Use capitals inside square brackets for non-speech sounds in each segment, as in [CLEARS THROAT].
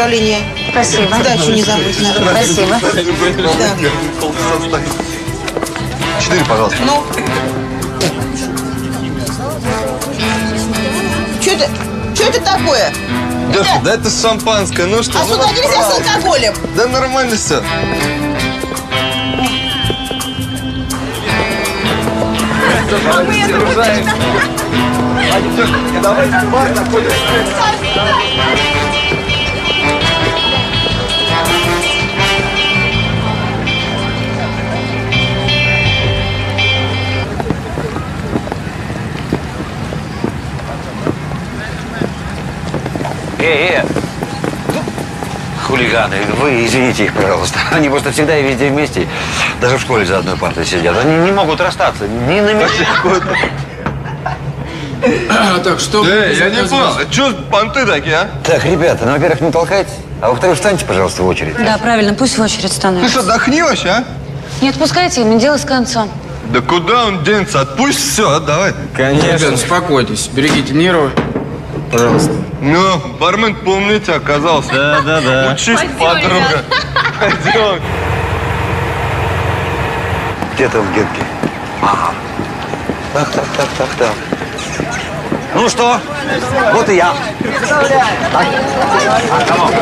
Держи. 15.00 отправление. Спасибо. Сдачу не забудь надо. Спасибо. Да. Четыре, пожалуйста. Ну? Что это? Что это такое? Девушка, да это шампанское, ну что? А ну, сюда нельзя с алкоголем. Да нормально все. Эй, эй! Хулиганы, вы извините их, пожалуйста. [LAUGHS] Они просто всегда и везде вместе, даже в школе за одной партой сидят. Они не могут расстаться ни на минуту. [LAUGHS] Так, что? Эй, я не понял, а что понты такие, а? Так, ребята, ну, во-первых, не толкайтесь, а во-вторых, встаньте, пожалуйста, в очередь. Да, правильно, пусть в очередь Ты становится. что, отдохни вообще, а? Не отпускайте им, дело с концом. Да куда он денется? Отпусть все, а, давай. Ребят, успокойтесь, берегите нервы. Пожалуйста. Ну, бармен помните оказался. Да, да, да. Учись, подруга. Пойдем. Где там Генки? Ага. Так, так, так, так, так. Ну что? Вот и я. Так. А, кому? Так,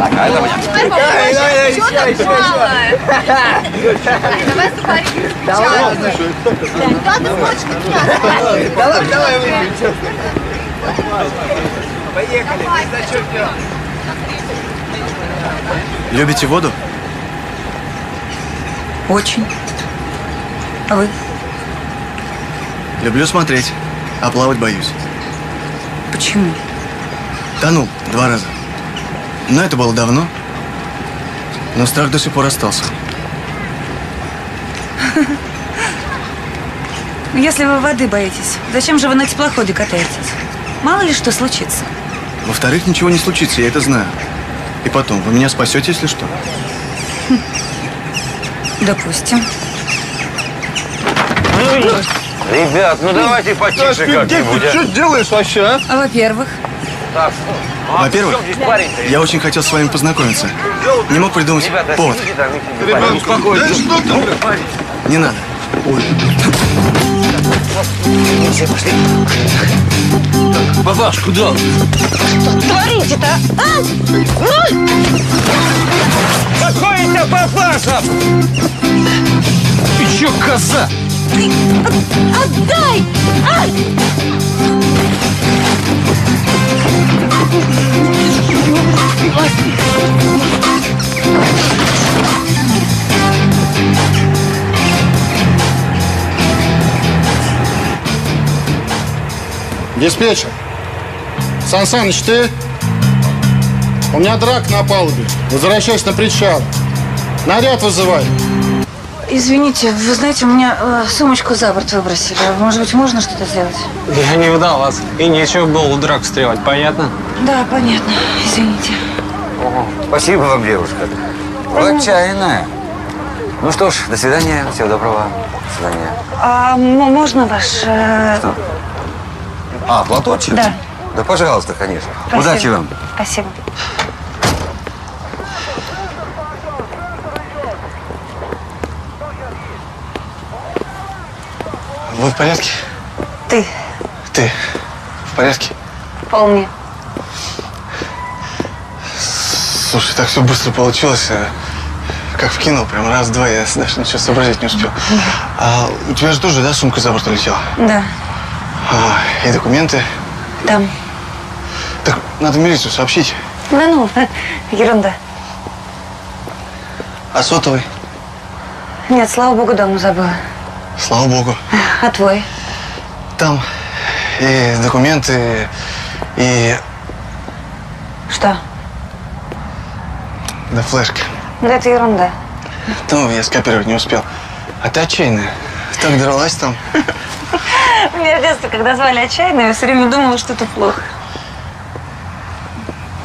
а это мне. Любите воду? Очень. А вы? Люблю смотреть, а плавать боюсь. Почему? Тонул два раза. Но это было давно. Но страх до сих пор остался. Если вы воды боитесь, зачем же вы на теплоходе катаетесь? Мало ли что случится. Во-вторых, ничего не случится, я это знаю. И потом, вы меня спасете, если что. Допустим. Ребят, ну давайте потише как-нибудь. Ты что делаешь вообще, а? А Во-первых, Так, ну, а Во-первых? Я очень хотел с вами познакомиться. Не мог придумать Ребята, повод. сидите там, не сидите, Ребят, парень, успокойтесь. да что ты? Не надо. Ой. Все, пошли. Папаш, куда? Творите-то, а? Какой это папаша? Ты чё, коза? Отдай! Ай! Диспетчер. Сан Саныч, ты? У меня драк на палубе. Возвращайся на причал. Наряд вызывай. Извините, вы знаете, у меня э, сумочку за борт выбросили. Может быть, можно что-то сделать? Я не удал вас. И нечего было драк встревать, понятно? Да, понятно. Извините. Спасибо вам, девушка. Вы отчаянная. Ну что ж, до свидания. Всего доброго. До свидания. А можно ваш... э, А, платочек? Да. Да, пожалуйста, конечно. спасибо. Удачи вам. Спасибо. Вы в порядке? Ты Ты в порядке? вполне. Слушай, так все быстро получилось. э, Как в кино, прям раз-два, я даже ничего сообразить не успел. А у тебя же тоже, да, сумка за борт улетела? Да, А, и документы? там. Так, надо в милицию сообщить. Да ну, [LAUGHS] ерунда. А сотовый? Нет, слава богу, дома забыла. Слава богу. А твой? Там и документы, и... Что? Да, флешка. Да это ерунда. Ну, я скопировать не успел. А ты отчаянная. Так дралась там. [LAUGHS] Меня в детстве, когда звали отчаянно, я все время думала, что это плохо.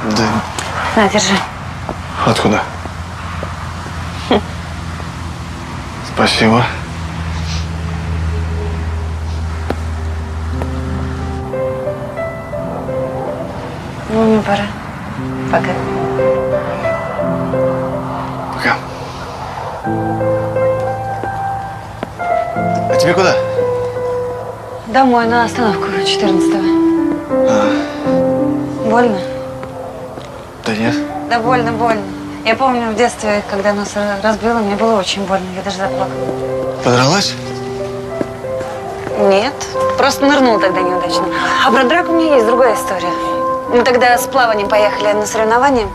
Да На, держи. откуда? [LAUGHS] Спасибо. Пока. Пока. А тебе куда? Домой, на остановку 14-го. Больно? Да нет. Да больно, больно. Я помню в детстве, когда нас ра- разбило, мне было очень больно. Я даже заплакала. Подралась? Нет, просто нырнул тогда неудачно. А про драку у меня есть другая история. Мы тогда с плаванием поехали на соревнования.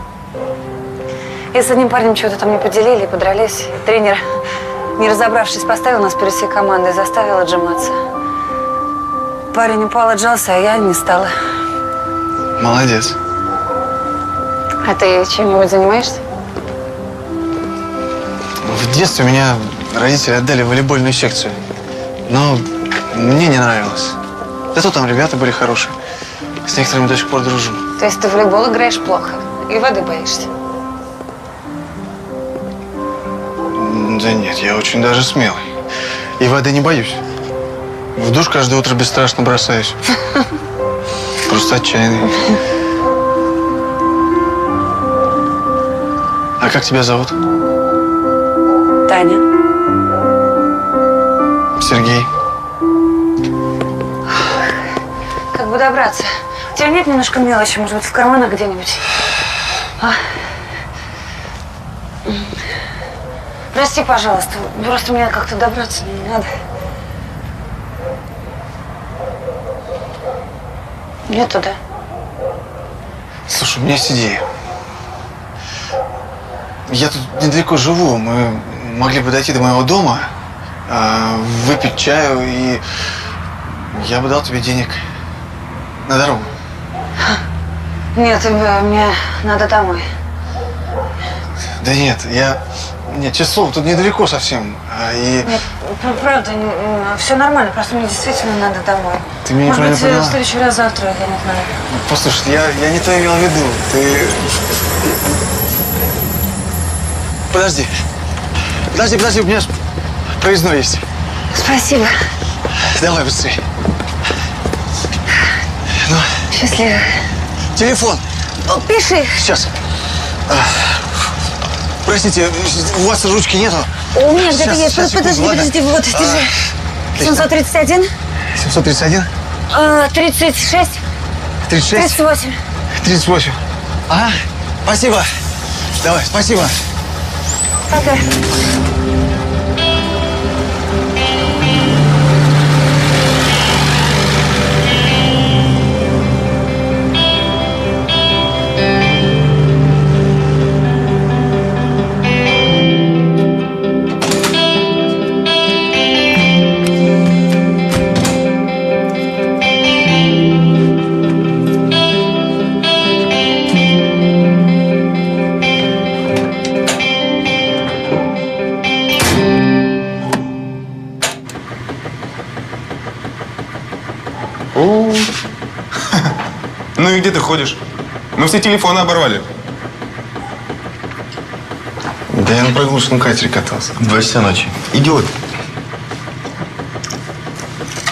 И с одним парнем чего-то там не поделили, подрались. Тренер, не разобравшись, поставил нас перед всей командой, заставил отжиматься. Парень упал, отжался, а я не стала. Молодец. А ты чем-нибудь занимаешься? В детстве меня родители отдали в волейбольную секцию. Но мне не нравилось. Зато там ребята были хорошие. С некоторыми до сих пор дружим. То есть ты в волейбол играешь плохо и воды боишься? Да нет, я очень даже смелый. И воды не боюсь. В душ каждое утро бесстрашно бросаюсь. [LAUGHS] Просто отчаянный. А как тебя зовут? Таня. Сергей. Как бы добраться? Тебя нет немножко мелочи, может быть, в карманах где-нибудь? А? Прости, пожалуйста, просто мне как-то добраться не надо. Нету, да? Слушай, у меня есть идея. Я тут недалеко живу. Мы могли бы дойти до моего дома, а, выпить чаю, и я бы дал тебе денег на дорогу. Нет, э, мне надо домой. Да нет, я... Нет, слово, тут недалеко совсем. А, И Нет, пр- правда, все нормально, просто мне действительно надо домой. Ты меня Может быть, поняла. в следующий раз завтра, я не знаю. Послушай, я, я не то имел в виду. Ты... Подожди. Подожди, подожди, у меня ж проездной есть. Спасибо. Давай быстрее. Счастливо. Телефон. Пиши. Сейчас. А, Простите, у вас ручки нету? У меня где-то есть. сейчас, подожди, секунду, подожди, вот, держи. отлично. 731, 731, э, 36, 36, 38. 38. Ага, спасибо. Давай, спасибо. Пока. Ходишь? Мы все телефоны оборвали. Да я на прогулочном катере катался. Два часа ночи. Идиот.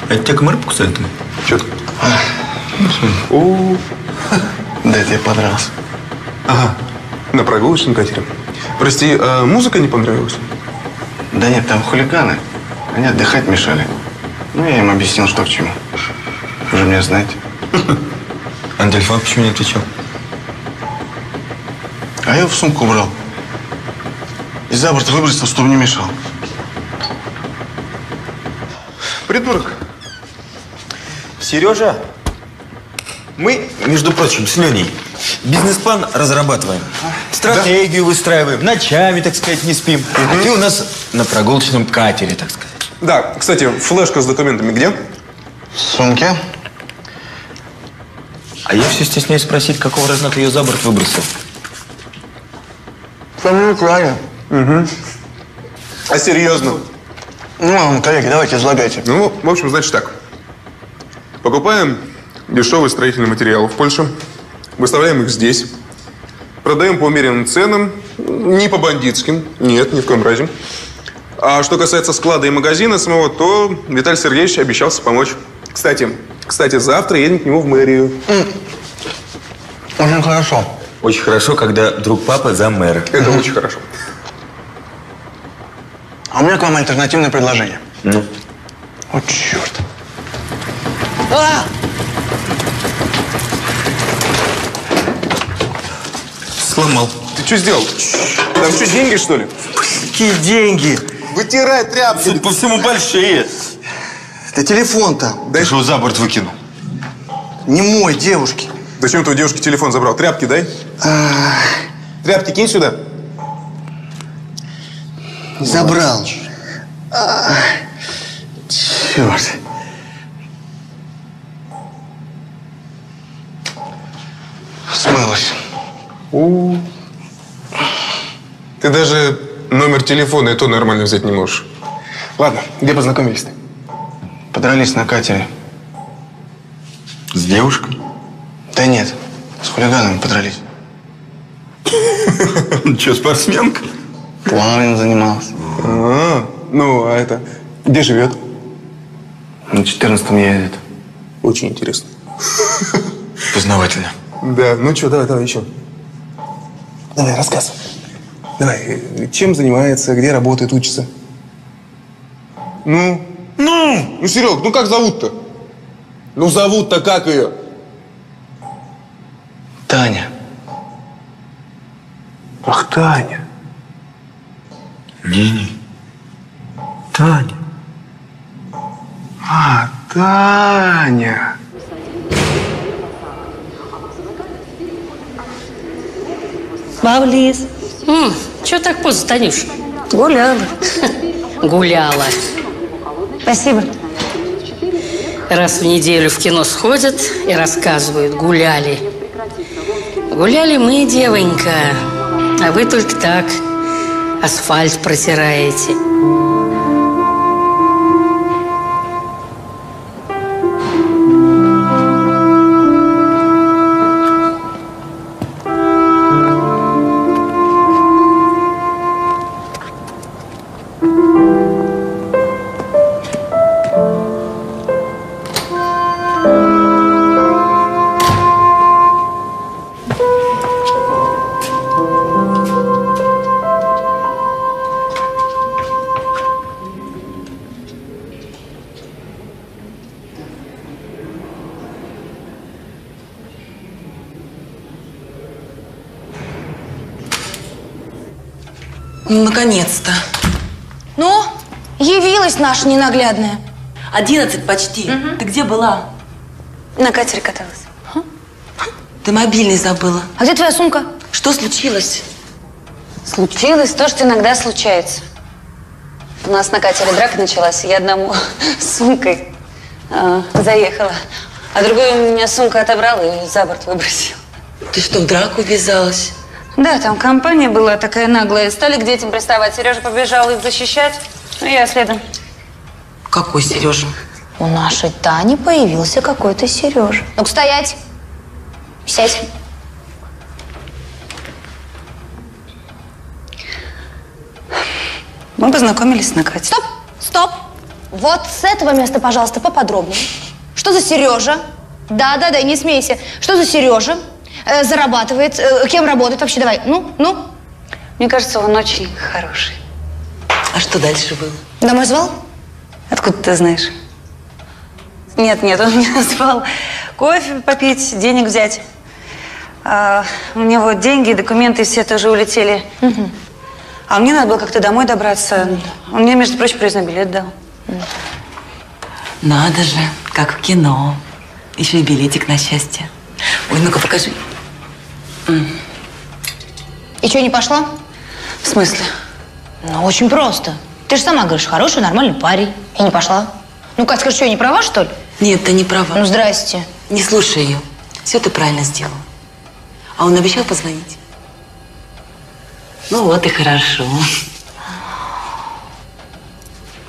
Это тебя комары покусали там? Че ты? Да, это я подрался. Ага, на прогулочном катере. Прости, а музыка не понравилась? Да нет, там хулиганы. Они отдыхать мешали. Ну, я им объяснил, что к чему. Вы же меня знаете. [LAUGHS] А на телефон почему не отвечал? А я его в сумку убрал. И за борт выбросил, чтобы не мешал. Придурок. Сережа, мы, между прочим, с Леней бизнес-план разрабатываем. Стратегию выстраиваем, ночами, так сказать, не спим. А ты у нас на прогулочном катере, так сказать. Да, кстати, флешка с документами где? В сумке? А я все стесняюсь спросить, какого разна ты ее за борт выбросил? Самый крайне. А серьезно? Ну, коллеги, давайте излагайте. Ну, в общем, значит так. Покупаем дешевый строительный материал в Польше, выставляем их здесь, продаем по умеренным ценам, не по бандитским, нет, ни в коем разе. А что касается склада и магазина самого, то Виталий Сергеевич обещался помочь. Кстати, кстати, завтра едем к нему в мэрию. Очень хорошо. Очень хорошо, когда друг папы за мэра. Это очень хорошо. А у меня к вам альтернативное предложение. Ну, О, черт. А! сломал. Ты что сделал? Там что, деньги, что ли? Какие деньги? Вытирай тряпки. По всему, большие. Это телефон-то. Ты что, за борт выкинул? Не мой, девушки. Зачем ты у девушки телефон забрал? Тряпки дай. Тряпки кинь сюда. Забрал. А, черт. Смылась. Ты даже номер телефона и то нормально взять не можешь. Ладно, где познакомились-то? Подрались на катере. С девушкой? Да нет, с хулиганами подрались. [LAUGHS] Что, спортсменка? Плаванием занималась. А, ну, а это... Где живет? На четырнадцатом едет. Очень интересно. [LAUGHS] Познавательно. Да, ну что, давай, давай еще. Давай, рассказывай. Давай, э, чем занимается, где работает, учится? Ну? Ну? Серег, ну как зовут-то? Ну, зовут-то как ее? Таня. Ах, Таня. Не-не. Таня. А, Таня. Павлис. Че так поздно, Танюш? Гуляла. Гуляла. Спасибо. Раз в неделю в кино сходят и рассказывают, гуляли. Гуляли мы, девонька, а вы только так асфальт протираете. Наша ненаглядная. Одиннадцать почти. Ты где была? На катере каталась. Ты мобильный забыла. А где твоя сумка? Что случилось? Случилось то, что иногда случается. У нас на катере драка началась, и я одному [LAUGHS] сумкой а, заехала. А другую у меня сумку отобрал и за борт выбросил. Ты что, в драку ввязалась? Да, там компания была такая наглая. Стали к детям приставать. Сережа побежал их защищать. Ну, я следом. Какой Сережа? У нашей Тани появился какой-то Сережа. Ну-ка, стоять. Сядь. Мы познакомились на катере. Стоп, стоп. Вот с этого места, пожалуйста, поподробнее. Что за Сережа? Да, да, да, не смейся. Что за Сережа? Э, зарабатывает, э, кем работает вообще? Давай, ну, ну. Мне кажется, он очень хороший. А что дальше было? Домой звал? Откуда ты знаешь? Нет, нет, он [LAUGHS] меня звал кофе попить, денег взять. А, у него деньги, документы все тоже улетели. А мне надо было как-то домой добраться. Он мне, между прочим, проездной билет дал. Надо же, как в кино. Еще и билетик на счастье. Ой, ну-ка покажи. И что, не пошла? В смысле? Ну, очень просто. Ты же сама говоришь, хороший, нормальный парень. И не пошла. Ну, как скажешь, что, я не права, что ли? Нет, ты не права. Ну, здрасте. Не слушай ее. Все ты правильно сделал. А он обещал позвонить. Ну вот и хорошо.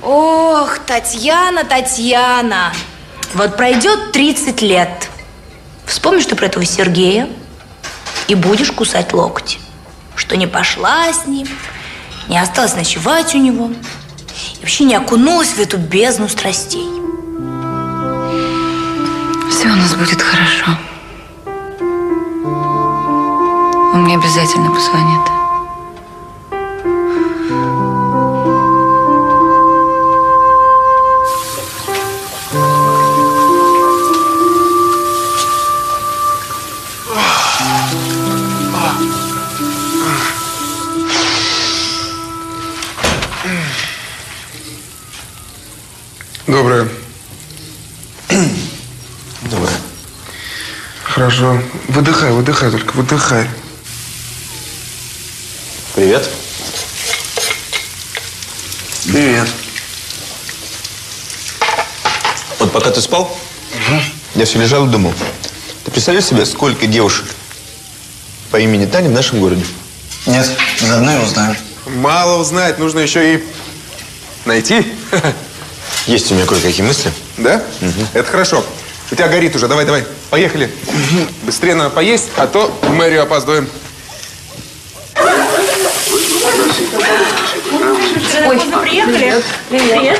Ох, Татьяна, Татьяна. Вот пройдет 30 лет. Вспомнишь ты про этого Сергея и будешь кусать локти. Что не пошла с ним, не осталась ночевать у него. И вообще не окунулась в эту бездну страстей. Все у нас будет хорошо. обязательно позвонит. Доброе. Доброе. Хорошо. Выдыхай, выдыхай только, выдыхай. Привет. Привет. Вот пока ты спал, я все лежал и думал. Ты представляешь себе, сколько девушек по имени Таня в нашем городе? Нет, заодно и узнаем. Мало узнать, нужно еще и найти. [LAUGHS] Есть у меня кое-какие мысли. Да? Это хорошо. У тебя горит уже. Давай, давай. Поехали. Быстрее надо поесть, а то в мэрию опаздываем. Ой, вы приехали? Привет.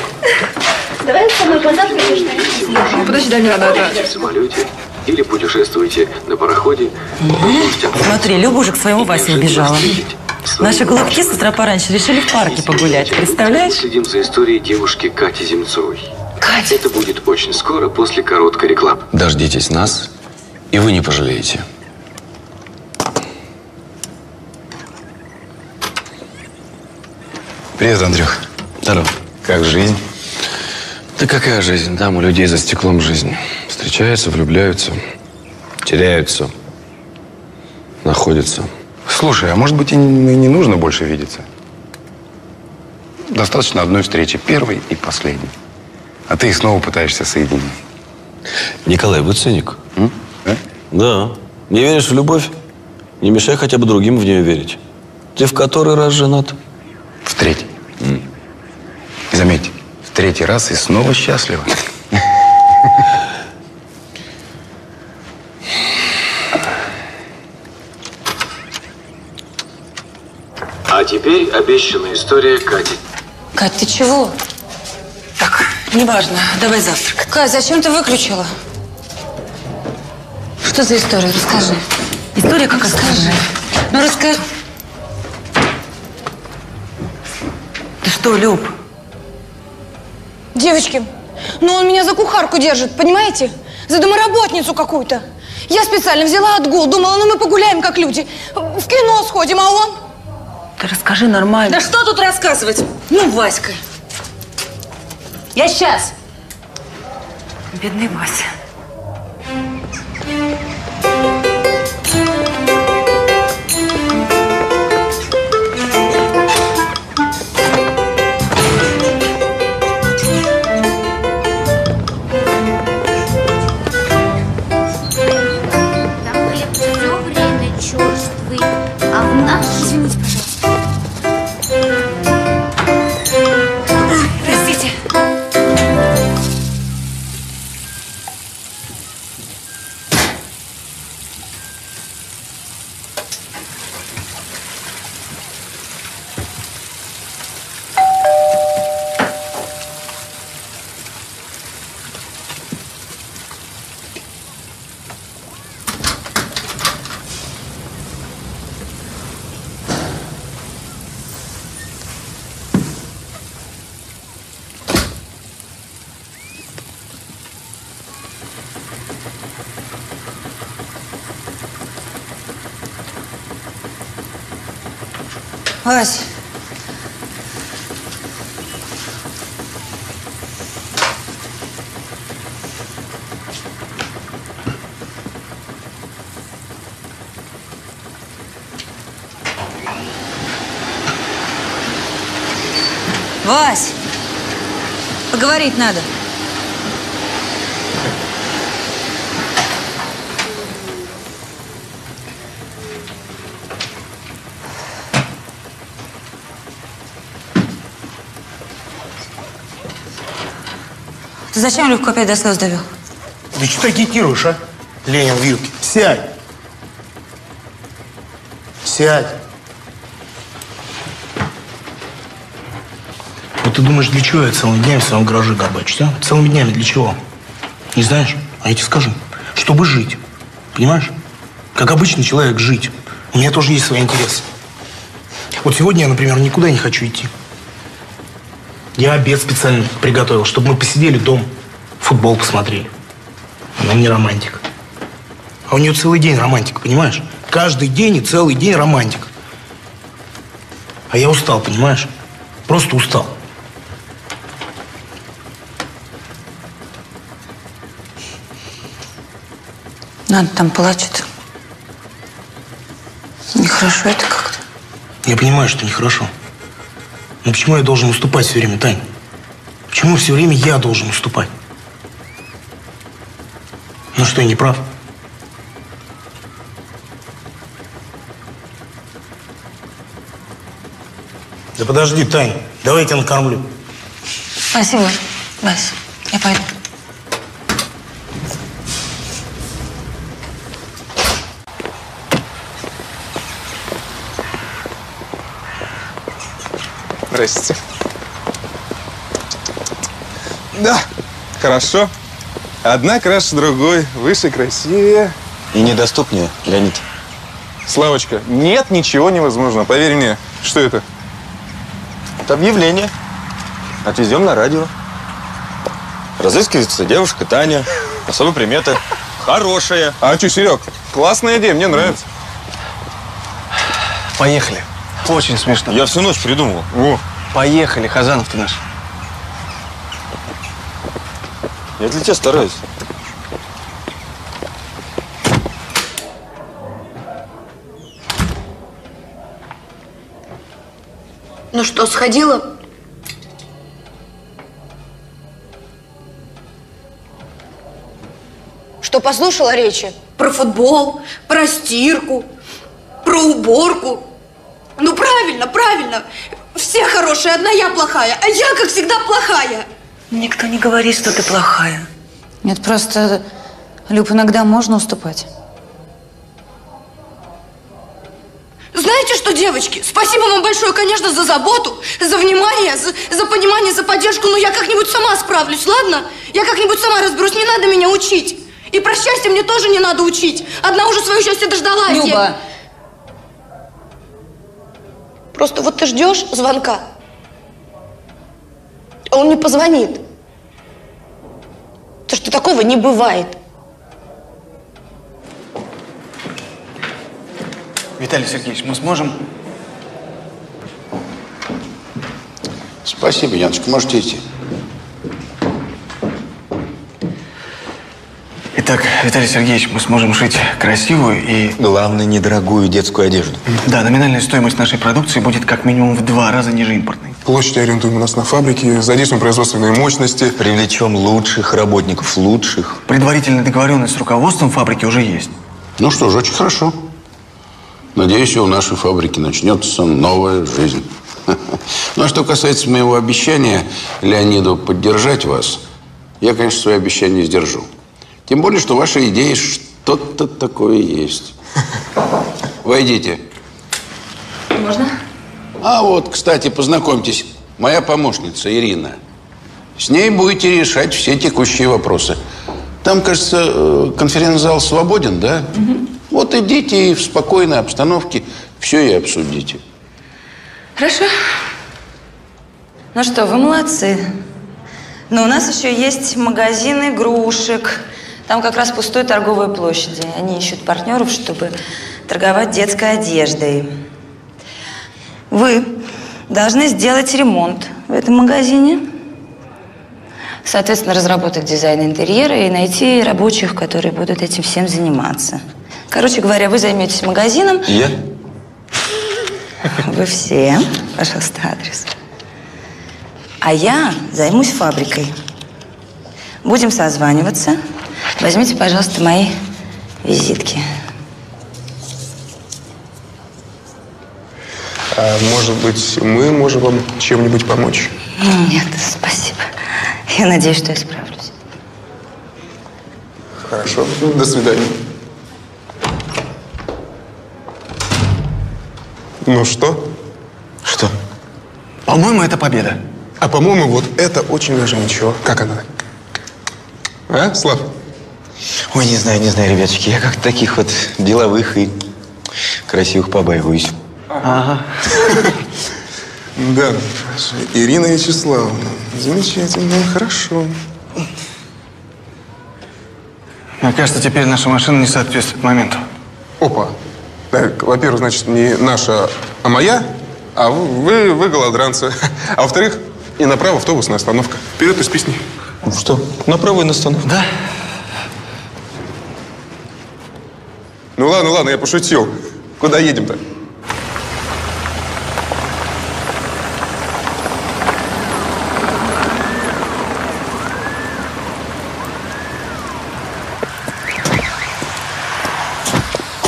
Давай со мной позавтракаешь. Подожди, дай мне надо это. в самолете или путешествуете на пароходе, Смотри, Люба уже к своему Васе убежала. Наши голубки с утра пораньше решили в парке погулять. Представляешь? следим за историей девушки Кати Земцовой. Катя. Это будет очень скоро, после короткой рекламы. Дождитесь нас, и вы не пожалеете. Привет, Андрюх. Здорово. Как жизнь? Да какая жизнь? Там у людей за стеклом жизнь. Встречаются, влюбляются, теряются, находятся. Слушай, а может быть и не нужно больше видеться? Достаточно одной встречи, первой и последней. А ты их снова пытаешься соединить. Николай, вы циник. М? Да? Да. Не веришь в любовь? Не мешай хотя бы другим в нее верить. Ты в который раз женат? В третий. И заметь, в третий раз и снова счастлива. [LAUGHS] теперь обещанная история Кати. Кать, ты чего? Так, неважно. Давай завтрак. Кать, зачем ты выключила? Что за история? Расскажи. История как Расскажи. Ну, расскажи. Ты что, Люб? Девочки, ну он меня за кухарку держит, понимаете? За домоработницу какую-то. Я специально взяла отгул, думала, ну мы погуляем как люди. В кино сходим, а он? Ты расскажи нормально. Да что тут рассказывать? Ну, Васька. Я сейчас. Бедный Вася. Вась. Вась, поговорить надо. Зачем Любку опять до слез довел? Да что ты агитируешь, а? Ленин в юбке. Сядь. Сядь. Вот ты думаешь, для чего я целыми днями в своем гараже горбачусь, а? Целыми днями для чего? Не знаешь? А я тебе скажу. Чтобы жить. Понимаешь? Как обычный человек жить. У меня тоже есть свои интересы. Вот сегодня я, например, никуда не хочу идти. Я обед специально приготовил, чтобы мы посидели дома, футбол посмотрели. Она мне романтик. А у нее целый день романтика, понимаешь? Каждый день и целый день романтика. А я устал, понимаешь? Просто устал. Надо там плачет. Нехорошо это как-то. Я понимаю, что нехорошо. Но почему я должен уступать все время, Тань? Почему все время я должен уступать? Ну что, я не прав? Да подожди, Тань, давай я тебя накормлю. Спасибо, Вась. Я пойду. Здрасте. Да, хорошо. Одна краше другой, выше, красивее. И недоступнее, Леонид. Славочка, нет ничего невозможного. Поверь мне. Что это? Это объявление. Отвезем на радио. Разыскивается девушка Таня. Особо приметы. Хорошая. А что, Серег, классная идея, мне нравится. Поехали. Очень смешно. Я всю ночь придумывал. О. Поехали, Хазанов ты наш. Я для тебя стараюсь. Ну что, сходила? Что послушала речи? Про футбол, про стирку, про уборку. Правильно, правильно. Все хорошие, одна я плохая, а я, как всегда, плохая. Никто не говорит, что ты плохая. Нет, просто, Люб, иногда можно уступать. Знаете что, девочки, спасибо вам большое, конечно, за заботу, за внимание, за, за понимание, за поддержку, но я как-нибудь сама справлюсь, ладно? Я как-нибудь сама разберусь, не надо меня учить. И про счастье мне тоже не надо учить. Одна уже свое счастье дождалась. Люба. Я- Просто вот ты ждешь звонка, а он не позвонит. То, что такого не бывает. Виталий Сергеевич, мы сможем... Спасибо, Яночка, можете идти. Итак, Виталий Сергеевич, мы сможем шить красивую и... Главное, недорогую детскую одежду. Да, номинальная стоимость нашей продукции будет как минимум в два раза ниже импортной. Площадь арендуем у нас на фабрике, задействуем производственные мощности. Привлечем лучших работников, лучших. Предварительная договоренность с руководством фабрики уже есть. Ну что ж, очень хорошо. Надеюсь, у нашей фабрики начнется новая жизнь. [LAUGHS] Ну, а что касается моего обещания Леониду поддержать вас, я, конечно, свое обещание сдержу. Тем более, что в вашей идее что-то такое есть. [LAUGHS] Войдите. Можно? А вот, кстати, познакомьтесь, моя помощница Ирина. С ней будете решать все текущие вопросы. Там, кажется, э, конференц-зал свободен, да? Вот идите и в спокойной обстановке все и обсудите. Хорошо. Ну что, вы молодцы. Но у нас еще есть магазин игрушек. Там как раз пустые торговые площади. Они ищут партнеров, чтобы торговать детской одеждой. Вы должны сделать ремонт в этом магазине. Соответственно, разработать дизайн интерьера и найти рабочих, которые будут этим всем заниматься. Короче говоря, вы займетесь магазином, Я? вы все. Пожалуйста, адрес. А я займусь фабрикой. Будем созваниваться. Возьмите, пожалуйста, мои визитки. А может быть, мы можем вам чем-нибудь помочь? Нет, спасибо. Я надеюсь, что я справлюсь. Хорошо. До свидания. Ну что? Что? По-моему, это победа. А по-моему, вот это очень даже ничего. Как она? А, Слав? Ой, не знаю, не знаю, ребяточки. Я как таких вот деловых и красивых побаиваюсь. Ага. Да, Ирина Вячеславовна. Замечательно, хорошо. Мне кажется, теперь наша машина не соответствует моменту. Опа. Так, во-первых, значит, не наша, а моя, а вы, вы голодранцы. А во-вторых, и направо автобусная остановка. Вперед из песни. Что, направо и на остановку? Да. Ну ладно, ладно, я пошутил. Куда едем-то?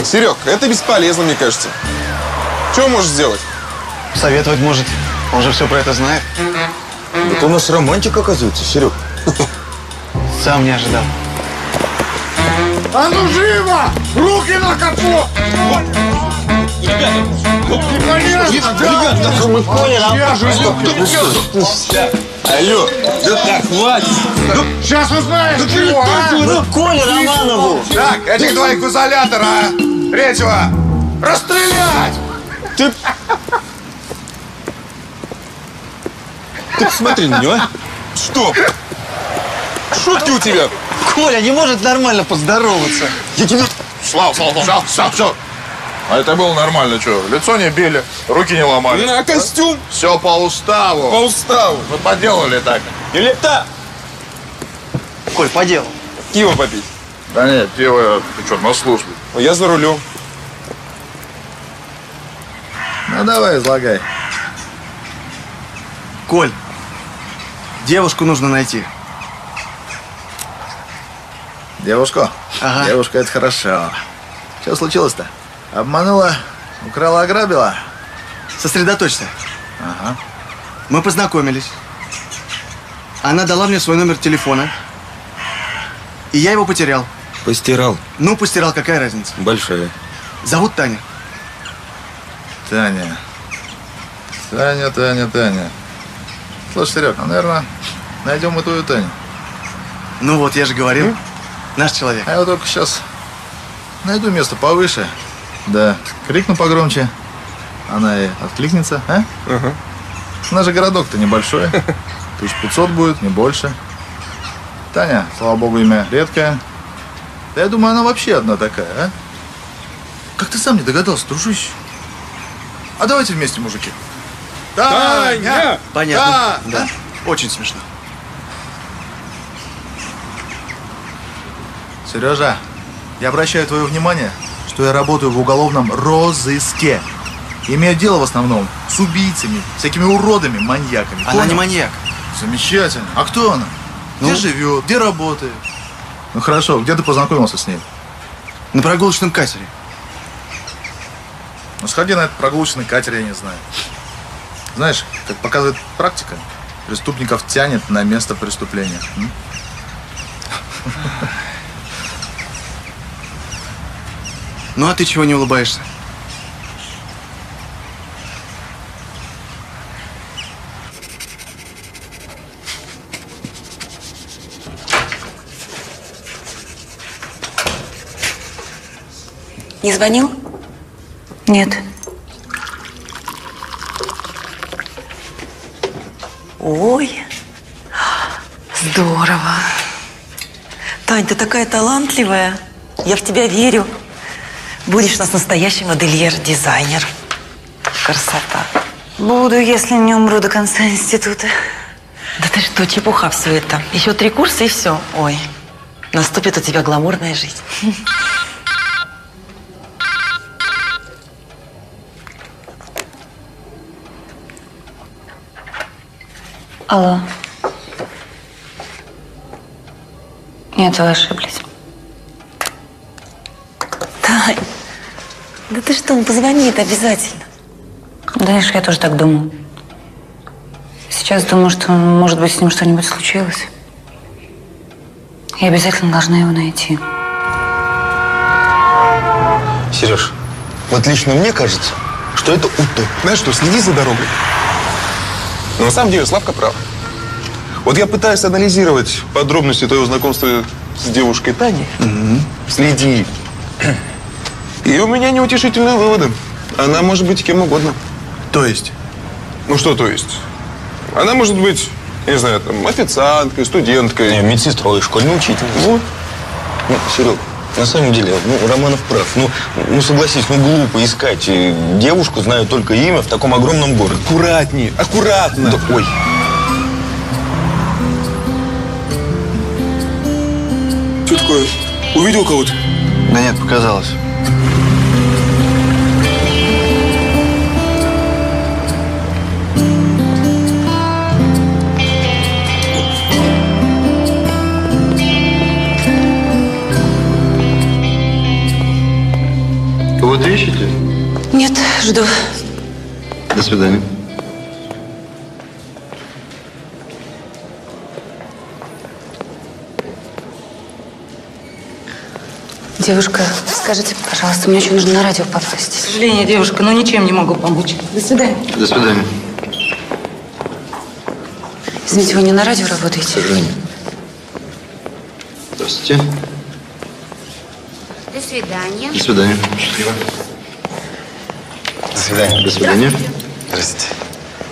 Серег, это бесполезно, мне кажется. Что можешь сделать? Советовать может. Он же все про это знает. Это у нас романтик, оказывается, Серег. Сам не ожидал. А ну живо! Руки на капот! Ребята, мы поняли, Я же Алло, да так, хватит. Сейчас узнаешь, чего, а? Ну, Коля Романову. Так, этих двоих в изолятор, а? Третьего расстрелять! Ты... Ты посмотри на него, а? Что? Шутки у тебя? Коля не может нормально поздороваться. Я тебе... Слава, Слава, Слава, Слава, все. А это было нормально, что? Лицо не били, руки не ломали. На костюм? Все по уставу. По уставу. Вы поделали так. Или так? Коль, по делу. Пиво попить. Да нет, пиво, ты что, на службе? Я за рулем. Ну давай, излагай. Коль, девушку нужно найти. Девушку? Ага. Девушка, это хорошо. Что случилось-то? Обманула, украла, ограбила? Сосредоточься. Ага. Мы познакомились. Она дала мне свой номер телефона. И я его потерял. Постирал. Ну, постирал, какая разница? Большая. Зовут Таня. Таня. Таня, Таня, Таня. Слушай, Серег, ну, наверное, найдем мы твою Таню. Ну вот, я же говорил. Наш человек. А я вот только сейчас найду место повыше. Да, крикну погромче. Она и откликнется, а? Ага. У нас же городок-то небольшой. [LAUGHS] Тысяч пятьсот будет, не больше. Таня, слава богу, имя редкое. Да я думаю, она вообще одна такая, а? Как ты сам не догадался, дружище? А давайте вместе, мужики. Таня! Понятно. Да. Да. Очень смешно. Сережа, я обращаю твое внимание, что я работаю в уголовном розыске. Имею дело в основном с убийцами, всякими уродами, маньяками. Она Понял? не маньяк. Замечательно. А кто она? Где Ну? живет? Где работает? Ну хорошо, где ты познакомился с ней? На прогулочном катере. Ну сходи на этот прогулочный катер, я не знаю. Знаешь, как показывает практика, преступников тянет на место преступления. М? Ну, а ты чего не улыбаешься? Не звонил? Нет. Ой, здорово. Тань, ты такая талантливая. Я в тебя верю. Будешь у нас настоящий модельер-дизайнер. Красота. Буду, если не умру до конца института. Да ты что, чепуха все это. Еще три курса и все. Ой, наступит у тебя гламурная жизнь. Алло. Нет, вы ошиблись. Да ты что, он позвонит обязательно. Знаешь, я тоже так думаю. Сейчас думаю, что, может быть, с ним что-нибудь случилось. Я обязательно должна его найти. Сереж, вот лично мне кажется, что это удобно. Знаешь что, следи за дорогой. Но на самом деле Славка прав. Вот я пытаюсь анализировать подробности твоего знакомства с девушкой Таней. Следи. И у меня неутешительные выводы. Она может быть кем угодно. То есть? Ну что то есть? Она может быть, я не знаю, там, официанткой, студенткой. Не, медсестрой, школьной учительницей. Вот. Ну, Серег, на самом деле, ну, Романов прав. Ну, ну, согласись, ну, глупо искать э, девушку, зная только имя, в таком огромном городе. Аккуратнее, аккуратно. Да, ой. Что такое? Увидел кого-то? Да нет, показалось. Кого-то ищете? Нет, жду. До свидания. Девушка, скажите, пожалуйста, мне очень нужно на радио попасть. К сожалению, девушка, ну ничем не могу помочь. До свидания. До свидания. Извините, вы не на радио работаете? Сожаление. Здравствуйте. До свидания. До свидания. Счастливо. До свидания. До свидания. Здравствуйте.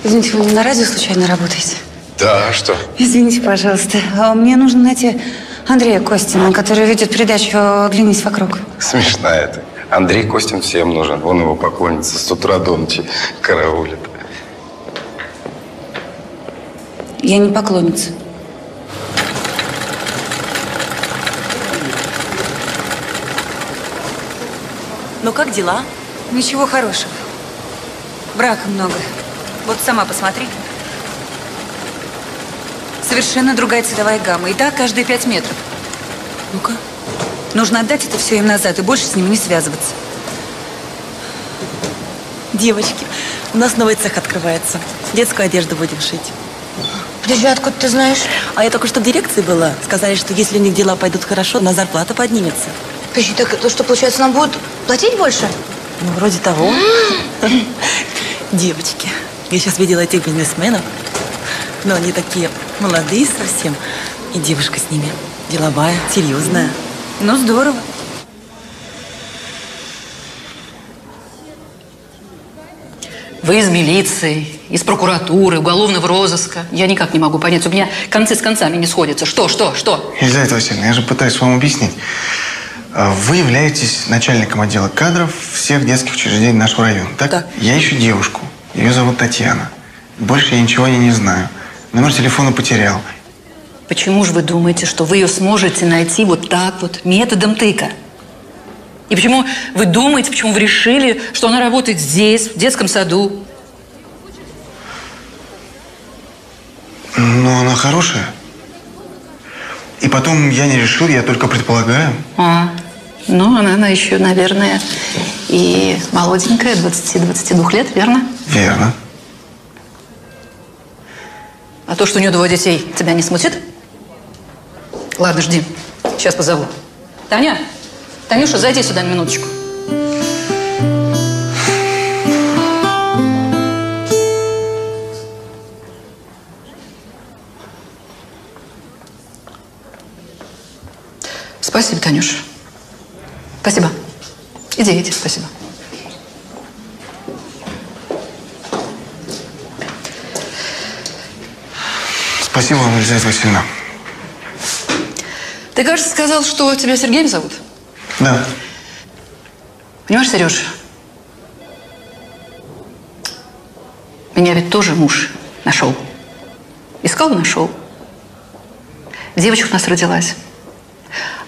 Извините, вы не на радио случайно работаете? Да, а что? Извините, пожалуйста. а Мне нужно найти Андрея Костина, который ведет передачу «Оглянись вокруг». Смешная ты. Андрей Костин всем нужен. Вон его поклонница с утра до ночи караулит. Я не поклонница. Ну как дела? Ничего хорошего. Брака много. Вот сама посмотри. Совершенно другая цветовая гамма. И так каждые пять метров. Ну-ка. Нужно отдать это все им назад и больше с ними не связываться. Девочки, у нас новый цех открывается. Детскую одежду будем шить. Подожди, откуда ты знаешь? А я только что в дирекции была. Сказали, что если у них дела пойдут хорошо, на зарплата поднимется. Подожди, так то что, получается, нам будут платить больше? Ну, вроде того. [GASPS] Девочки, я сейчас видела этих бизнесменов. Но они такие молодые совсем. И девушка с ними деловая, серьезная. Ну, здорово. Вы из милиции, из прокуратуры, уголовного розыска. Я никак не могу понять. У меня концы с концами не сходятся. Что, что, что? Елизавета Васильевна, я же пытаюсь вам объяснить. А, Вы являетесь начальником отдела кадров всех детских учреждений нашего района, так? Да. Я ищу девушку. Ее зовут Татьяна. Больше я ничего о ней не знаю. Номер телефона потерял. Почему же вы думаете, что вы ее сможете найти вот так вот, методом тыка? И почему вы думаете, почему вы решили, что она работает здесь, в детском саду? Но она хорошая. И потом я не решил, я только предполагаю. А, ну, она, она еще, наверное, и молоденькая, 20-22 лет, верно? Верно. А то, что у нее двое детей, тебя не смутит? Ладно, жди. Сейчас позову. Таня, Танюша, зайди сюда на минуточку. Спасибо, Танюша. Спасибо. Иди, иди, спасибо. Спасибо вам, Елизавета Васильевна. Ты, кажется, сказал, что тебя Сергеем зовут? Да. Понимаешь, Сереж, меня ведь тоже муж нашел. Искал и нашел. Девочка у нас родилась.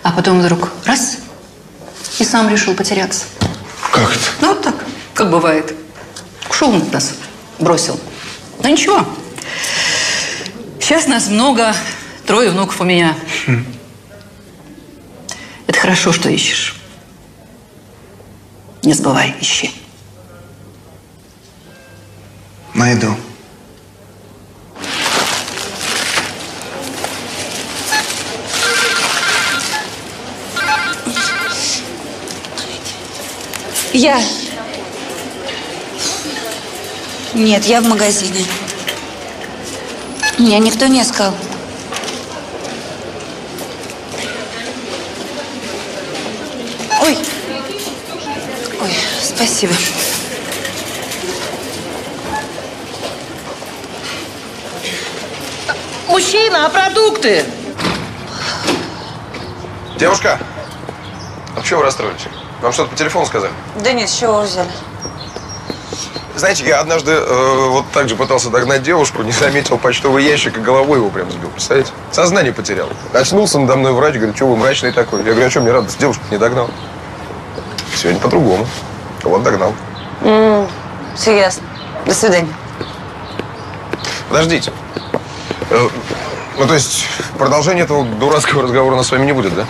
А потом вдруг раз и сам решил потеряться. Как это? Ну, вот так, как бывает. Ушел он от нас, бросил. Ну ничего. Сейчас нас много, трое внуков у меня. Это хорошо, что ищешь. Не забывай, ищи. Найду. Я. Нет, я в магазине. Меня никто не искал. Ой. Спасибо. Мужчина, а продукты? Девушка, а почему вы расстроились? Вам что-то по телефону сказали? Да нет, с чего вы взяли? Знаете, я однажды э, вот так же пытался догнать девушку, не заметил почтовый ящик и головой его прям сбил. Представляете? Сознание потерял. Очнулся надо мной врач, говорит, что вы мрачный такой? Я говорю, а что мне радость? Девушку не догнал. Сегодня по-другому. Вот догнал. все ясно. До свидания. Подождите. Э, ну, то есть, продолжение этого дурацкого разговора у нас с вами не будет, да?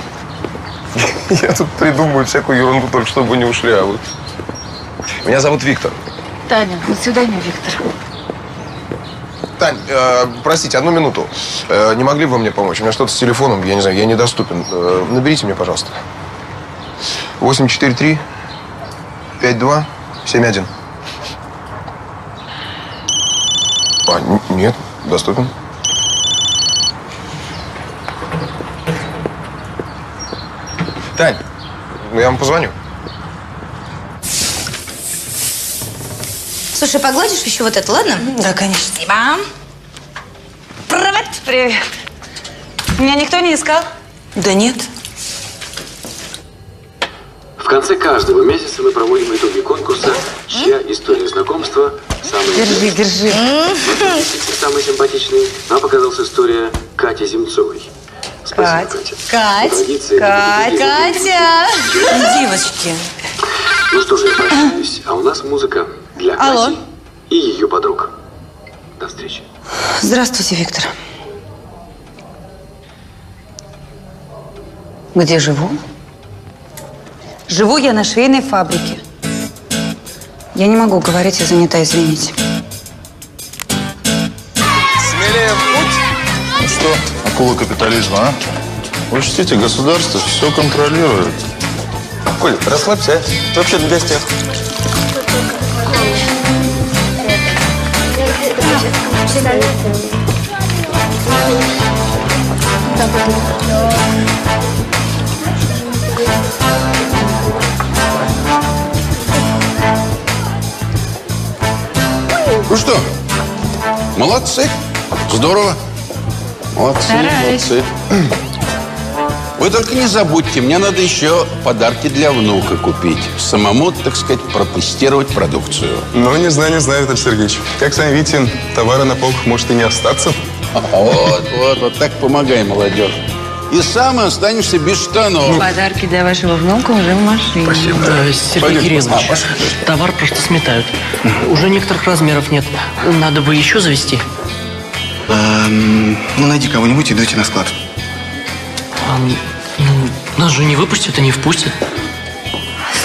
[LAUGHS] Я тут придумываю всякую ерунду, только чтобы не ушли, а вы... Меня зовут Виктор. Таня, до свидания, Виктор. Тань, э, простите, одну минуту. Э, не могли бы вы мне помочь? У меня что-то с телефоном, я не знаю, я недоступен. Э, наберите мне, пожалуйста. 843 52 71. А, нет, доступен. Тань, ну я вам позвоню. Слушай, погладишь еще вот это, ладно? Да, конечно. Спасибо. Привет. Привет. Меня никто не искал? Да нет. В конце каждого месяца мы проводим итоги конкурса «Чья история знакомства самая Держи, держи. интересная, самой симпатичной?» Нам показалась история Кати Земцовой. Спасибо, Катя. Кать, Традиции Кать, не Катя. Девочки. Ну что же, я прощаюсь. А у нас музыка для Алло. Кати и ее подруг. До встречи. Здравствуйте, Виктор. Где живу? Живу я на швейной фабрике. Я не могу говорить, я занята, извините. Смелее в путь. Ну что, акула капитализма, а? Учтите, государство все контролирует. Коль, расслабься, а? Ты вообще на гостях. Ну что, молодцы. Здорово. Молодцы, Стараюсь. молодцы. [CLEARS THROAT] Вы только не забудьте, мне надо еще подарки для внука купить. Самому, так сказать, протестировать продукцию. Ну, не знаю, не знаю, Виталий Сергеевич. Как сами видите, товара на полках может и не остаться. [LAUGHS] Вот, вот, вот так помогай, молодежь. И сам останешься без штанов. Подарки для вашего внука уже в машине. Спасибо. Э, Сергей Пойдем, Кириллович, а, пошли. товар просто сметают. Уже некоторых размеров нет. Надо бы еще завести. Эм, ну, найди кого-нибудь и дайте на склад. А, ну, нас же не выпустят и не впустят.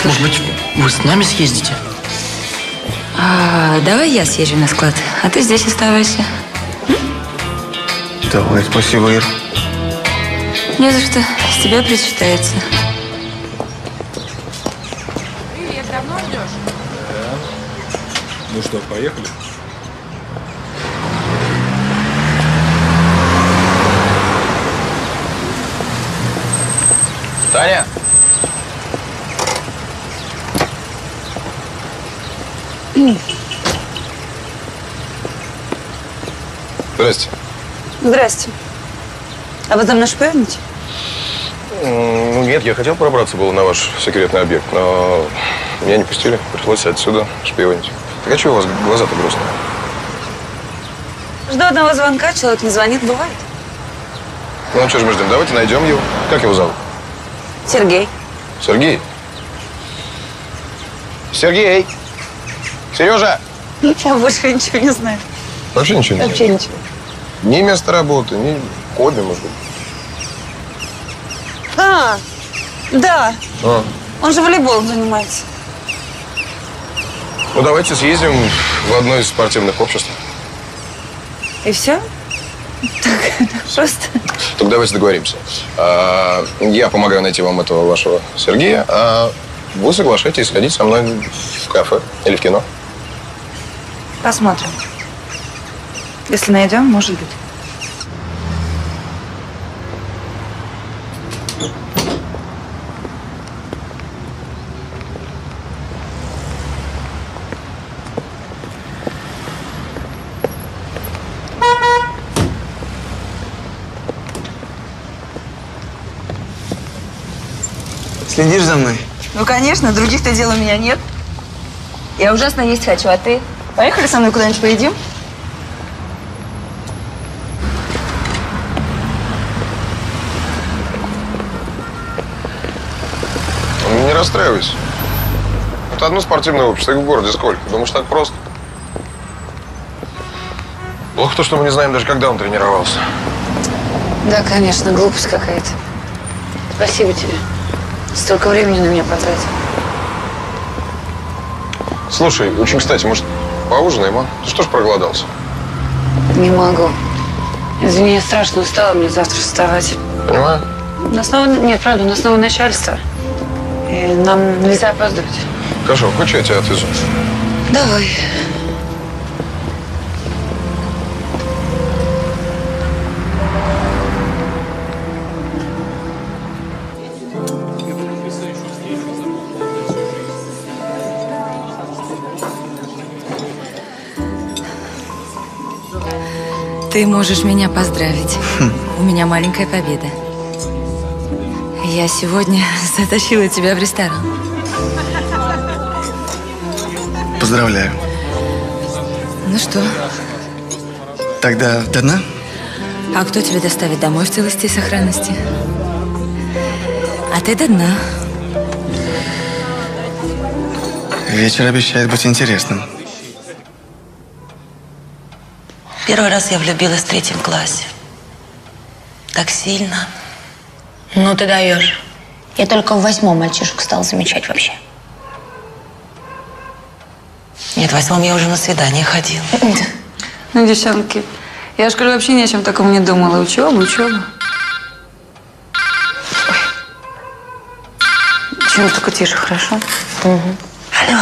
Может быть, вы с нами съездите? А, давай я съезжу на склад, а ты здесь оставайся. Давай, спасибо, Ир. Не за что, с тебя причитается. Привет, давно ждешь? Ну что, поехали? Таня! Здрасте. Здрасте. А вы за мной шпионите? Ну нет, я хотел пробраться было на ваш секретный объект, но меня не пустили. Пришлось отсюда шпионить. Так а чего у вас глаза-то грустные? Жду одного звонка, человек не звонит, бывает. Ну, а что же мы ждем? Давайте найдем его. Как его зовут? Сергей. Сергей. Сергей! Сережа! Я больше ничего не знаю. Вообще ничего не Вообще знаешь? ничего. Ни место работы, ни кода, может быть. А, да. А. Он же волейболом занимается. Ну, давайте съездим в одно из спортивных обществ. И все? Так, [LAUGHS] просто. Так давайте договоримся. А, Я помогаю найти вам этого вашего Сергея, а вы соглашаетесь сходить со мной в кафе или в кино. Посмотрим. Если найдем, может быть. Следишь за мной? Ну, конечно, других-то дел у меня нет. Я ужасно есть хочу, а ты? Поехали со мной куда-нибудь поедим? Ну, Не расстраивайся. Вот одно спортивное общество, их в городе сколько? Думаешь, так просто? Плохо то, что мы не знаем даже, когда он тренировался. Да, конечно, глупость какая-то. Спасибо тебе. Столько времени на меня потратил. Слушай, очень кстати, может, поужинаем, а? Ты что ж проголодался? Не могу. Извини, я страшно устала, мне завтра вставать. Понимаю? На снова... Нет, правда, у нас новое начальство. И нам нельзя опаздывать. Хорошо, хочешь, я тебя отвезу? Давай. Ты можешь меня поздравить. У меня маленькая победа. Я сегодня [LAUGHS] затащила тебя в ресторан. Поздравляю. Ну что, Тогда до дна? а кто тебя доставит домой в целости и сохранности? А ты до дна. Вечер обещает быть интересным. Первый раз я влюбилась в третьем классе. Так сильно. Ну ты даешь. Я только в восьмом мальчишек стал замечать вообще. Нет, в восьмом я уже на свидание ходила. [LAUGHS] Ну, девчонки, я в школе вообще ни о чем таком не думала. Учеба, учеба. Чего только тише, хорошо? Алло.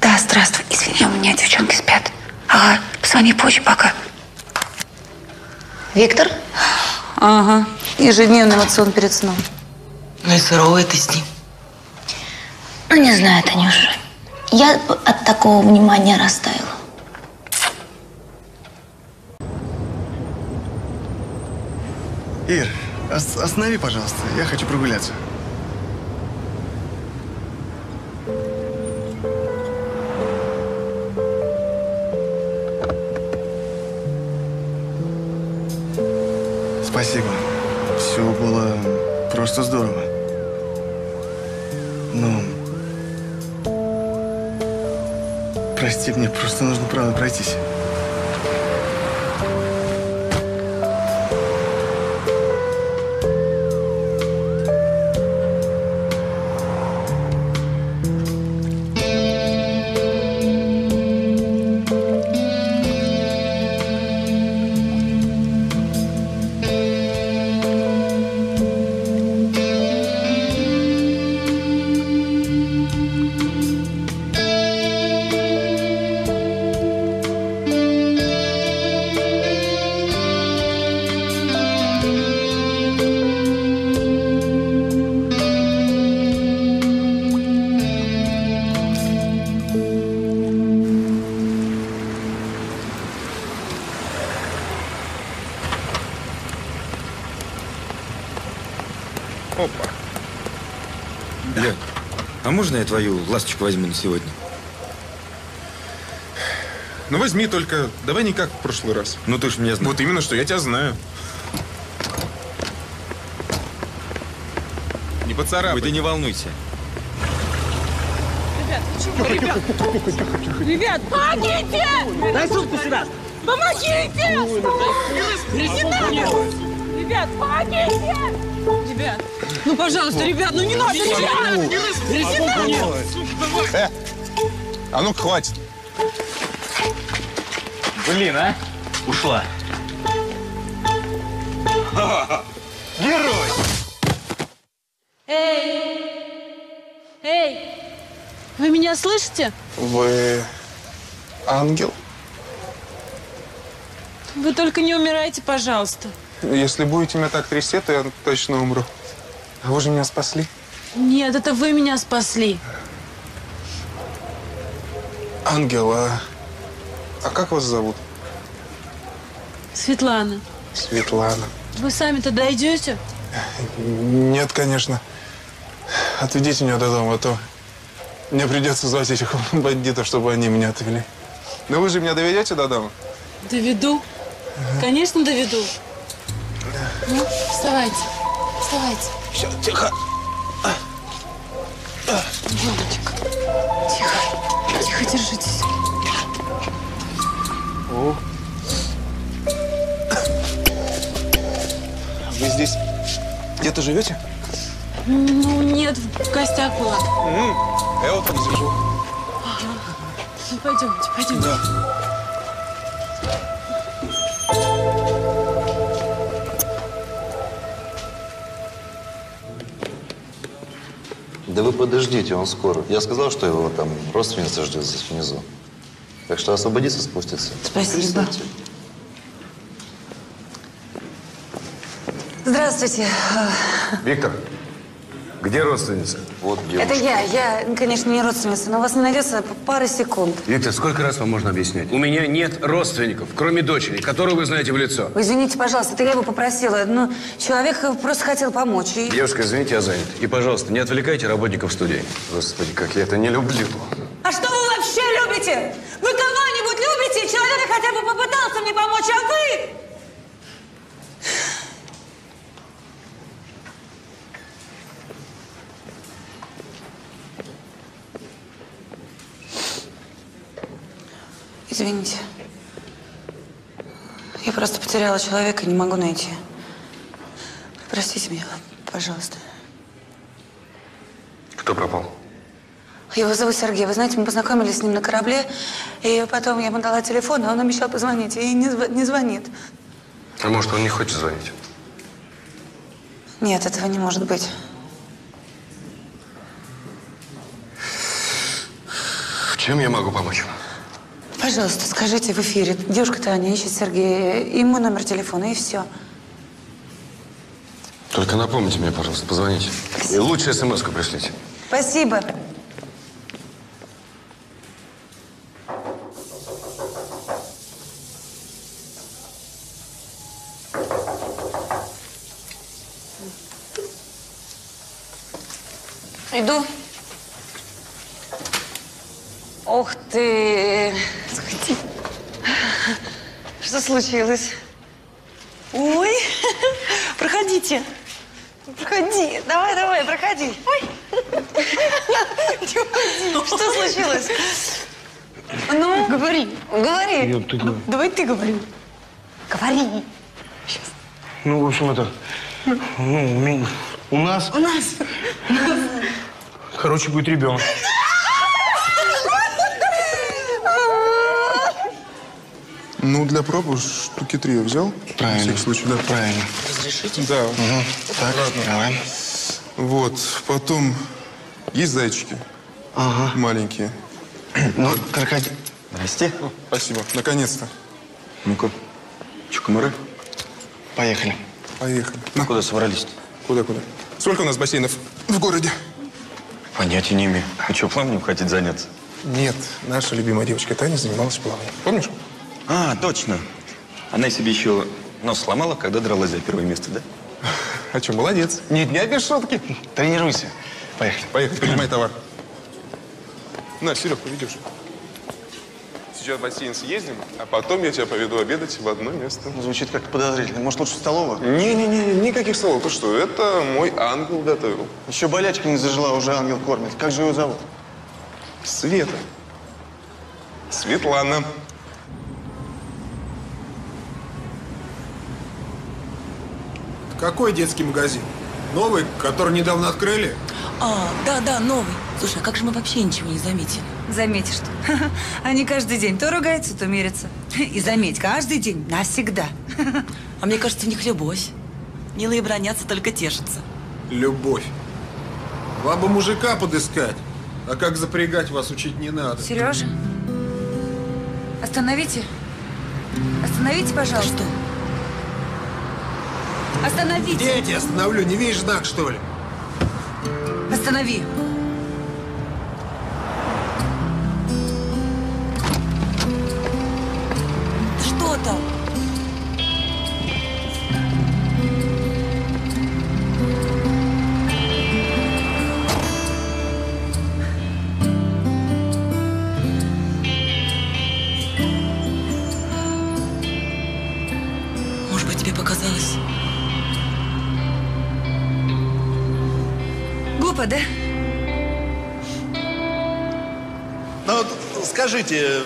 Да, здравствуй. Извини, у меня девчонки спят. Ага, позвони позже, пока. Виктор? Ага. Ежедневный эмоцион перед сном. Ну и суровый ты с ним. Ну, не знаю, Танюша. Я от такого внимания растаяла. Ир, ос- останови, пожалуйста. Я хочу прогуляться. Спасибо. Все было просто здорово. Ну, прости, мне просто нужно, правда, пройтись. Опа. Лен, а можно я твою ласточку возьму на сегодня? Ну возьми только, давай не как в прошлый раз. Ну ты ж меня знаешь. Вот именно, что я тебя знаю. Не поцарапай. Ой, да не волнуйся. Ребят, ребят, помогите! Дай сумку сюда! Помогите! Не надо! Ребят, помогите! Ребят, ну пожалуйста, ребят, ну не надо, ребят! Не надо! Э, а ну хватит. Блин, а? Ушла. Герой! Эй! Эй! Вы меня слышите? Вы ангел? Вы только не умирайте, пожалуйста. Если будете меня так трясти, то я точно умру. А вы же меня спасли. Нет, это вы меня спасли. Ангел, а, а как вас зовут? Светлана, Светлана. вы сами-то дойдете? Нет, конечно. отведите меня до дома, а то мне придется звать этих [LAUGHS] бандитов, чтобы они меня отвели. Но вы же меня доведете до дома? Доведу. Конечно, доведу. Ну, вставайте. Вставайте. Все, тихо. Леночка, тихо. Тихо, держитесь. О. Вы здесь где-то живете? Ну, нет, в гостях была. Я вот там сижу. Ага. Ну, пойдемте, пойдемте. Да вы подождите, он скоро. Я сказал, что его там родственница ждет здесь внизу. Так что освободиться спустится. Спасибо. Здравствуйте. Виктор, где родственница? Вот Это я. Я, конечно, не родственница, но у вас не найдется пары секунд. Виктор, сколько раз вам можно объяснять? У меня нет родственников, кроме дочери, которую вы знаете в лицо. Вы извините, пожалуйста, это я его попросила. Ну, человек просто хотел помочь. И... Девушка, извините, я занят. И, пожалуйста, не отвлекайте работников студии. Господи, как я это не люблю. А что вы вообще любите? Вы кого-нибудь любите? Человек хотя бы попытался мне помочь, а вы? Извините. Я просто потеряла человека и не могу найти. Простите меня, пожалуйста. Кто пропал? Его зовут Сергей. Вы знаете, мы познакомились с ним на корабле, и потом я ему дала телефон, а он обещал позвонить, и не, зв- не звонит. А может, он не хочет звонить? Нет, этого не может быть. Чем я могу помочь? Пожалуйста, скажите в эфире. Девушка Таня ищет Сергея, и мой номер телефона, и все. Только напомните мне, пожалуйста, позвоните. И лучше смс-ку пришлите. Спасибо. Иду. Ох ты! Сходи. Что случилось? Ой, проходите. Проходи. Давай, давай, проходи. Ой. Что случилось? Ну, говори. Ты говори. Давай ты говори. Говори. Ну, в общем, это... Ну, у, меня- у нас... У нас. Короче, будет ребенок. Ну, для пробы штуки три я взял. Правильно. На всякий случай, да. Правильно. Разрешите? Да. Так, давай. Вот, потом есть зайчики. Ага. Маленькие. Ну, крокодил. Здрасте. Спасибо. Наконец-то. Ну-ка, чукамары. Поехали. Поехали. Ну, куда собрались? Куда-куда? Сколько у нас бассейнов в городе? Понятия не имею. Вы что, плаванием хотите заняться? Нет, наша любимая девочка Таня занималась плаванием. Помнишь? А, точно. Она себе еще нос сломала, когда дралась за первое место, да? А что, молодец. Нет, не без шутки. Тренируйся. Поехали. Поехали, принимай товар. На, Серег, поведешь. Сейчас в бассейн съездим, а потом я тебя поведу обедать в одно место. Звучит как-то подозрительно. Может, лучше в столовую? Не-не-не, никаких слов. Ты что, это мой ангел готовил. Еще болячка не зажила, уже ангел кормит. Как же ее зовут? Света. Светлана. Какой детский магазин? Новый, который недавно открыли? А, да, да, новый. Слушай, а как же мы вообще ничего не заметили? Заметишь, что [LAUGHS] они каждый день то ругаются, то мирятся. И заметь, каждый день, навсегда. [LAUGHS] А мне кажется, в них любовь. Милые бронятся, только тешатся. Любовь. Вам бы мужика подыскать. А как запрягать вас учить не надо. Сережа, остановите. Остановите, пожалуйста. Что? Остановите. Где я тебя остановлю? Не видишь знак, что ли? Останови. Скажите,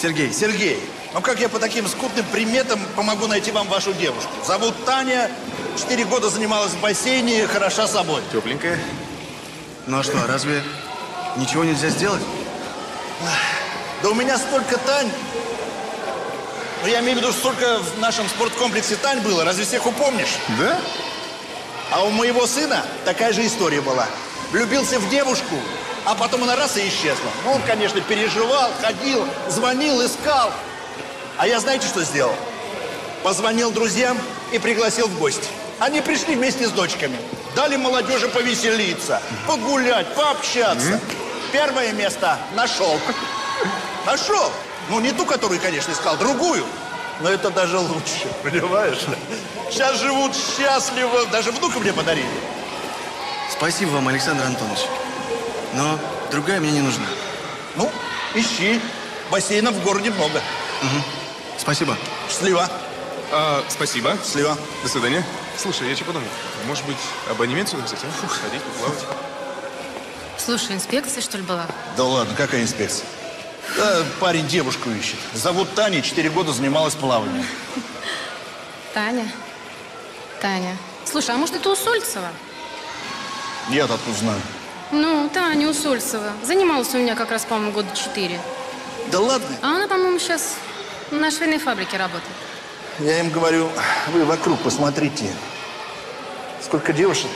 Сергей, Сергей, ну как я по таким скудным приметам помогу найти вам вашу девушку? Зовут Таня, четыре года занималась в бассейне, хороша собой. Тепленькая. Ну а что, разве ничего нельзя сделать? Да у меня столько Тань. Ну, я имею в виду, столько в нашем спорткомплексе Тань было. Разве всех упомнишь? Да? А у моего сына такая же история была. Влюбился в девушку, а потом она раз и исчезла. Ну, он, конечно, переживал, ходил, звонил, искал. А я знаете, что сделал? Позвонил друзьям и пригласил в гости. Они пришли вместе с дочками. Дали молодежи повеселиться, погулять, пообщаться. Первое место нашел. Нашел. Ну, не ту, которую, конечно, искал, другую. Но это даже лучше, понимаешь? Сейчас живут счастливо. Даже внука мне подарили. Спасибо вам, Александр Антонович. Но другая мне не нужна. Ну, ищи. Бассейнов в городе много. Угу. Спасибо. Счастливо. А, спасибо. Счастливо. До свидания. Слушай, я что подумал? Может быть, абонемент сюда взять, а? Сходить, поплавать. Слушай, инспекция, что ли, была? Да ладно, какая инспекция? Да, парень девушку ищет. Зовут Таня, четыре года занималась плаванием. [LAUGHS] Таня. Таня. Слушай, а может, это Усольцева? Я-то откуда знаю. Ну, Таня Усольцева. Занималась у меня как раз, по-моему, года четыре. Да ладно. А она, по-моему, сейчас на швейной фабрике работает. Я им говорю, вы вокруг посмотрите. Сколько девушек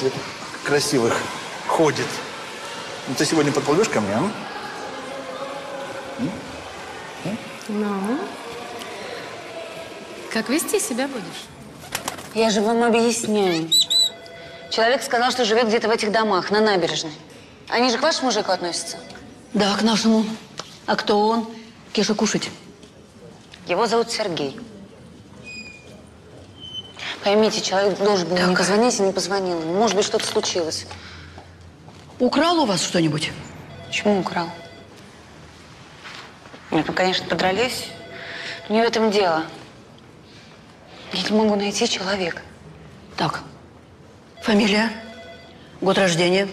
красивых ходит. Ну, ты сегодня подплывешь ко мне, а? Ну? Как вести себя будешь? Я же вам объясняю. Человек сказал, что живет где-то в этих домах, на набережной. Они же к вашему мужику относятся? Да, к нашему. А кто он? Кеша, кушать. Его зовут Сергей. Поймите, человек должен был мне позвонить и не позвонил. Может быть, что-то случилось. Украл у вас что-нибудь? Почему украл? Нет, ну, конечно, подрались. Но не в этом дело. Я не могу найти человека. Так. Фамилия, год рождения,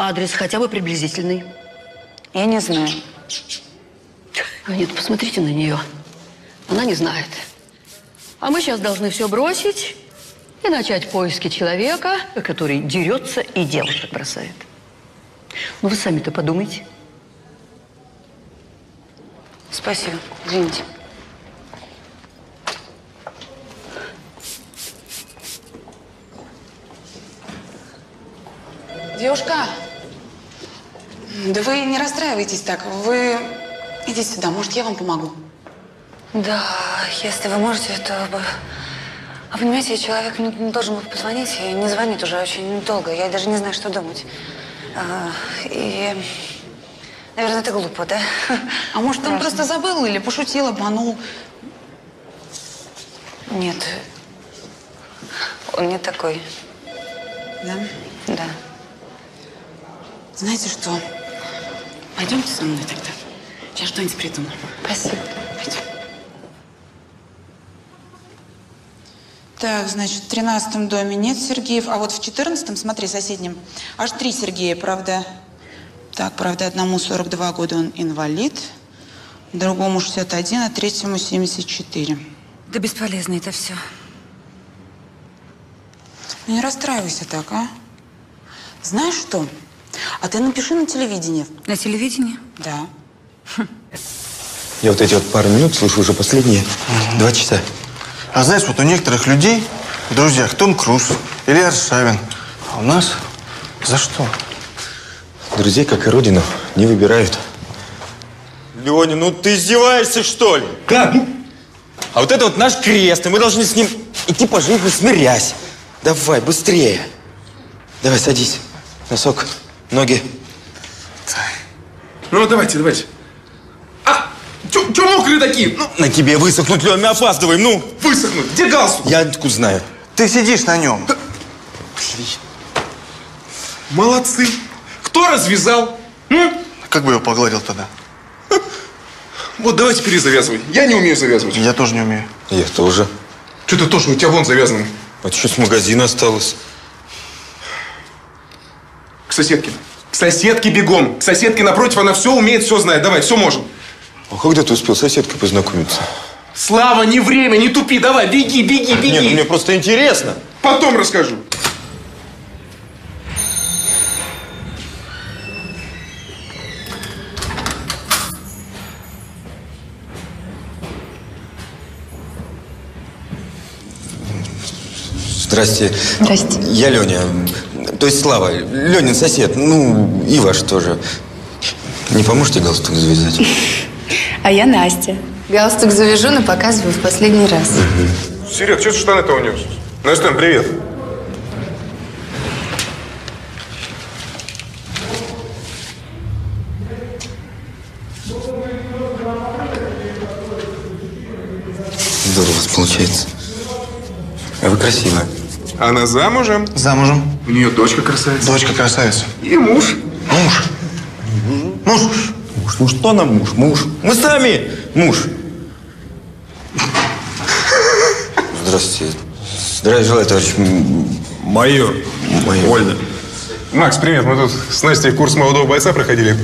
адрес хотя бы приблизительный. Я не знаю. Нет, посмотрите на нее. Она не знает. А мы сейчас должны все бросить и начать поиски человека, который дерется и девушек бросает. Ну, вы сами-то подумайте. Спасибо. Извините. Девушка, да вы не расстраивайтесь так. Вы идите сюда, может, я вам помогу. Да, если вы можете, то. А понимаете, человек мне не должен был позвонить и не звонит уже очень долго. Я даже не знаю, что думать. А, и, наверное, это глупо, да? А может, он просто забыл или пошутил, обманул? Нет. Он не такой. Да? Да. Знаете что? Пойдемте со мной тогда. Я что-нибудь придумаю. Спасибо. Пойдем. Так, значит, в тринадцатом доме нет Сергеев, а вот в четырнадцатом, смотри, соседнем, аж три Сергея, правда. Так, правда, одному 42 года он инвалид, другому 61, а третьему 74. Да бесполезно это все. Ну, не расстраивайся так, а? Знаешь что? А ты напиши на телевидении. На телевидении? Да. Я вот эти вот пару минут слушаю уже последние два часа. А знаешь, вот у некоторых людей в друзьях Том Круз или Аршавин. А у нас за что? Друзей, как и родину, не выбирают. Леня, ну ты издеваешься, что ли? Как? А вот это вот наш крест, и мы должны с ним идти по жизни, смирясь. Давай, быстрее. Давай, садись. Носок, ноги. Ну, давайте, давайте. А, чё, чё мокрые такие? Ну, На тебе высохнуть, Лёнь, мы опаздываем, ну. высохнут. Где галстук? Я откуда знаю? Ты сидишь на нем. Молодцы. Кто развязал? Как бы его погладил тогда? Вот давайте перезавязывай. Я не умею завязывать. Я тоже не умею. Я тоже. Что ты тоже? У тебя вон завязано. Это что с магазина осталось? К соседке. К соседке бегом. К соседке напротив, она все умеет, все знает. Давай, все можем. А когда ты успел с соседкой познакомиться? Слава, не время, не тупи. Давай, беги, беги, беги. Нет, ну мне просто интересно. Потом расскажу. Здрасте. Здрасте. Я Леня. То есть Слава. Ленин сосед. Ну, и ваш тоже. Не поможете галстук завязать? А я Настя. Галстук завяжу, но показываю в последний раз. Серег, что ты штаны-то унес? Настен, привет. Здорово у вас получается. А вы красивая. Она замужем? Замужем. У нее дочка красавица. Дочка красавица. И муж. Муж. Муж. Муж. Ну что нам муж? Муж. Мы сами муж. Здравствуйте. Здравия желаю, товарищ майор. Майор. Ольга. Макс, привет. Мы тут с Настей курс молодого бойца проходили.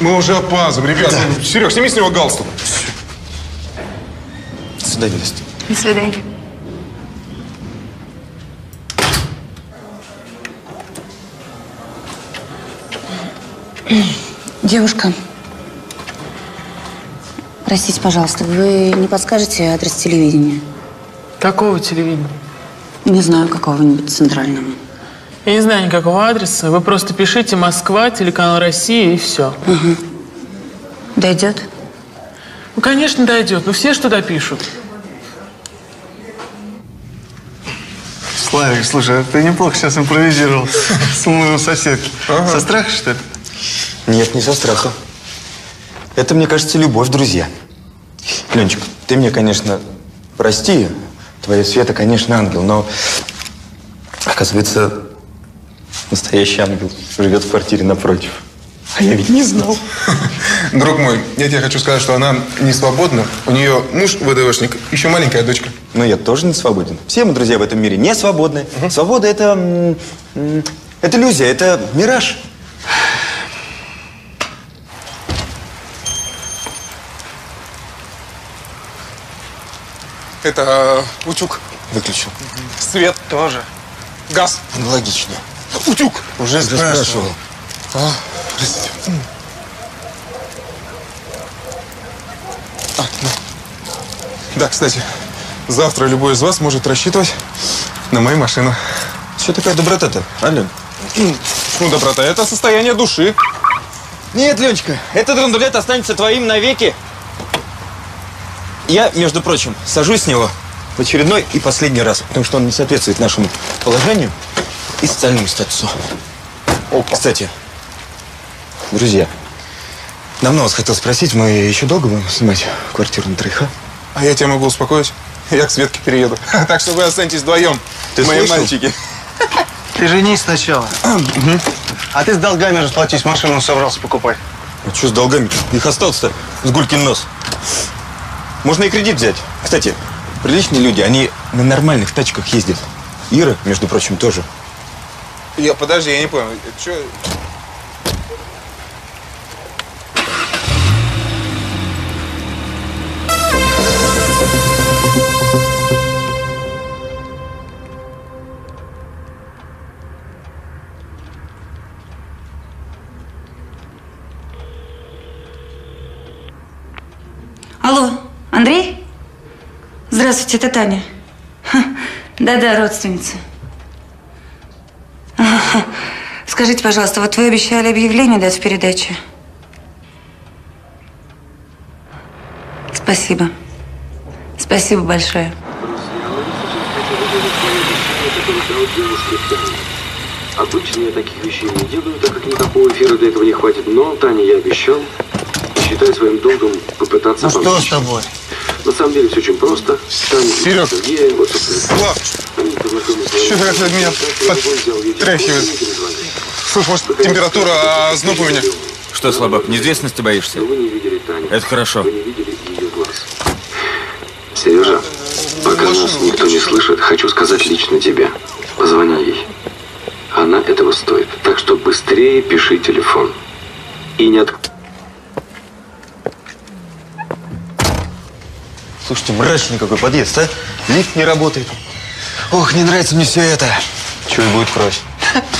Мы уже опаздываем, ребят. Серег, сними с него галстук. До свидания, Настя. До свидания. Девушка, простите, пожалуйста, вы не подскажете адрес телевидения? Какого телевидения? Не знаю, какого-нибудь центрального. Я не знаю никакого адреса. Вы просто пишите «Москва», телеканал «Россия» и все. Дойдет? Ну, конечно, дойдет. Ну, все ж туда пишут. Славик, слушай, а ты неплохо сейчас импровизировал [LAUGHS] с моего соседки. Со страха, что ли? Нет, не со страха. Это, мне кажется, любовь, друзья. Ленчик, ты мне, конечно, прости. Твоя Света, конечно, ангел, но, оказывается, настоящий ангел живет в квартире напротив. А я ведь не знал. [LAUGHS] Друг мой, я тебе хочу сказать, что она не свободна. У нее муж ВДВшник, еще маленькая дочка. Но я тоже не свободен. Все мы, друзья, в этом мире не свободны. Свобода – это, это иллюзия, это мираж. Это э, утюг. Выключил. Свет тоже. Газ. Аналогично. Утюг. Уже спрашивал. А, простите. А, да. Да, кстати, завтра любой из вас может рассчитывать на мою машину. Что такая доброта-то, а, Лен? Ну, доброта – это состояние души. Нет, Ленечка, этот драндулет останется твоим навеки. Я, между прочим, сажусь с него в очередной и последний раз, потому что он не соответствует нашему положению и социальному статусу. Опа. Кстати, друзья, давно вас хотел спросить, мы еще долго будем снимать квартиру на троих, а? А я тебя могу успокоить. Я к Светке перееду. [LAUGHS] Так что вы останетесь вдвоем, Ты мои слышал? мальчики. Ты женись сначала. А ты с долгами расплатись, машину собрался покупать. А что с долгами? Их остался с гулькин нос. Можно и кредит взять. Кстати, приличные люди, они на нормальных тачках ездят. Ира, между прочим, тоже. Я, подожди, я не понял. Что? Здравствуйте, это Таня. Да-да, родственница. Скажите, пожалуйста, вот вы обещали объявление дать в передаче. Спасибо. Спасибо большое. Обычно я таких вещей не делаю, так как никакого эфира для этого не хватит. Но, Таня, я обещал. Считаю своим долгом попытаться Ну что помочь. с тобой? На самом деле все очень просто. Таня, Серег, Сергея, вот, Слав, что ты как-то меня подтряхивает? Слушай, может, температура, а зноб у меня? Что, слабак, неизвестности боишься? Вы не видели Таню. Это хорошо. Вы не видели ее глаз. Сережа, пока нас никто не слышит, хочу сказать лично тебе. Позвони ей. она этого стоит. Так что быстрее пиши телефон. И не от... Слушайте, мрачный какой подъезд, а? Лифт не работает. Ох, не нравится мне все это. Чего и будет кровь.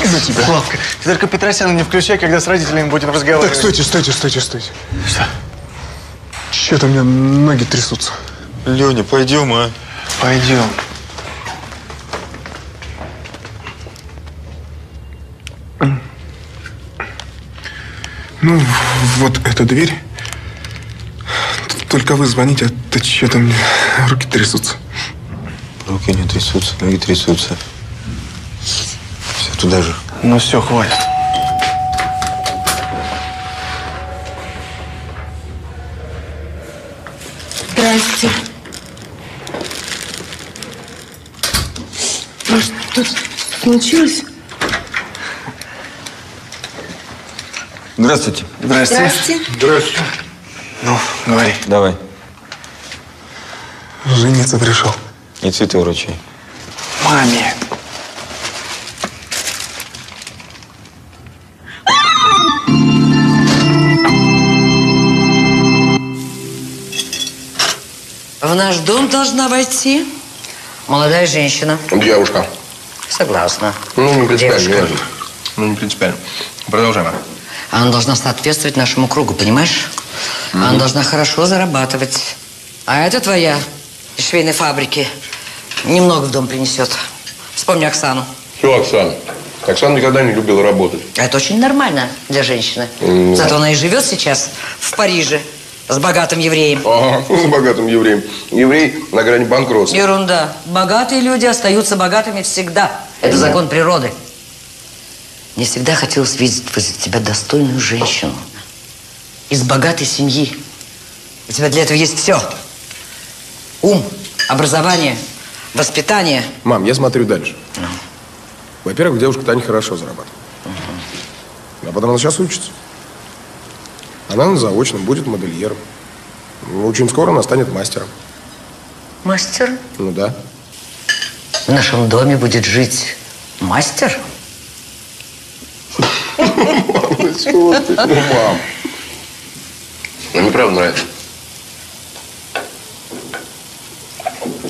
За [LAUGHS] тебя. Славка, ты только Петросяна не включай, когда с родителями будем разговаривать. Так, стойте, стойте, стойте, стойте. Что? Че-то у меня ноги трясутся. Леня, пойдем, а? Пойдем. Ну, вот эта дверь. Только вы звоните, а то что-то мне руки трясутся. Руки не трясутся, ноги трясутся. Все туда же. Ну все, хватит. Здрасте. Ну, что случилось? Здравствуйте. Здрасте. Здрасте. Здравствуйте. Ну, говори. Давай. Жениться пришел. И цветы вручай. Маме. В наш дом должна войти молодая женщина. Девушка. Согласна. Ну, не принципиально. Девушка. не важно. Ну, не принципиально. Продолжаем. Она должна соответствовать нашему кругу, понимаешь? Она должна хорошо зарабатывать. А это твоя из швейной фабрики. Немного в дом принесет. Вспомни Оксану. Все, Оксана. Оксана никогда не любила работать. А Это очень нормально для женщины. М, Зато она и живет сейчас в Париже с богатым евреем. Ага, [LAUGHS] с богатым евреем. Еврей на грани банкротства. Ерунда. Богатые люди остаются богатыми всегда. Это закон природы. Мне всегда хотелось видеть возле тебя достойную женщину. Из богатой семьи. У тебя для этого есть все. Ум, образование, воспитание. Мам, я смотрю дальше. Во-первых, девушка Таня хорошо зарабатывает. А потом она сейчас учится. Она на заочном будет модельером. Ну, Очень скоро она станет мастером. Мастер. Ну да. В нашем доме будет жить мастер. [LAUGHS] Ну, чего ты? Ну, мам. Ну, мне правда нравится.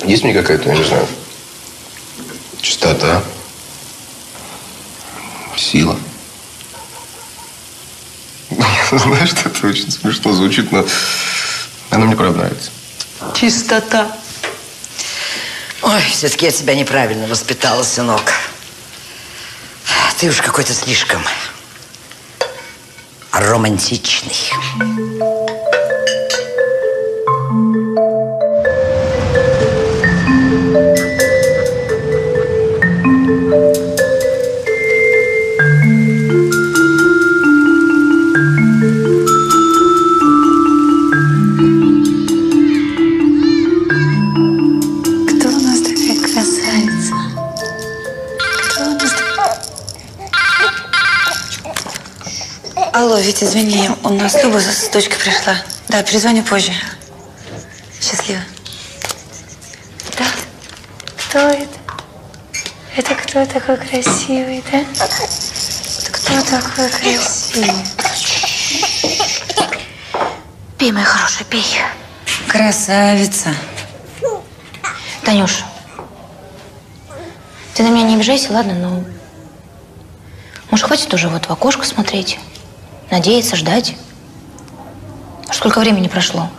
Есть мне какая-то, я не знаю, чистота, сила. [LAUGHS] Знаешь, что это очень смешно звучит, но она мне правда нравится. Чистота. Ой, все-таки я тебя неправильно воспитала, сынок. Ты уж какой-то слишком романтичный. Алло, Витя, извини, у нас Люба с дочкой пришла. Да, перезвоню позже. Счастливо. Кто это? Это кто такой красивый, да? Это кто такой красивый? Пей, моя хорошая, пей. Красавица. Танюш, ты на меня не обижайся, ладно? Но, может, хватит уже вот в окошко смотреть, надеяться, ждать? Сколько времени прошло?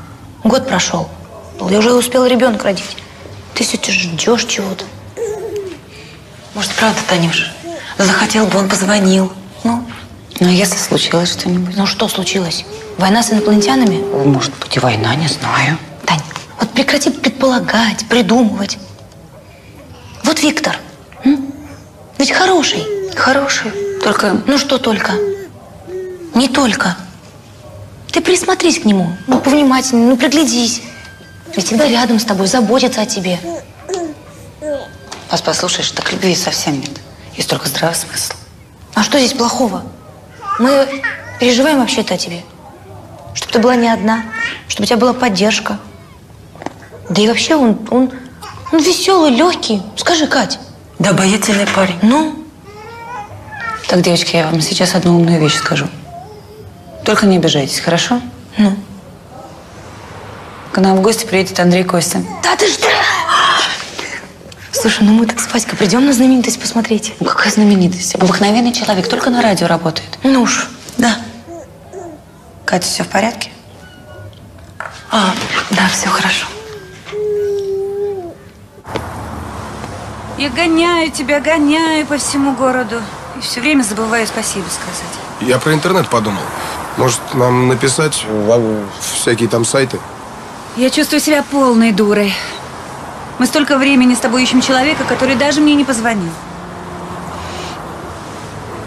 Год прошел. Я уже успела ребенка родить. Ты все ждешь чего-то. Может, правда, Танюш? Захотел бы, он позвонил. Ну? Ну, а если случилось что-нибудь? Ну, что случилось? Война с инопланетянами? Может быть, и война, не знаю. Тань, вот прекрати предполагать, придумывать. Вот Виктор. м? Ведь хороший. Хороший. Только... Ну, что только? Не только. Ты присмотрись к нему. Ну, повнимательнее, ну, приглядись. Ведь всегда рядом с тобой, заботится о тебе. Вас послушаешь, так любви совсем нет. Есть только здравый смысл. А что здесь плохого? Мы переживаем вообще-то о тебе. Чтобы ты была не одна, чтобы у тебя была поддержка. Да и вообще он, он, он веселый, легкий. Скажи, Кать. Да, обаятельный парень. Ну? Так, девочки, я вам сейчас одну умную вещь скажу. Только не обижайтесь, хорошо? Ну? К нам в гости приедет Андрей Костя. Да ты что? Слушай, ну мы так с Васькой придем на знаменитость посмотреть. Ну, какая знаменитость? Обыкновенный человек, только на радио работает. Ну уж. Да. Катя, все в порядке? А, да, все хорошо. Я гоняю тебя, гоняю по всему городу. И все время забываю спасибо сказать. Я про интернет подумал. Может, нам написать в всякие там сайты? Я чувствую себя полной дурой. Мы столько времени с тобой ищем человека, который даже мне не позвонил.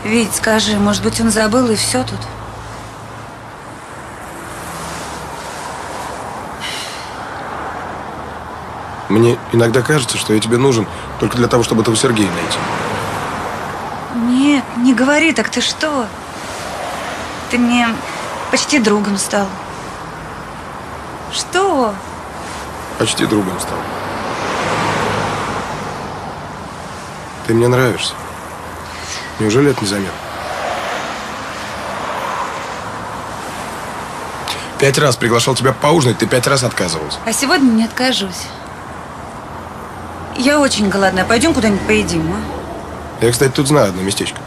Ведь, скажи, может быть, он забыл и все тут? Мне иногда кажется, что я тебе нужен только для того, чтобы этого Сергея найти. Нет, не говори так, ты что? Ты мне почти другом стал. Что? Почти другом стал. Ты мне нравишься. Неужели это незаметно? Пять раз приглашал тебя поужинать, ты пять раз отказывалась. А сегодня не откажусь. Я очень голодная. Пойдем куда-нибудь поедим, а? Я, кстати, тут знаю одно местечко.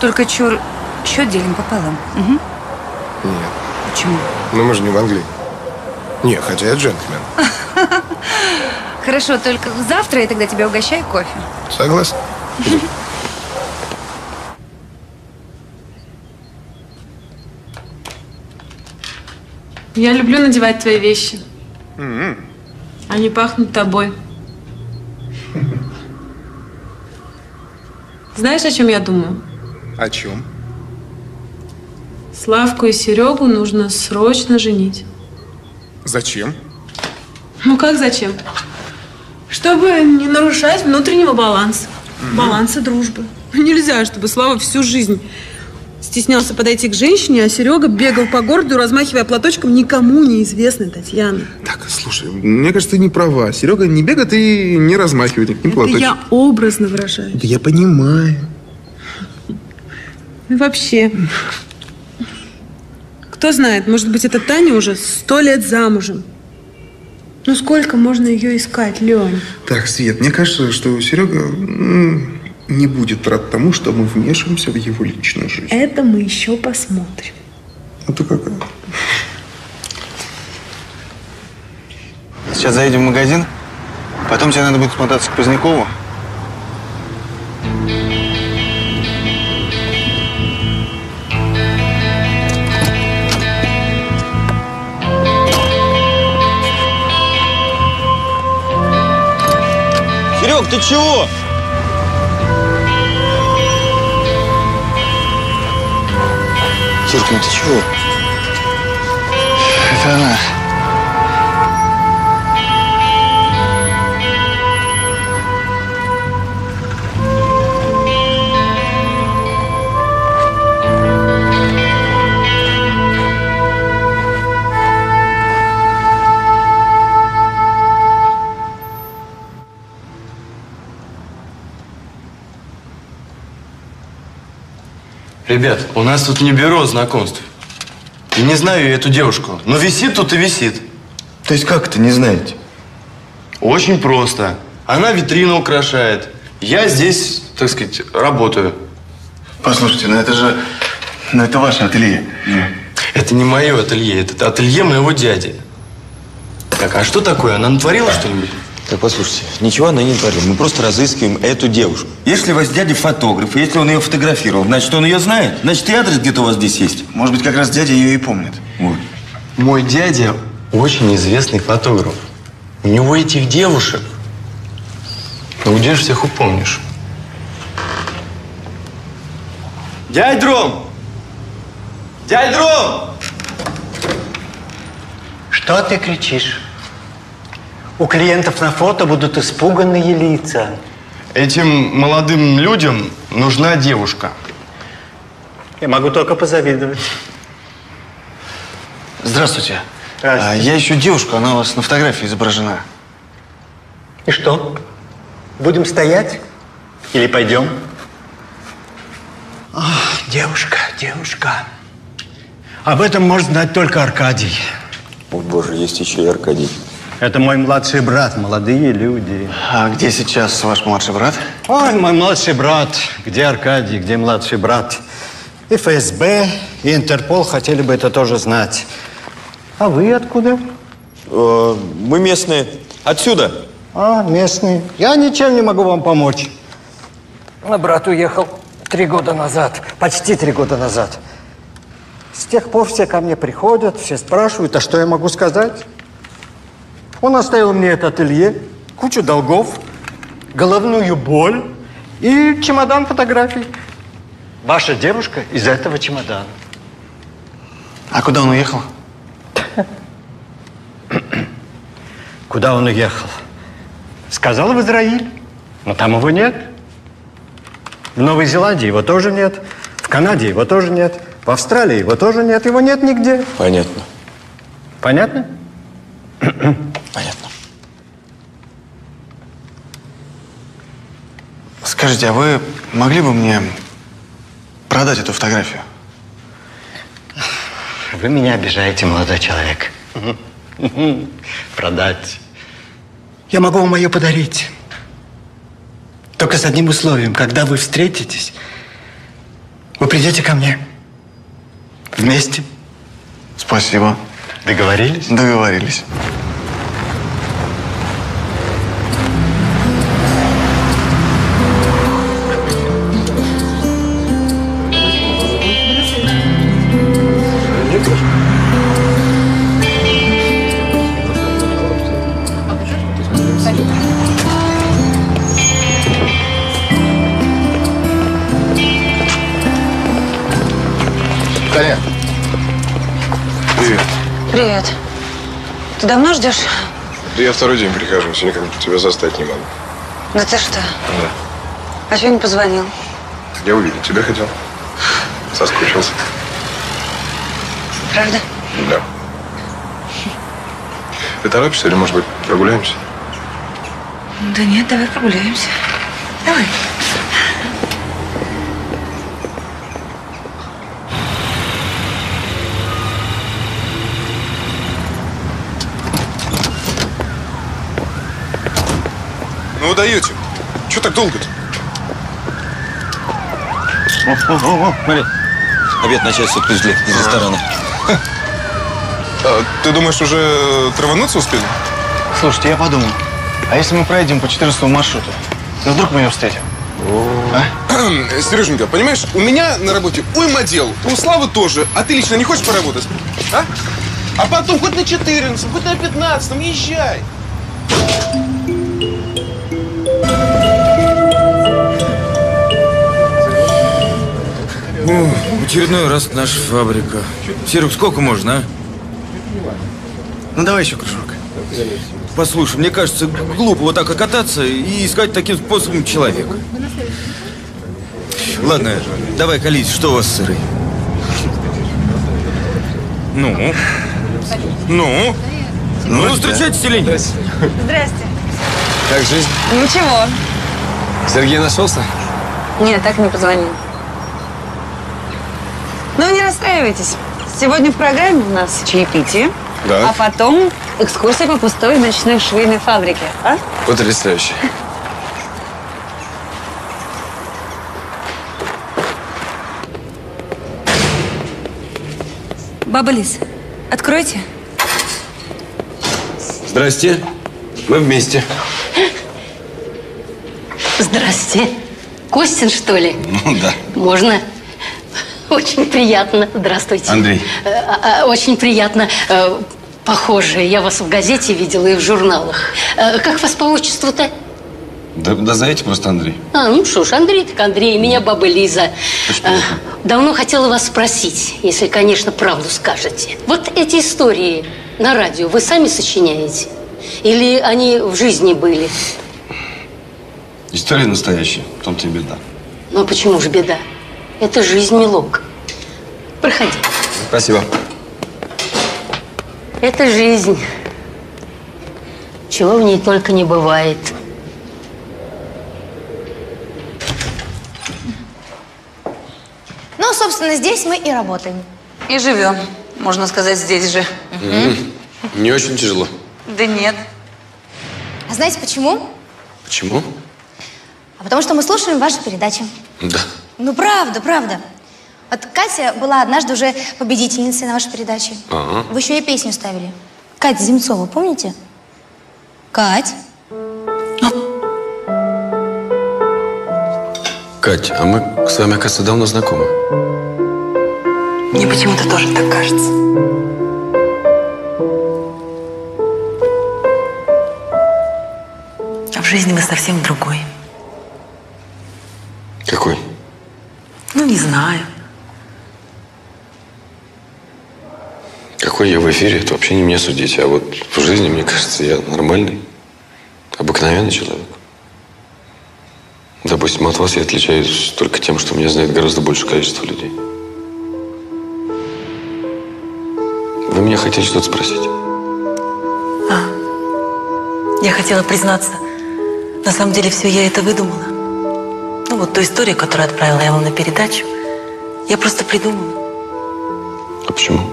Только чур, счет делим пополам. Угу. Нет. Почему? Ну, мы же не в Англии. Не, хотя я джентльмен. [LAUGHS] Хорошо, только завтра я тогда тебя угощаю кофе. Согласен? [LAUGHS] Я люблю надевать твои вещи. Они пахнут тобой. [LAUGHS] Знаешь, о чем я думаю? О чем? Славку и Серегу нужно срочно женить. Зачем? Ну как зачем? Чтобы не нарушать внутреннего баланса. Баланса дружбы. Нельзя, чтобы Слава всю жизнь стеснялся подойти к женщине, а Серега бегал по городу, размахивая платочком никому неизвестной Татьяны. Так, слушай, мне кажется, ты не права. Серега не бегает и не размахивает никаким Это платочком. я образно выражаю. Да я понимаю. И вообще, кто знает, может быть, эта Таня уже сто лет замужем. Ну сколько можно ее искать, Лень? Так, Свет, мне кажется, что Серега не будет рад тому, что мы вмешиваемся в его личную жизнь. Это мы еще посмотрим. А ты какая? Сейчас заедем в магазин, потом тебе надо будет смотаться к Позднякову. Серег, ты чего? Серег, ну ты чего? Это она. Ребят, у нас тут не бюро знакомств. И не знаю я эту девушку. Но висит тут и висит. То есть как это не знаете? Очень просто. Она витрину украшает. Я здесь, так сказать, работаю. Послушайте, ну это же... Ну это ваше ателье. Это не мое ателье, это ателье моего дяди. Так, а что такое? Она натворила что-нибудь? Так, послушайте, ничего она не творила. Мы просто разыскиваем эту девушку. Если у вас дядя фотограф, и если он ее фотографировал, значит, он ее знает. Значит, и адрес где-то у вас здесь есть. Может быть, как раз дядя ее и помнит. Вот. Мой дядя очень известный фотограф. У него этих девушек. Ну, где же всех упомнишь? Дядь Дром! Дядь Дром! Что ты кричишь? У клиентов на фото будут испуганные лица. Этим молодым людям нужна девушка. Я могу только позавидовать. Здравствуйте. А, я ищу девушку, она у вас на фотографии изображена. И что? Будем стоять? Или пойдем? девушка, девушка. Об этом может знать только Аркадий. О, боже, есть еще и Аркадий. Это мой младший брат, молодые люди. А где сейчас ваш младший брат? Ой, мой младший брат. Где Аркадий, где младший брат? И ФСБ, и Интерпол хотели бы это тоже знать. А вы откуда? Э, мы местные. Отсюда. А, местный. Я ничем не могу вам помочь. А брат уехал три года назад, почти три года назад. С тех пор все ко мне приходят, все спрашивают, а что я могу сказать? Он оставил мне это ателье, кучу долгов, головную боль и чемодан фотографий. Ваша девушка из этого чемодана. А куда он уехал? [CLEARS THROAT] Куда он уехал? Сказал в Израиль, но там его нет. В Новой Зеландии его тоже нет. В Канаде его тоже нет. В Австралии его тоже нет. Его нет нигде. Понятно. Понятно? [CLEARS THROAT] Понятно. Скажите, а вы могли бы мне продать эту фотографию? Вы меня обижаете, молодой человек. Продать. Я могу вам ее подарить. Только с одним условием. Когда вы встретитесь, вы придете ко мне. Вместе. Спасибо. Договорились? Договорились. Ты давно ждешь? Да я второй день прихожу, все никак тебя застать не могу. Да ты что? Да. А чего не позвонил? Я увидеть тебя хотел. Соскучился. Правда? Да. Ты торопишься или, может быть, прогуляемся? Да нет, давай прогуляемся. Давай. Ну, даете. Чего так долго-то? О, о, о, о, смотри. Обед начальство привезли из ресторана. А, ты думаешь, уже травануться успели? Слушайте, я подумал. А если мы проедем по 14 маршруту? Ну, вдруг мы ее встретим? [CLEARS THROAT] Сереженька, понимаешь, у меня на работе уйма дел, у Славы тоже. А ты лично не хочешь поработать? А? А потом хоть на 14, хоть на 15, езжай. О, очередной раз наша фабрика. Серег, сколько можно, а? Ну, давай еще кружок. Послушай, мне кажется, глупо вот так кататься и искать таким способом человека. Ладно, давай колись, что у вас с сырой? Ну? Ну? Ну, встречайте селение. Здрасте. Как жизнь? Ничего. Сергей нашелся? Нет, так не позвонил. Не расстраивайтесь. Сегодня в программе у нас чаепитие, Да. а потом экскурсия по пустой ночной швейной фабрике. А? Потрясающе. Баба Лиз, откройте. Здрасте. Мы вместе. Здрасте. Костин, что ли? Ну да. Можно? Очень приятно. Здравствуйте. Андрей. Э, а, а, Очень приятно. Э, Похоже, я вас в газете видела и в журналах. Э, Как вас по отчеству-то? Да, да зовите просто Андрей. А, ну что ж, Андрей так Андрей, меня баба Лиза. Э, Давно хотела вас спросить, если, конечно, правду скажете. Вот эти истории на радио вы сами сочиняете? Или они в жизни были? История настоящая. В том-то и беда. Ну, а почему же беда? Это жизнь, милок. Проходи. Спасибо. Это жизнь. Чего в ней только не бывает. Ну, собственно, здесь мы и работаем. И живем, можно сказать, здесь же. М, Не очень тяжело. Да нет. А знаете почему? Почему? А потому что мы слушаем ваши передачи. Да. Ну, правда, правда. Вот Катя была однажды уже победительницей на вашей передаче. Ага. Вы еще ей песню ставили. Катя Земцова, помните? Кать? Кать, а мы с вами, оказывается, давно знакомы. Мне почему-то тоже так кажется. А в жизни вы совсем другой. Какой? Не знаю. Какой я в эфире, это вообще не мне судить. А вот в жизни, мне кажется, я нормальный, обыкновенный человек. Допустим, от вас я отличаюсь только тем, что меня знает гораздо большее количество людей. Вы меня хотели что-то спросить? Я хотела признаться, на самом деле все я это выдумала. Ну вот ту историю, которую отправила я вам на передачу, я просто придумала. А почему?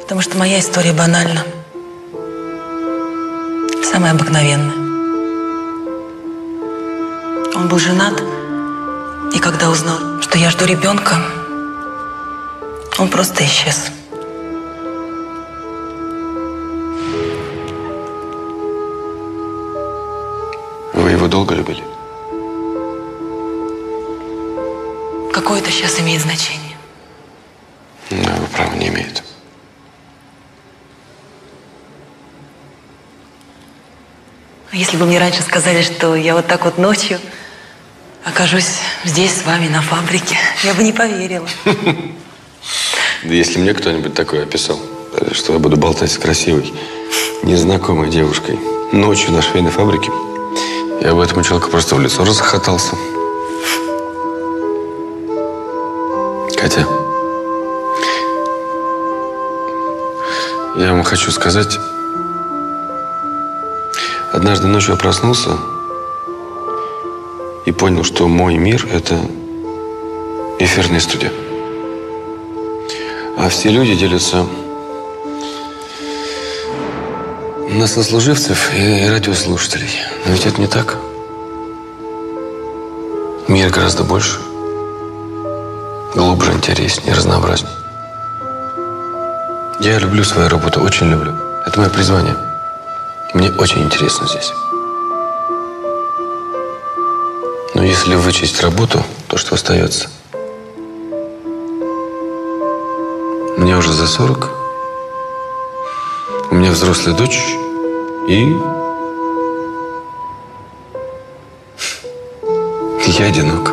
Потому что моя история банальна. Самая обыкновенная. Он был женат, и когда узнал, что я жду ребенка, он просто исчез. Долго любили? Какое это сейчас имеет значение? Да, вы права не имеет. А Если бы мне раньше сказали, что я вот так вот ночью окажусь здесь с вами на фабрике, я бы не поверила. [LAUGHS] Да если мне кто-нибудь такое описал, что я буду болтать с красивой, незнакомой девушкой ночью на швейной фабрике, я бы этому человеку просто в лицо разохотался. Катя, я вам хочу сказать, однажды ночью я проснулся и понял, что мой мир – это эфирная студия. А все люди делятся на сослуживцев и радиослушателей. Но ведь это не так. Мир гораздо больше. Глубже, интереснее, разнообразнее. Я люблю свою работу, очень люблю. Это мое призвание. Мне очень интересно здесь. Но если вычесть работу, то что остается? Мне уже за 40. У меня взрослая дочь и... Я одинок.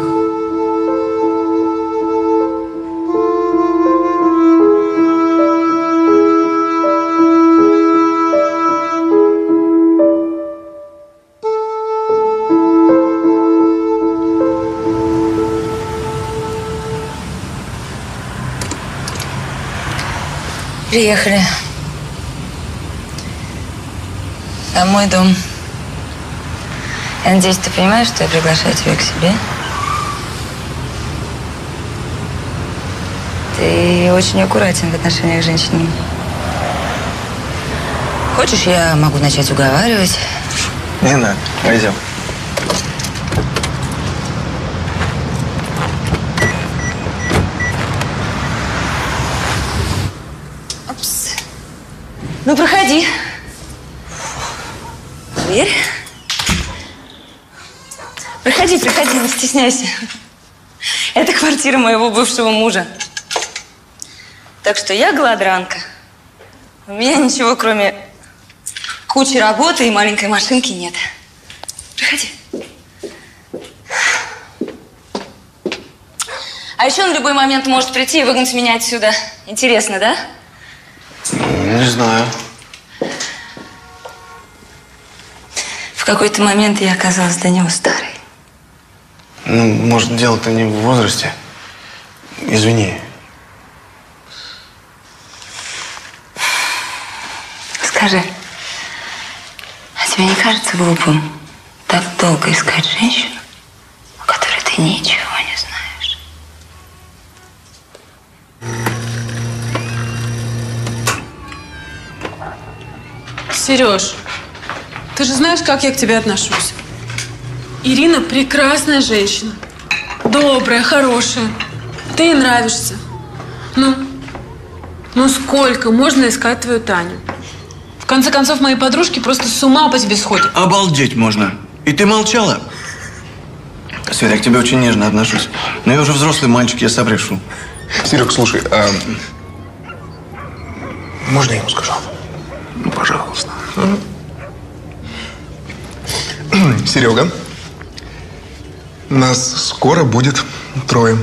Приехали. А мой дом. Я надеюсь, ты понимаешь, что я приглашаю тебя к себе? Ты очень аккуратен в отношениях с женщинами. Хочешь, я могу начать уговаривать? Не надо, пойдем. Опс. Ну, проходи. Дверь. Проходи, проходи, не стесняйся. Это квартира моего бывшего мужа. Так что я голодранка. У меня ничего, кроме кучи работы и маленькой машинки нет. Проходи. А еще он в любой момент может прийти и выгнать меня отсюда. Интересно, да? Не знаю. В какой-то момент я оказалась для него старой. Ну, может, дело-то не в возрасте. Извини. Скажи, а тебе не кажется глупым так долго искать женщину, о которой ты ничего не знаешь? Сереж, ты же знаешь, как я к тебе отношусь. Ирина прекрасная женщина. Добрая, хорошая. Ты ей нравишься. Ну, ну сколько можно искать твою Таню? В конце концов, мои подружки просто с ума по тебе сходят. Обалдеть можно. И ты молчала? Света, я к тебе очень нежно отношусь. Но я уже взрослый мальчик, я сам решу. Серег, слушай, а... можно я ему скажу? Ну, пожалуйста. Серега, нас скоро будет трое.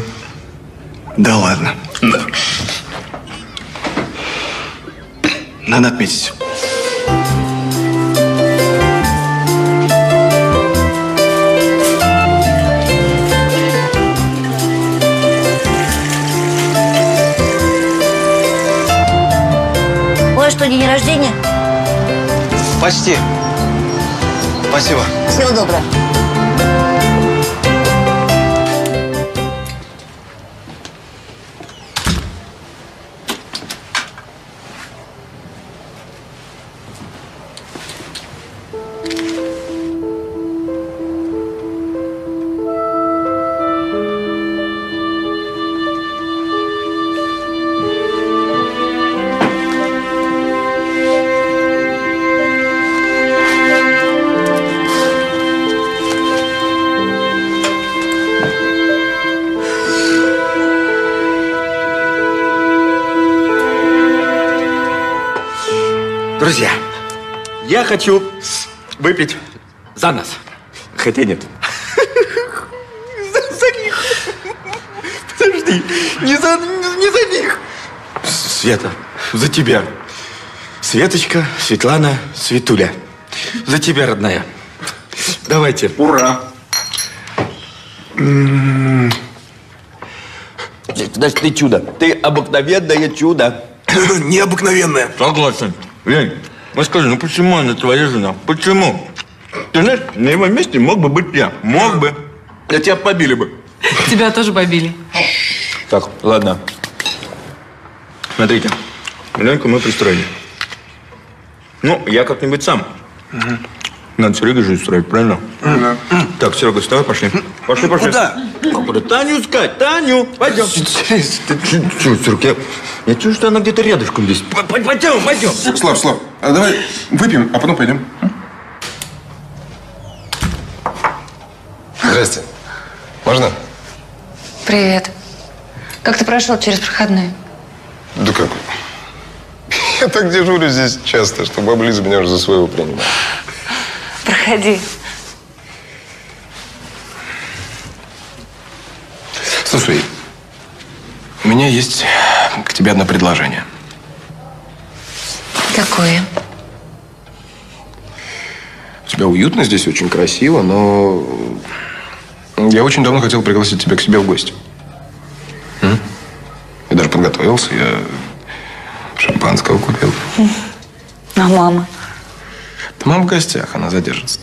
Да ладно. Да. Надо отметить. Ой, что, день рождения? Почти. Спасибо. Всего доброго. Друзья, я хочу выпить за нас. Хотя нет. За, [LAUGHS] за них. Подожди, не за, не за них. Света, за тебя. Светочка, Светлана, Светуля. За тебя, родная. Давайте. Ура. Значит, ты чудо. Ты обыкновенное чудо. [COUGHS] Необыкновенное. Согласен. Лень, ну скажи, ну почему она твоя жена? Почему? Ты знаешь, на его месте мог бы быть я. Мог бы. Я тебя побили бы. Тебя тоже побили. Так, ладно. Смотрите, Леньку мы пристроили. Ну, я как-нибудь сам. Надо Сереге жизнь строить, правильно? Так, Серега, вставай, пошли. Пошли, пошли. Куда? Куда? Таню искать, Таню, пойдем. Серег, я, я чувствую, что она где-то рядышком здесь. Пойдем, пойдем. Слав, Слав, а давай выпьем, а потом пойдем. Здрасте. Можно? Привет. Как ты прошел через проходные? Да как? Я так дежурю здесь часто, что баба Лиза меня уже за своего принимает. Проходи. Слушай, у меня есть к тебе одно предложение. Какое? У тебя уютно здесь, очень красиво, но я очень давно хотел пригласить тебя к себе в гости. М? Я даже подготовился, я шампанского купил. А мама? Да мама в гостях, она задержится.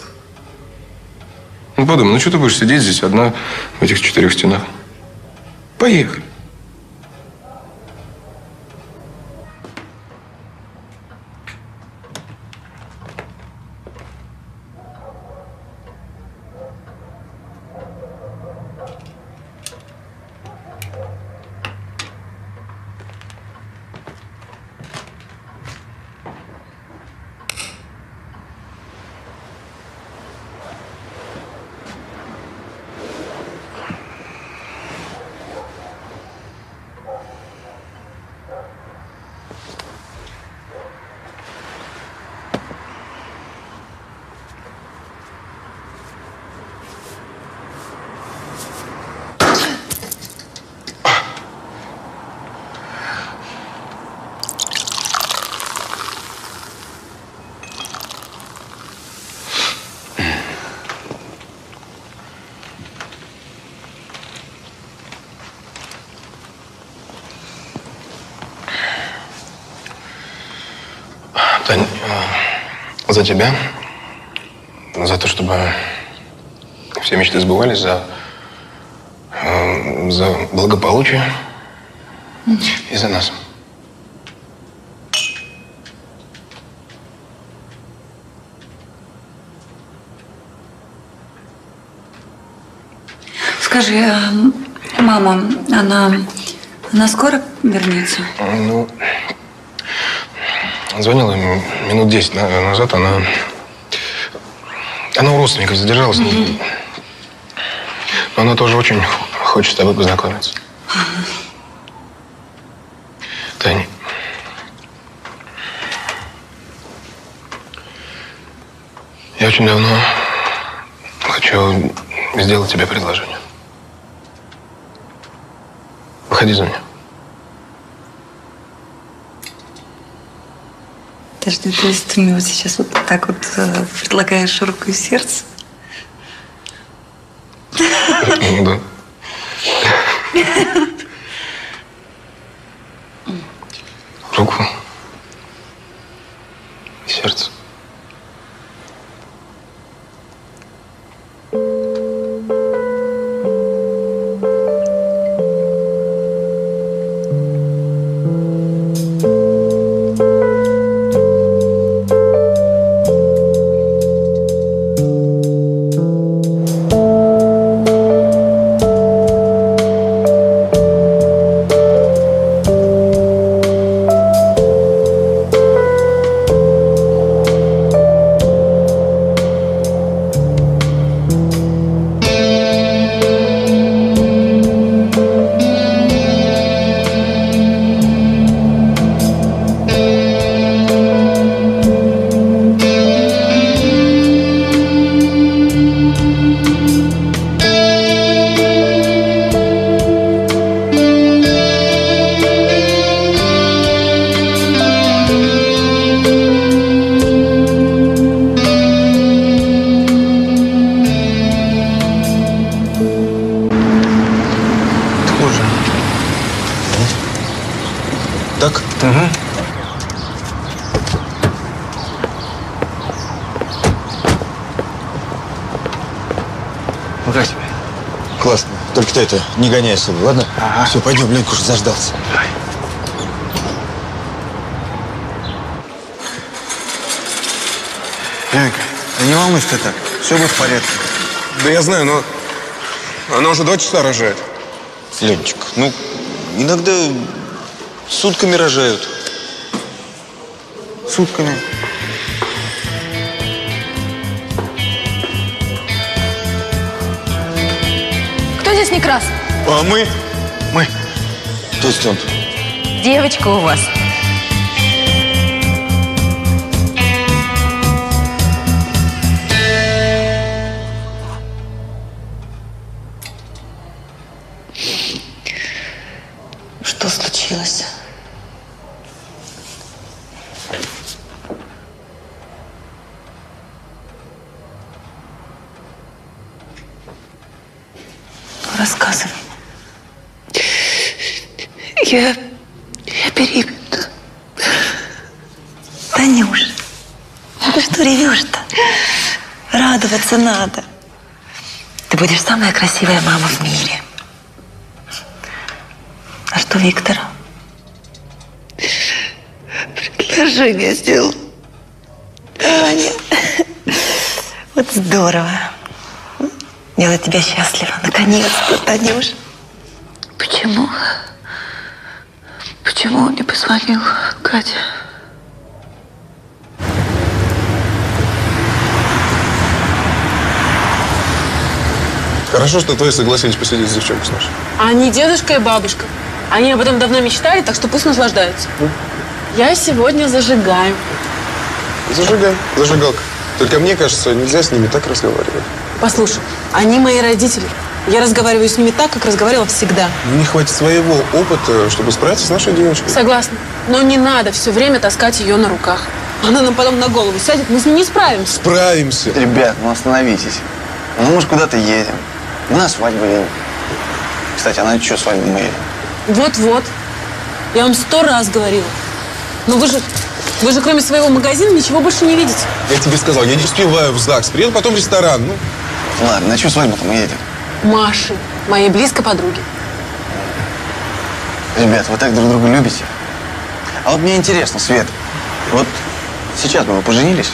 Ну, подумай, ну что ты будешь сидеть здесь одна в этих четырех стенах? Поехали. за тебя, за то, чтобы все мечты сбывались, за, э, за благополучие и за нас. Скажи, эм, мама, она, она скоро вернется? Ну, звонила ему минут 10 на- назад, она... Она у родственников задержалась. Но она тоже очень хочет с тобой познакомиться. Таня. Я очень давно хочу сделать тебе предложение. Выходи за меня. Подожди, то есть ты мне вот сейчас вот так вот э, предлагаешь руку и сердце? Ну да. Руку. Сердце. Как тебе? Классно. Только ты это, не гоняй особо, ладно? Ага. Все, пойдем, Ленька уже заждался. Ленка, да не волнуйся ты так. Все будет в порядке. Да я знаю, но она уже два часа рожает. Ленчик, ну, иногда сутками рожают. Сутками? Некрас? А мы? Мы. То есть он? Девочка у вас. Надо. Ты будешь самая красивая мама в мире. А что Виктор? Предложение сделал. Аня. Вот здорово. Делать тебя счастлива. Наконец-то, Танюш. Почему? Почему он не позвонил, Катя? Хорошо, что твои согласились посидеть с девчонкой с нашей. Они дедушка и бабушка. Они об этом давно мечтали, так что пусть наслаждаются. Я сегодня зажигаю. Зажигай, зажигалка. Только мне кажется, нельзя с ними так разговаривать. Послушай, они мои родители. Я разговариваю с ними так, как разговаривала всегда. У них хватит своего опыта, чтобы справиться с нашей девочкой. Согласна. Но не надо все время таскать ее на руках. Она нам потом на голову сядет, мы с ней не справимся. Справимся. Ребят, ну остановитесь. Ну мы же куда-то едем. Мы на свадьбу едем. Кстати, а на что свадьбу мы едем? Вот-вот. Я вам сто раз говорила. Но вы же, вы же кроме своего магазина ничего больше не видите. Я тебе сказал, я не успеваю в ЗАГС. Приеду потом в ресторан. Ну, Ладно, на что свадьбу-то мы едем? Маши, моей близкой подруги. Ребят, вы так друг друга любите. А вот мне интересно, Свет, вот сейчас бы вы поженились?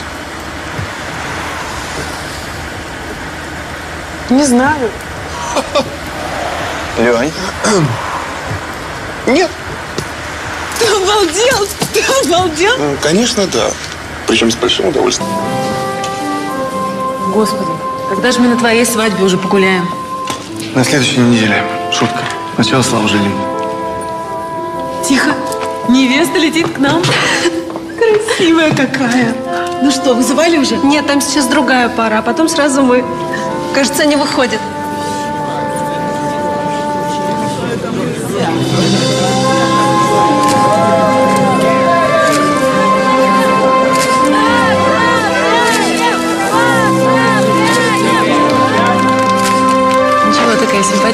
Не знаю. Лень. Нет. Ты обалдел! Ты обалдел? Ну, конечно, да. Причем с большим удовольствием. Господи, когда же мы на твоей свадьбе уже погуляем? На следующей неделе. Шутка. Сначала Славу женим. Тихо. Невеста летит к нам. Красивая какая. Ну что, вызывали уже? Нет, там сейчас другая пара, а потом сразу мы. Кажется, они выходят.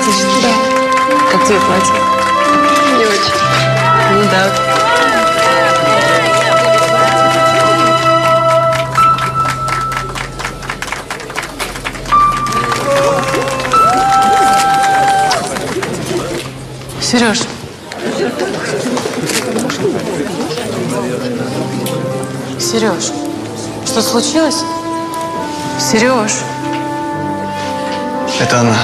Симпатичная. Да. Как тебе платье? Не очень. Ну да. Сереж. Сереж, что случилось? Сереж. Это она.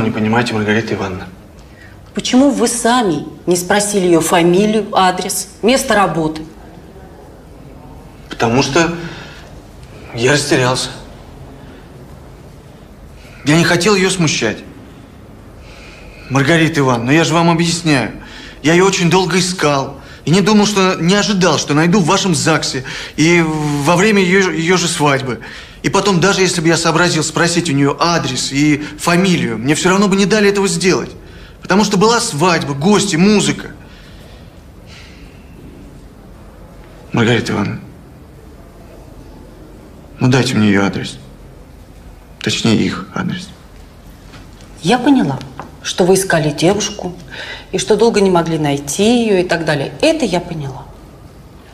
Вы не понимаете, Маргарита Ивановна? почему вы сами не спросили ее фамилию, адрес, место работы? Потому что я растерялся. Я не хотел ее смущать. Маргарита Ивановна, ну я же вам объясняю. Я ее очень долго искал. И не думал, что... Не ожидал, что найду в вашем ЗАГСе. И во время ее, ее же свадьбы. И потом, даже если бы я сообразил спросить у нее адрес и фамилию, мне все равно бы не дали этого сделать. Потому что была свадьба, гости, музыка. Маргарита Ивановна, ну дайте мне ее адрес. Точнее, их адрес. Я поняла, что вы искали девушку, и что долго не могли найти ее и так далее. Это я поняла.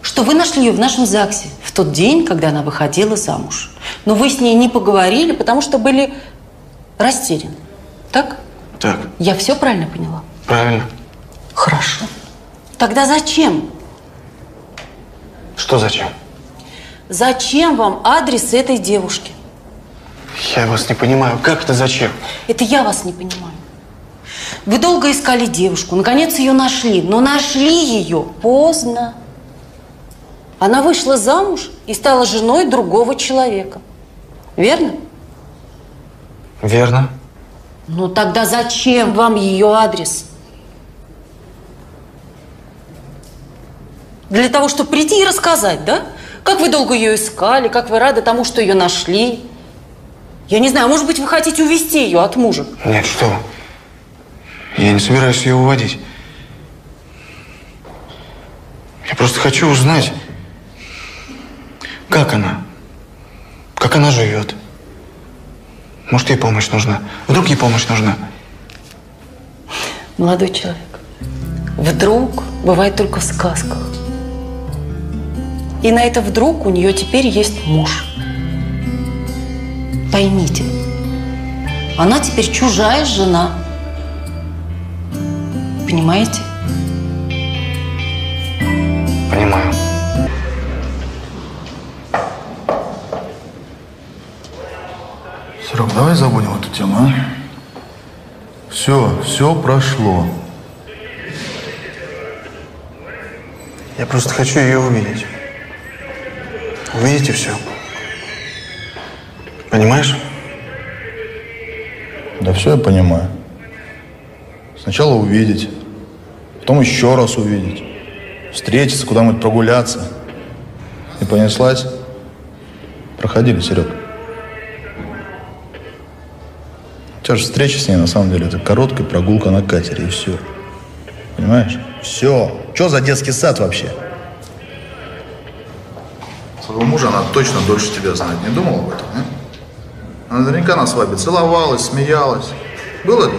Что вы нашли ее в нашем ЗАГСе в тот день, когда она выходила замуж. Но вы с ней не поговорили, потому что были растеряны. Так? Так, Я все правильно поняла? правильно. Хорошо. Тогда зачем? Что зачем? Зачем вам адрес этой девушки? Я вас не понимаю. Как это зачем? Это я вас не понимаю. Вы долго искали девушку, наконец ее нашли, но нашли ее поздно. Она вышла замуж и стала женой другого человека. Верно? Верно. Ну тогда зачем вам ее адрес? Для того, чтобы прийти и рассказать, да? Как вы долго ее искали, как вы рады тому, что ее нашли. Я не знаю, может быть, вы хотите увести ее от мужа? Нет, что вы. Я не собираюсь ее уводить. Я просто хочу узнать, как она, как она живет. Может, ей помощь нужна. Вдруг ей помощь нужна. Молодой человек, вдруг бывает только в сказках. И на это вдруг у нее теперь есть муж. Поймите, она теперь чужая жена. Понимаете? понимаю. Серег, давай забудем эту тему, а? Все, все прошло. Я просто хочу ее увидеть. Увидеть и все. Понимаешь? Да все я понимаю. Сначала увидеть, потом еще раз увидеть, встретиться, куда-нибудь прогуляться. И понеслась. Проходили, Серег. У тебя же встреча с ней, на самом деле, это короткая прогулка на катере, и все. Понимаешь? Все. Что за детский сад вообще? Своего мужа она точно дольше тебя знает. Не думал об этом, а? Она наверняка на свадьбе целовалась, смеялась. Было ли?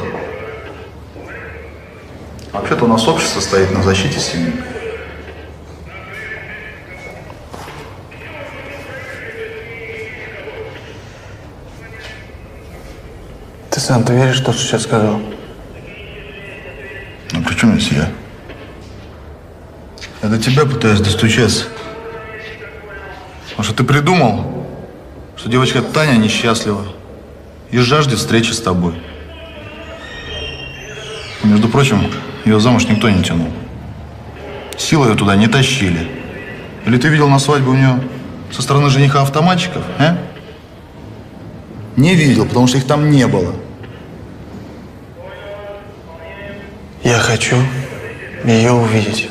Вообще-то у нас общество стоит на защите семьи. Ты сам, ты веришь в то, что сейчас сказал? Ну при чем здесь я? Я до тебя пытаюсь достучаться. Потому что ты придумал, что девочка Таня несчастлива и жаждет встречи с тобой. И, между прочим, ее замуж никто не тянул. Силой ее туда не тащили. Или ты видел на свадьбе у нее со стороны жениха автоматчиков, а? Не видел, потому что их там не было. Я хочу ее увидеть.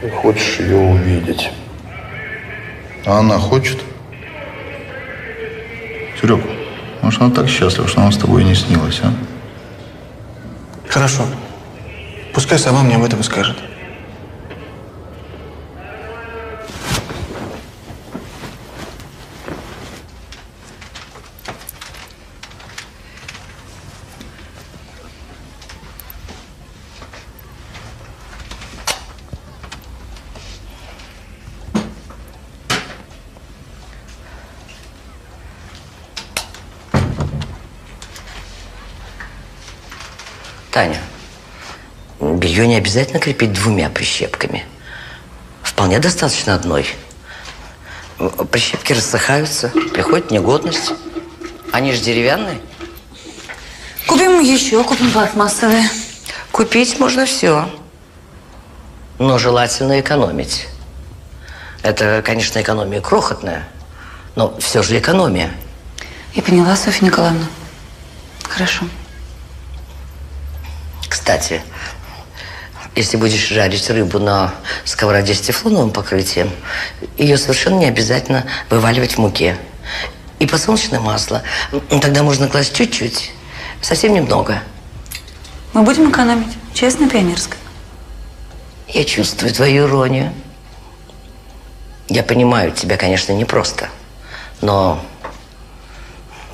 Ты хочешь ее увидеть. А она хочет? Серег, может, она так счастлива, что нам с тобой и не снилась, а? Хорошо. Пускай сама мне об этом и скажет. Таня, белье не обязательно крепить двумя прищепками. Вполне достаточно одной. Прищепки рассыхаются, приходит негодность. Они же деревянные. Купим еще, купим пластмассовые. Купить можно все. Но желательно экономить. Это, конечно, экономия крохотная, но все же экономия. Я поняла, Софья Николаевна. Хорошо. Кстати, если будешь жарить рыбу на сковороде с тефлоновым покрытием, ее совершенно не обязательно вываливать в муке. И подсолнечное масло. Тогда можно класть чуть-чуть, совсем немного. Мы будем экономить. Честно, пионерская. Я чувствую твою иронию. Я понимаю, тебя, конечно, непросто. Но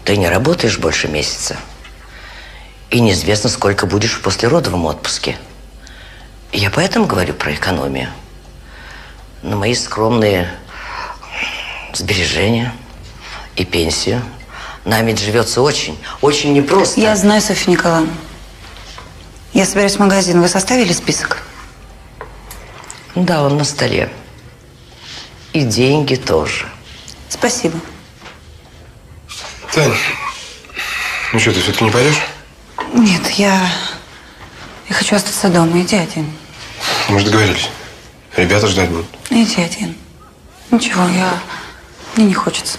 ты не работаешь больше месяца. И неизвестно, сколько будешь в послеродовом отпуске. Я поэтому говорю про экономию. На мои скромные сбережения и пенсию нам ведь живется очень, очень непросто. Я знаю, Софья Николаевна. Я собираюсь в магазин. Вы составили список? Да, он на столе. И деньги тоже. Спасибо. Тань, ну что, ты все-таки не пойдешь? Нет, я... Я хочу остаться дома. Иди один. Мы же договорились. Ребята ждать будут. Иди один. Ничего, я... Мне не хочется.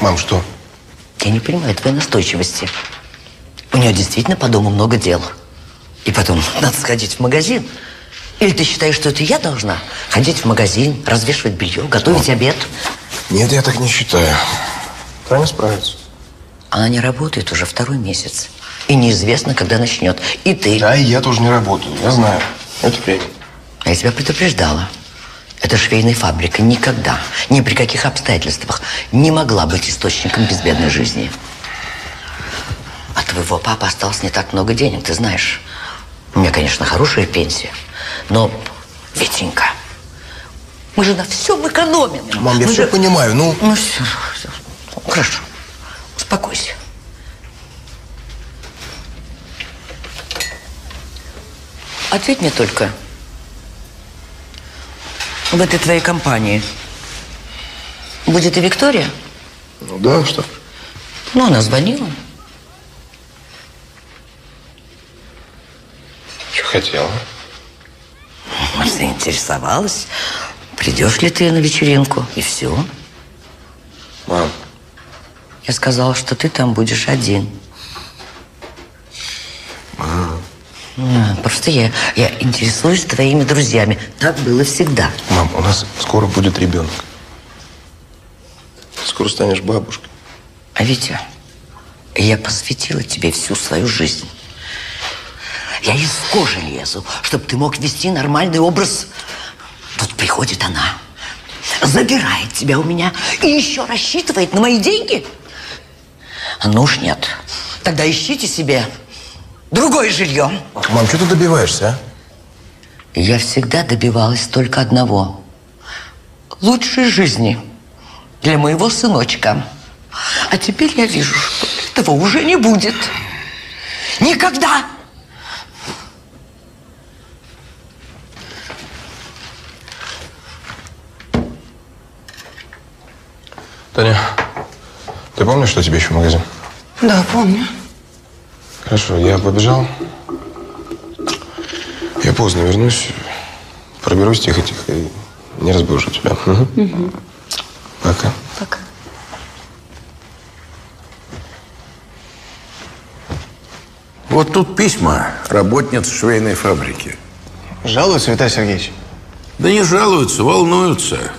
Мам, что? Я не понимаю твоей настойчивости. У нее действительно по дому много дел. И потом, надо сходить в магазин. Или ты считаешь, что это я должна ходить в магазин, развешивать белье, готовить обед? Нет, я так не считаю. Таня справится. Она не работает уже второй месяц. И неизвестно, когда начнет. И ты. Да, и я тоже не работаю. Я знаю. Это время. А я тебя предупреждала. Эта швейная фабрика никогда, ни при каких обстоятельствах не могла быть источником безбедной жизни. А твоего папы осталось не так много денег, ты знаешь. У меня, конечно, хорошая пенсия. Но, Петенька, мы же на всем экономим. Мам, я Мы все же- понимаю, ну... Ну, все, хорошо. Успокойся. Ответь мне только. В этой твоей компании будет и Виктория? Ну да, что? Ну, она звонила. Хотела? Заинтересовалась. Придешь ли ты на вечеринку? И все. Мам. Я сказала, что ты там будешь один. А, Просто я, я интересуюсь твоими друзьями. Так было всегда. Мам, у нас скоро будет ребенок. Скоро станешь бабушкой. А Витя, я посвятила тебе всю свою жизнь. Я из кожи лезу, чтобы ты мог вести нормальный образ. Тут приходит она, забирает тебя у меня и еще рассчитывает на мои деньги. Ну уж нет. Тогда ищите себе другое жилье. Мам, что ты добиваешься, а? Я всегда добивалась только одного. Лучшей жизни для моего сыночка. А теперь я вижу, что этого уже не будет. Никогда! Таня, ты помнишь, что тебе еще в магазин? Да, помню. Хорошо, я побежал. Я поздно вернусь. Проберусь тихо-тихо и не разбужу тебя. Мгм. Пока. Пока. Вот тут письма работниц швейной фабрики. Жалуются, Виталий Сергеевич? Да не жалуются, волнуются.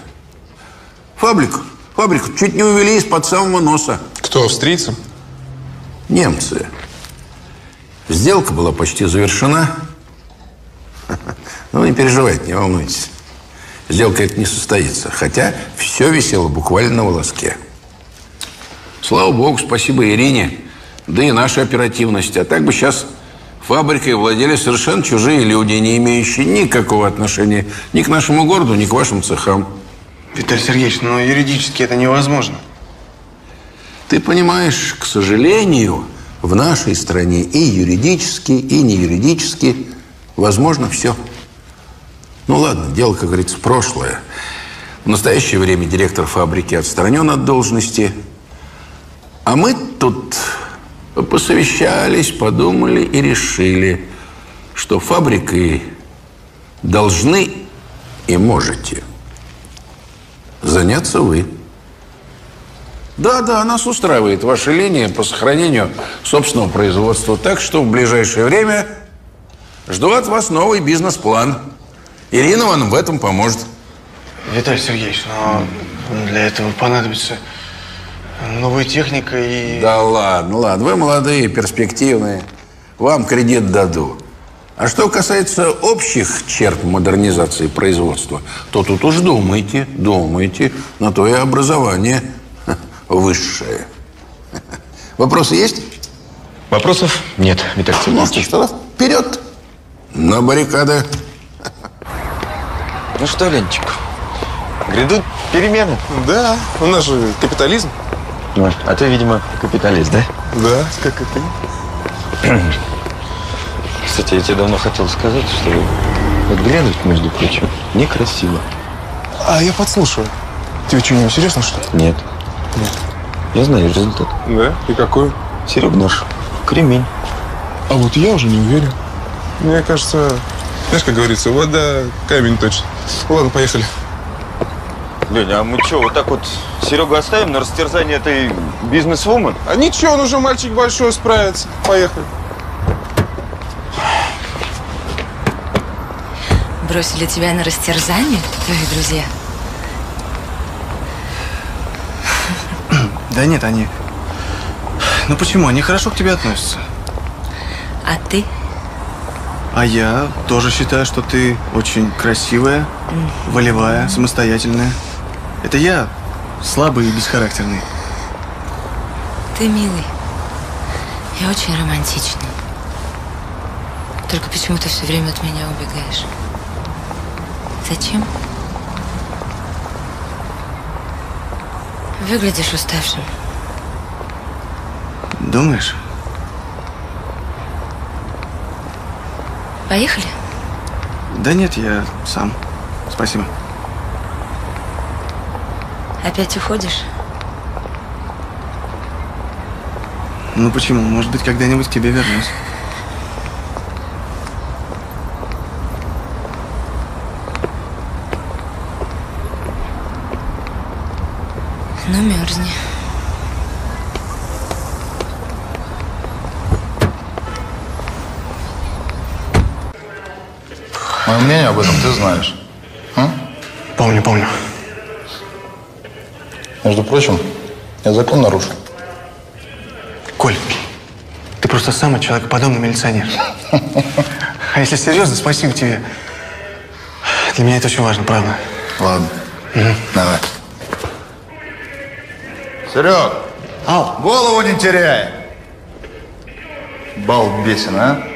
Фабрику, фабрику чуть не увели из-под самого носа. Кто, австрийцы? Немцы. Сделка была почти завершена. Ну, не переживайте, не волнуйтесь. Сделка эта не состоится. Хотя все висело буквально на волоске. Слава богу, спасибо Ирине, да и нашей оперативности. А так бы сейчас фабрикой владели совершенно чужие люди, не имеющие никакого отношения ни к нашему городу, ни к вашим цехам. Виталий Сергеевич, ну юридически это невозможно. Ты понимаешь, к сожалению, в нашей стране и юридически, и не юридически возможно все. Ну ладно, дело, как говорится, прошлое. В настоящее время директор фабрики отстранен от должности. А мы тут посовещались, подумали и решили, что фабрикой должны и можете заняться вы. Да, да, нас устраивает ваша линия по сохранению собственного производства. Так что в ближайшее время жду от вас новый бизнес-план. Ирина вам в этом поможет. Виталий Сергеевич, но для этого понадобится новая техника и... Да ладно, ладно. Вы молодые, перспективные. Вам кредит даду. А что касается общих черт модернизации производства, то тут уж думайте, думайте. На то и образование [LAUGHS] высшее. [LAUGHS] Вопросы есть? Вопросов нет, Виталий Ну что, вперед! На баррикады. [LAUGHS] Ну что, Ленчик, грядут перемены. Да, у нас же капитализм. Ну, а ты, видимо, капиталист, да? Да, как и ты. [CLEARS THROAT] Кстати, я тебе давно хотел сказать, что вот глянуть, между прочим, некрасиво. А я подслушаю. Тебе что, не серьезно, что ли? Нет. Я знаю результат. Да? И какой? Серег наш. Кремень. А вот я уже не уверен. Мне кажется, знаешь, как говорится, вода камень точно. Ладно, поехали. Леня, а мы что, вот так вот Серегу оставим на растерзание этой бизнес-вумен? А ничего, он уже мальчик большой справится. Поехали. Бросили тебя на растерзание, твои друзья? Да нет, они... Ну почему? Они хорошо к тебе относятся. А ты? А я тоже считаю, что ты очень красивая, волевая, самостоятельная. Это я слабый и бесхарактерный. Ты милый и очень романтичный. Только почему ты все время от меня убегаешь? Зачем? Выглядишь уставшим. Думаешь? Поехали? Да нет, я сам. Спасибо. Опять уходишь? Ну почему? Может быть, когда-нибудь к тебе вернусь. Ну, мерзни. Мое мнение об этом ты знаешь. А? Помню, помню. Между прочим, я закон нарушил. Коль, ты просто самый человекоподобный милиционер. А если серьезно, спасибо тебе. Для меня это очень важно, правда. Ладно. Давай. Серег! Ау! Голову не теряй! Балбесин, а?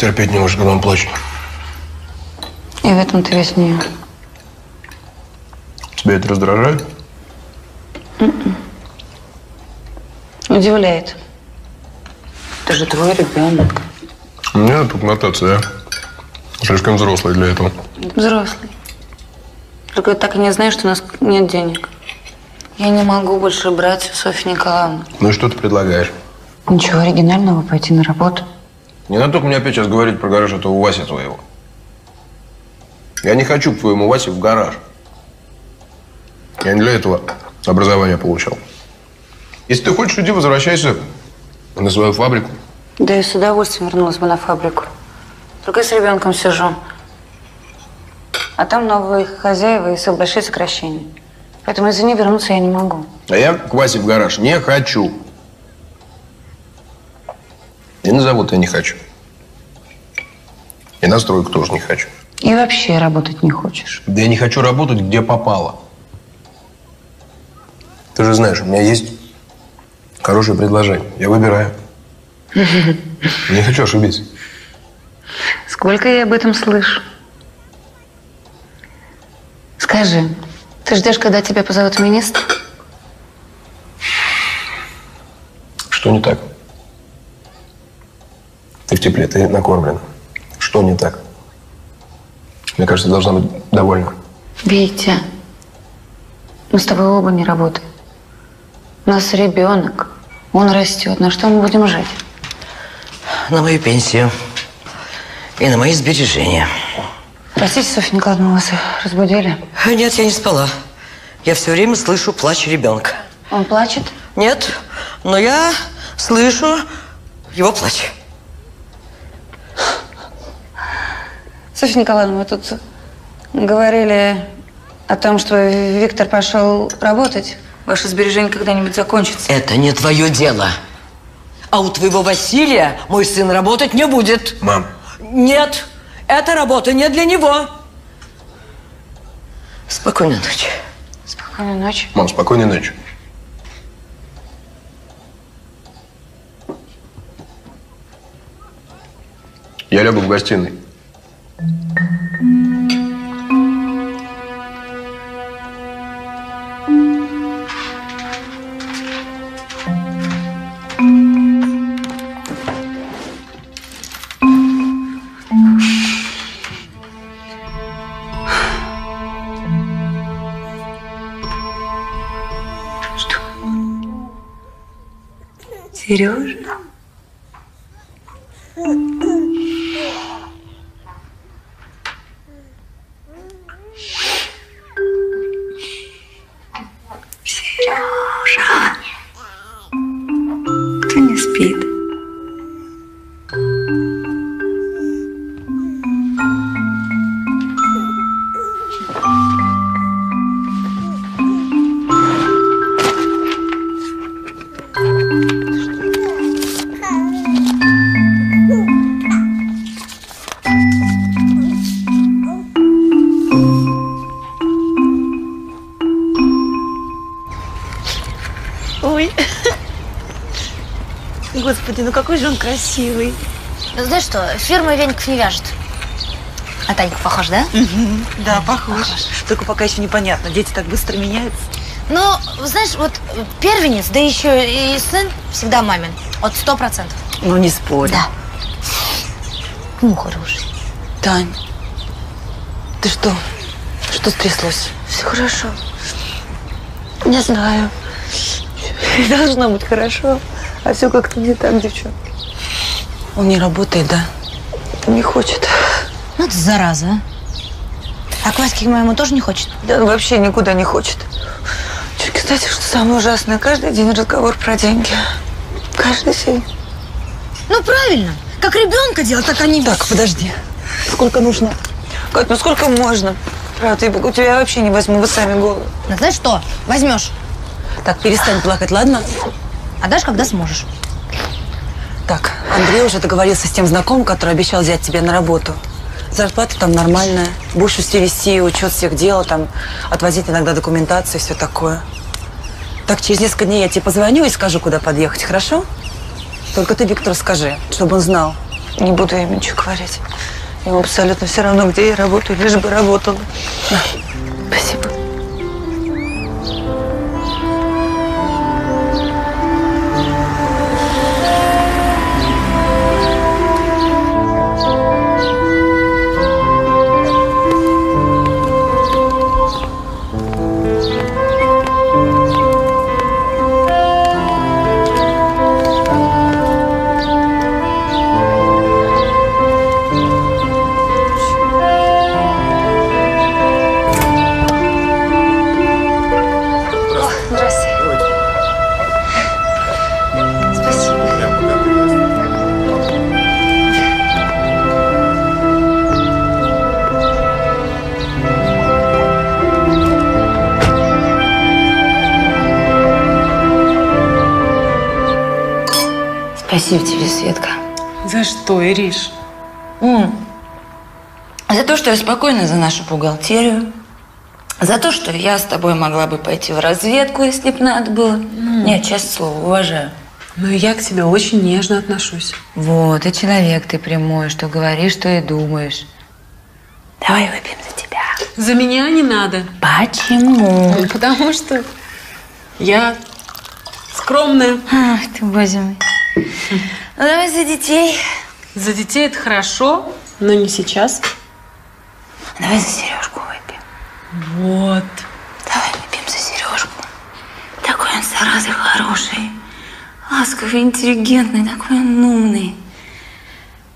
Терпеть не может, когда он плачет. И в этом ты весь нее. Тебя это раздражает? Удивляет. Это же твой ребенок. Мне тут мотаться, я слишком взрослый для этого. Взрослый. Только я так и не знаю, что у нас нет денег. Я не могу больше брать у Софьи Николаевны. Ну и что ты предлагаешь? Ничего оригинального, пойти на работу. Не надо только мне опять сейчас говорить про гараж этого Васи твоего. Я не хочу к твоему Васе в гараж. Я не для этого образование получал. Если ты хочешь, иди возвращайся на свою фабрику. Да я с удовольствием вернулась бы на фабрику. Только я с ребенком сижу. А там новые хозяева и большие сокращения. Поэтому, извини, вернуться я не могу. А я к Васе в гараж не хочу. И на завод я не хочу. И на стройку тоже не хочу. И вообще работать не хочешь. Да я не хочу работать, где попало. Ты же знаешь, у меня есть хорошее предложение. Я выбираю. [LAUGHS] Не хочу ошибиться. Сколько я об этом слышу. Скажи, ты ждешь, когда тебя позовут министр? Что не так? Ты в тепле, ты накормлен. Что не так? Мне кажется, ты должна быть довольна. Витя, мы с тобой оба не работаем. У нас ребенок, он растет. На что мы будем жить? На мою пенсию. И на мои сбережения. Простите, Софья Николаевна, вас разбудили? Нет, я не спала. Я все время слышу плач ребенка. Он плачет? Нет, но я слышу его плач. Софья Николаевна, мы тут говорили о том, что Виктор пошел работать. Ваши сбережения когда-нибудь закончатся. Это не твое дело. А у твоего Василия мой сын работать не будет. Мам. Нет, эта работа не для него. Спокойной ночи. Спокойной ночи. Мам, спокойной ночи. Я лягу в гостиной. Сережа. Же он красивый. Ну, знаешь что, фирма веников не вяжет. А Танька похож, да? Да, похож. Только пока еще непонятно, дети так быстро меняются. Ну, знаешь, вот первенец, да еще и сын всегда мамин. Вот сто процентов. Ну, не спорь. Да. Ну, хороший. Тань, ты что? Что стряслось? Все хорошо. Не знаю. Должно быть хорошо. А все как-то не так, девчонки. Он не работает, да? Не хочет. Ну, это зараза, а. А к Ваське к моему тоже не хочет? Да он вообще никуда не хочет. Чуть, кстати, что самое ужасное, каждый день разговор про деньги. Каждый день. Ну, правильно. Как ребенка делать, так они... Так, подожди. Сколько нужно? Кать, ну сколько можно? Правда, ей-богу, у тебя я вообще не возьму, вы сами голову. Ну, знаешь что? Возьмешь. Так, перестань плакать, ладно? А дашь, когда сможешь. Так, Андрей уже договорился с тем знакомым, который обещал взять тебя на работу. Зарплата там нормальная. Будешь вести вести учет всех дел, там, отвозить иногда документацию и все такое. Так, через несколько дней я тебе позвоню и скажу, куда подъехать, хорошо? Только ты Виктору скажи, чтобы он знал. Не буду я ему ничего говорить. Ему абсолютно все равно, где я работаю, лишь бы работала. Спасибо тебе, Светка. За что, Ириш? М. За то, что я спокойна за нашу бухгалтерию. За то, что я с тобой могла бы пойти в разведку, если бы надо было. Нет, честное слово, уважаю. Ну, я к тебе очень нежно отношусь. Вот, и человек ты прямой, что говоришь, что и думаешь. Давай выпьем за тебя. За меня не надо. Почему? Потому что я скромная. Ах ты, боже мой. Ну, давай за детей. За детей это хорошо, но не сейчас. Давай за Сережку выпьем. Вот. Давай выпьем за Сережку. Такой он, зараза, хороший. Ласковый, интеллигентный, такой он умный.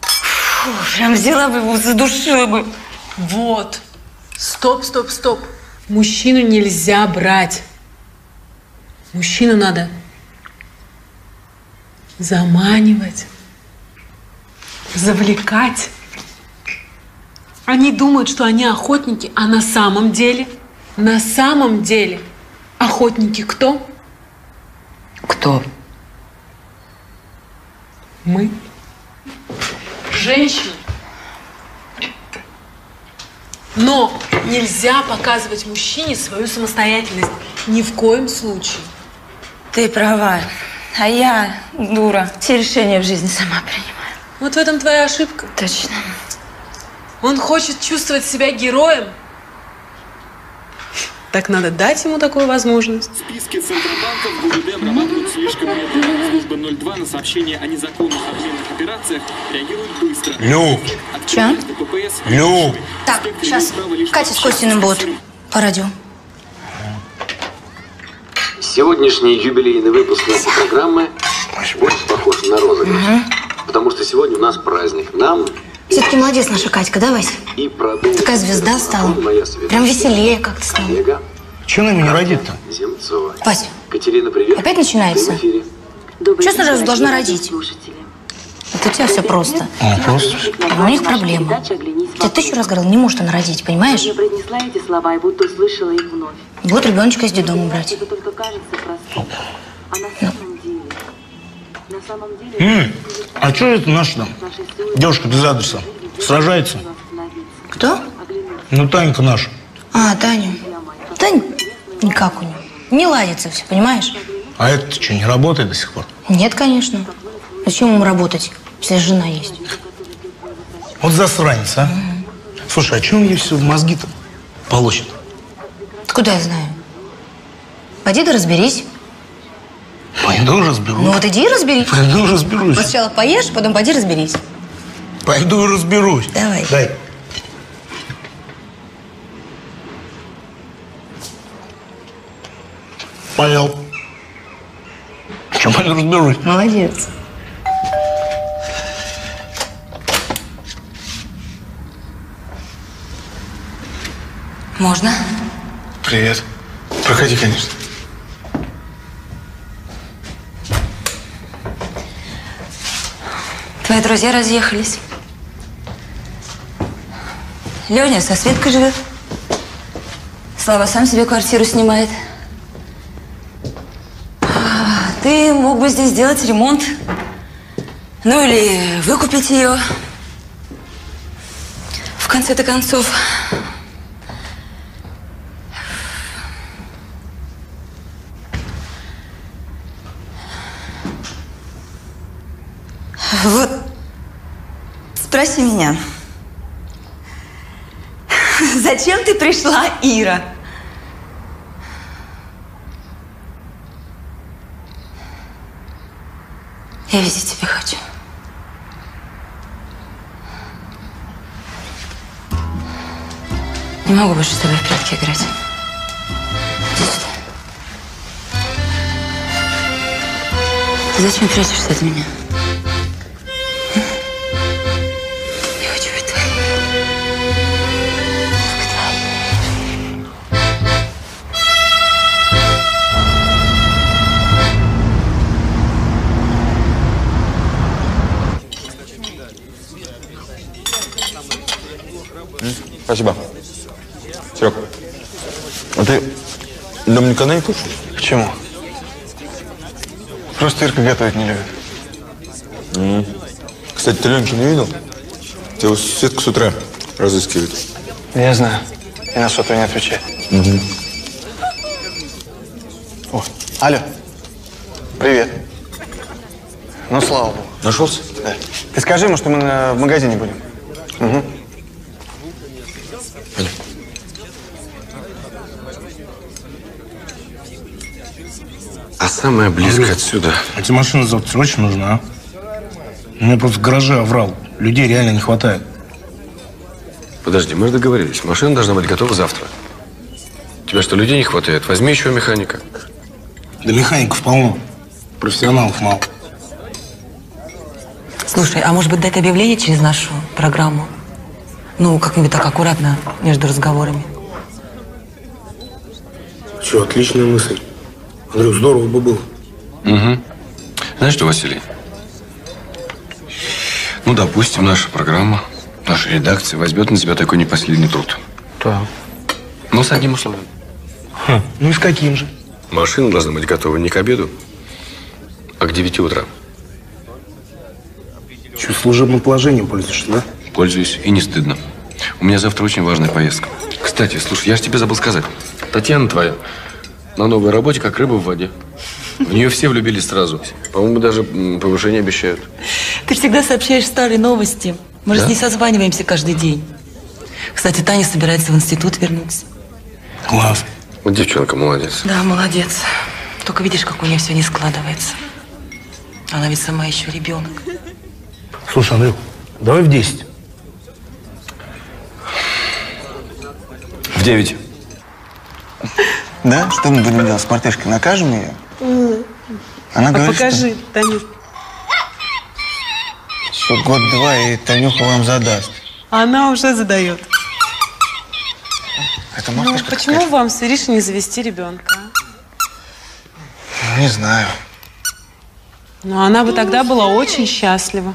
Фу, прям взяла бы его, задушила бы. Вот. Стоп, стоп, стоп. Мужчину нельзя брать. Мужчину надо заманивать, завлекать. Они думают, что они охотники, а на самом деле, на самом деле, охотники кто? Кто? Мы. Женщины. Но нельзя показывать мужчине свою самостоятельность. Ни в коем случае. Ты права. А я, дура, все решения в жизни сама принимаю. Вот в этом твоя ошибка. Точно. Он хочет чувствовать себя героем. Так надо дать ему такую возможность. В списке Центробанка в ГУБД обрабатывают слишком медленно. Служба 02 на сообщения о незаконных обменных операциях реагирует быстро. Чё? ППС Люб. Так, сейчас Катя с Костиным будут по радио. Сегодняшний юбилейный выпуск нашей программы Больше похож на розыгрыш. Потому что сегодня у нас праздник. Нам Все-таки молодец наша Катька, да, Вась? и продолжит Такая звезда стала. Прям веселее как-то стала. Олега Чего на меня родит-то? Земцова. Вася, Катерина, привет. опять начинается? Ты в эфире. Честно же, должна родить. Вот у тебя все просто. А, просто. А у них проблема. Я тысячу раз говорила, не может она родить, понимаешь? Я произнесла эти слова и будто услышала их вновь. Вот ребеночка из детдома брать. Это только кажется простым. А на самом деле... На самом деле... А что это наш там? Девушка без адреса. Сражается? Кто? Ну, Танька наша. А, Таня. Тань, никак у нее. Не ладится все, понимаешь? А это что, не работает до сих пор? Нет, конечно. Зачем ему работать, если жена есть? Вот засранец, а. Слушай, а он ей все в мозги-то получит? Откуда я знаю? Пойди да разберись. Пойду разберусь. Ну вот иди и разберись. Пойду разберусь. Вот сначала поешь, потом пойди разберись. Пойду и разберусь. Давай. Дай. Понял. Чем пойду разберусь? Молодец. Можно? Привет. Проходи, конечно. Твои друзья разъехались. Леня со Светкой живет. Слава сам себе квартиру снимает. А, Ты мог бы здесь сделать ремонт. Ну или выкупить ее. В конце-то концов. Вот спроси меня. Зачем ты пришла, Ира? Я видеть тебя хочу. Не могу больше с тобой в прятки играть. Иди сюда. Ты зачем прячешься от меня? Спасибо. Серег, а ты дом никогда не кушаешь? Почему? Просто Ирка готовить не любит. М. Кстати, ты Леньку не видел? Тебя Светка с утра разыскивает. Я знаю. И на сотовый не отвечает. Угу. О, алло. Привет. Ну, слава богу. Нашелся? Да. Ты скажи ему, что мы на- в магазине будем. Угу. А самое близко отсюда. Эти машины завтра срочно нужны, а? У меня просто в гараже оврал. Людей реально не хватает. Подожди, мы же договорились. Машина должна быть готова завтра. Тебя что, людей не хватает? Возьми еще механика. Да механиков полно. Профессионалов мало. Слушай, а может быть дать объявление через нашу программу? Ну, как-нибудь так аккуратно между разговорами. Все, отличная мысль. Андрюх, здорово бы было. Угу. Знаешь что, Василий? Ну, допустим, наша программа, наша редакция возьмет на себя такой непоследний труд. Так. Но с одним условием. Хм, ну и с каким же? Машина должна быть готова не к обеду, а к 9 утра. Что, служебным положением пользуешься, да? Пользуюсь, и не стыдно. У меня завтра очень важная поездка. Кстати, слушай, я же тебе забыл сказать. Татьяна твоя на новой работе, как рыба в воде. В нее все влюбились сразу. По-моему, даже повышение обещают. Ты всегда сообщаешь старые новости. Мы же Да? с ней созваниваемся каждый день. Кстати, Таня собирается в институт вернуться. Класс. Вот девчонка молодец. Да, молодец. Только видишь, как у нее все не складывается. Она ведь сама еще ребенок. Слушай, Андрюх, давай в 10. В 9. Да? Что мы будем делать с мартышкой? Накажем ее? Она а говорит, покажи, Танюш. что еще год-два, и Танюха вам задаст. Она уже задает. Это Ну, почему вам с Иришей не завести ребенка? Не знаю. Ну, она бы тогда была очень счастлива.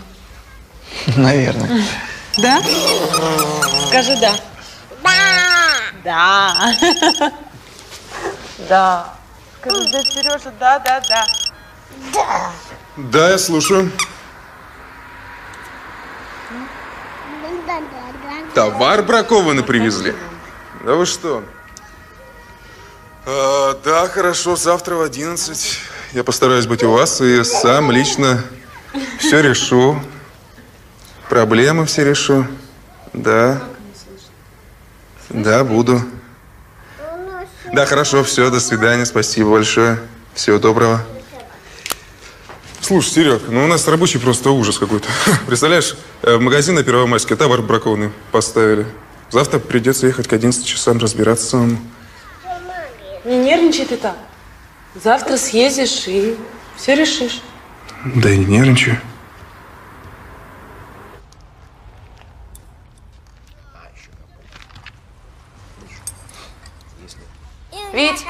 Наверное. Да? Скажи да. Да. Да. [LAUGHS] Да. Скажи, да, Сережа, да, да, да. Да. Да, я слушаю. Товар бракованный привезли? Да вы что? А, да, хорошо, завтра в 11. Я постараюсь быть у вас и сам лично все решу. Проблемы все решу. Да. Да, буду. Да, хорошо, все, до свидания, спасибо большое. Всего доброго. Слушай, Серег, ну у нас рабочий просто ужас какой-то. [LAUGHS] Представляешь, э, в магазин на Первомайске товар бракованный поставили. Завтра придется ехать к 11 часам разбираться самому. Не нервничай ты так. Завтра съездишь и все решишь. Да и не нервничаю. Вить.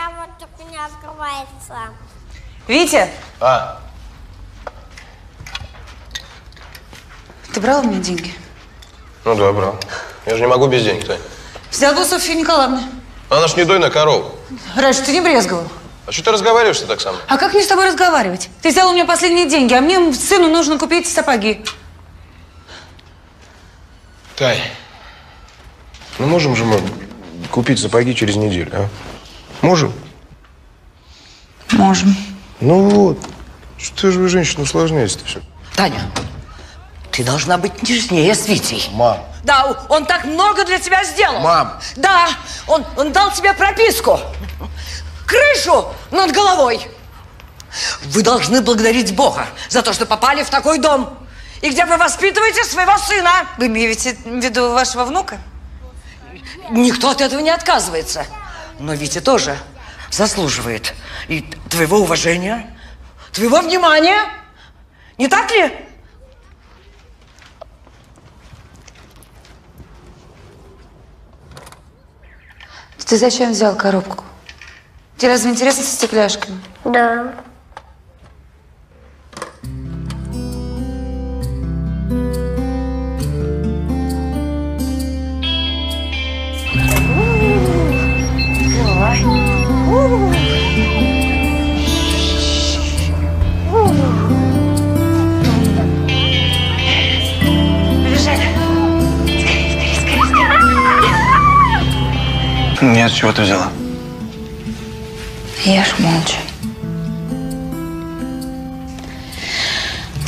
Витя, А, ты брал у меня деньги? ну да, брал. Я же не могу без денег, Тань. Взял бы у Софьи Николаевны. Она ж не дойная корова. Раньше ты не брезговал. А что ты разговариваешь-то так мной? А как мне с тобой разговаривать? Ты взял у меня последние деньги, а мне сыну нужно купить сапоги. Тай, ну можем же мы купить сапоги через неделю, а? Можем? Можем. Ну вот. Что же вы, женщина, усложняете-то все? Таня, ты должна быть нежнее с Витей. Мам. Да, он так много для тебя сделал. Мам. Да, он, он дал тебе прописку. Крышу над головой. Вы должны благодарить Бога за то, что попали в такой дом. И где вы воспитываете своего сына. Вы имеете в виду вашего внука? Никто от этого не отказывается. Но Витя тоже заслуживает и твоего уважения, твоего внимания. Не так ли? Ты зачем взял коробку? Тебе разве интересно со стекляшками? Да. Нет, чего ты взяла? Ешь молча.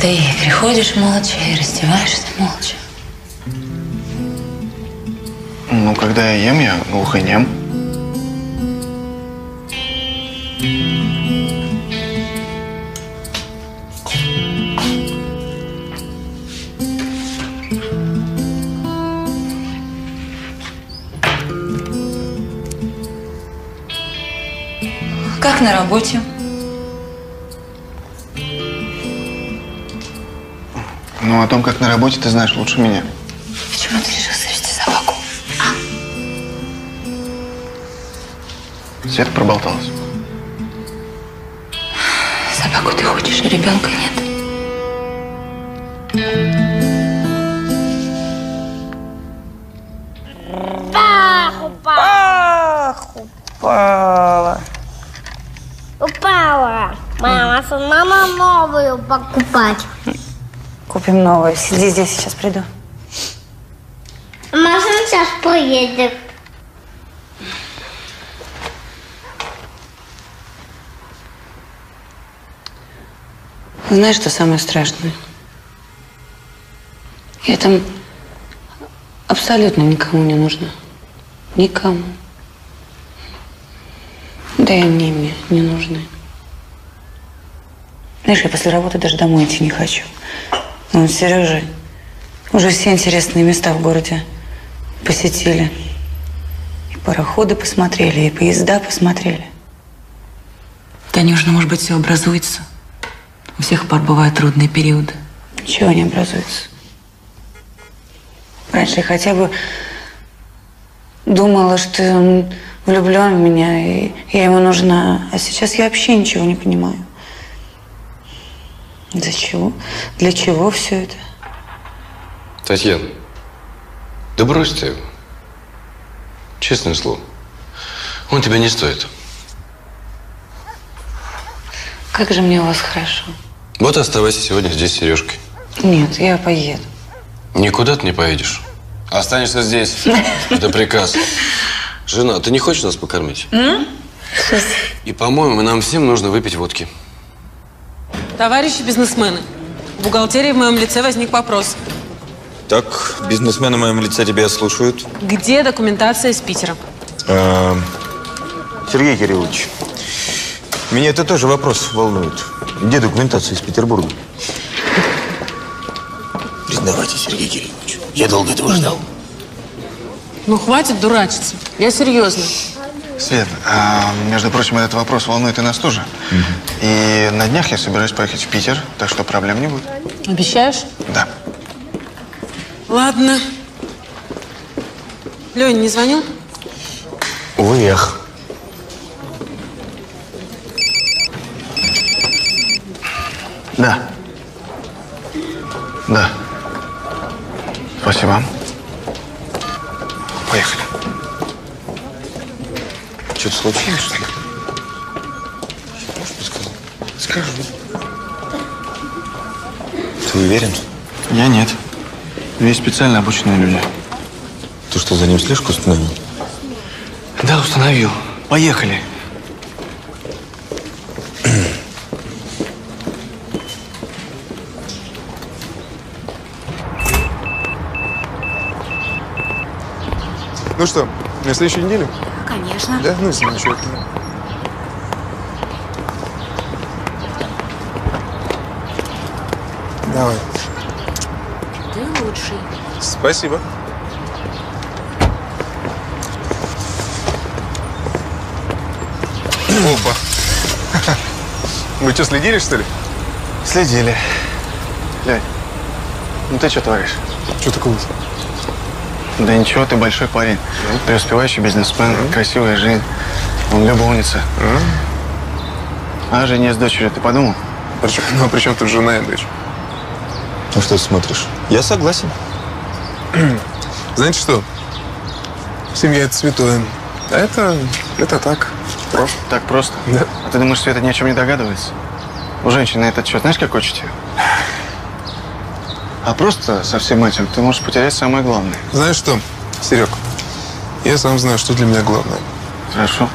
Ты приходишь молча и раздеваешься молча. Ну, когда я ем, я глухонем. Как на работе? Ну, о том, как на работе, ты знаешь лучше меня. Почему ты решил завести собаку? Света проболталась. Собаку ты хочешь, а ребенка нет. Покупать. Купим новую. Сиди здесь, сейчас приду. Машина сейчас поедет. Знаешь, что самое страшное? Я там абсолютно никому не нужна. Никому. Да и они мне не нужны. Знаешь, я после работы даже домой идти не хочу. Ну, Сережа, уже все интересные места в городе посетили. И пароходы посмотрели, и поезда посмотрели. Танюшна, может быть, все образуется. У всех пар бывают трудные периоды. Чего не образуется? Раньше я хотя бы думала, что он влюблен в меня, и я ему нужна. А сейчас я вообще ничего не понимаю. Для чего? Для чего все это? Татьяна, да брось ты его. Честное слово. Он тебя не стоит. Как же мне у вас хорошо. Вот оставайся сегодня здесь с Сережкой. Нет, я поеду. Никуда ты не поедешь. Останешься здесь. [LAUGHS] Это приказ. Жена, ты не хочешь нас покормить? И, по-моему, нам всем нужно выпить водки. Товарищи бизнесмены, в бухгалтерии в моем лице возник вопрос. Так, бизнесмены в моем лице тебя слушают. Где документация из Питера? А, Сергей Кириллович, меня это тоже вопрос волнует. Где документация из Петербурга? Признавайте, Сергей Кириллович, я долго этого ждал. Ну, хватит дурачиться. Я серьезно. Свет, а, между прочим, этот вопрос волнует и нас тоже. И на днях я собираюсь поехать в Питер, так что проблем не будет. Обещаешь? Да. Ладно. Леня не звонил? Увы, эх. Да. Да. Спасибо. Поехали. Что-то случилось, что ли? Скажу. Ты уверен? Я нет. Есть специально обученные люди. Ты что, за ним слежку установил? Да, установил. Поехали. Ну что, на следующей неделе? Конечно. Да? Ну, замечательно. Давай. Ты лучший. Спасибо. Опа. Вы что, следили, что ли? Следили. Лень, ну ты что творишь? Что такого? Да ничего, ты большой парень. Преуспевающий бизнесмен, красивая жизнь. Он любовница. А о жене с дочерью ты подумал? Причем, ну, а при чем тут жена и дочь? Ну что ты смотришь? Я согласен. [CLEARS THROAT] Знаете что? Семья – это святое. А это, это так, просто. Так просто? Да. А ты думаешь, Света ни о чем не догадывается? У женщины на этот счет знаешь, какое чутье? [LAUGHS] А просто со всем этим ты можешь потерять самое главное. Знаешь что, Серег, я сам знаю, что для меня главное. Хорошо.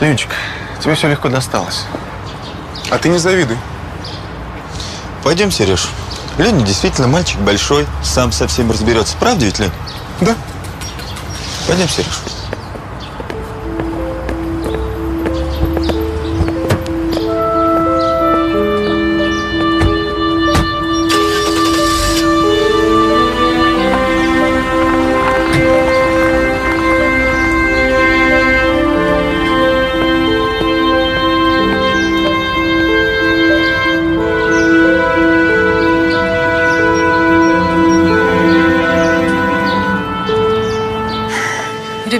Ленчик, тебе все легко досталось. А ты не завидуй. Пойдем, Сереж. Леня действительно мальчик большой, сам со всем разберется. Правда ведь, Лень? Да. Пойдем, Сереж.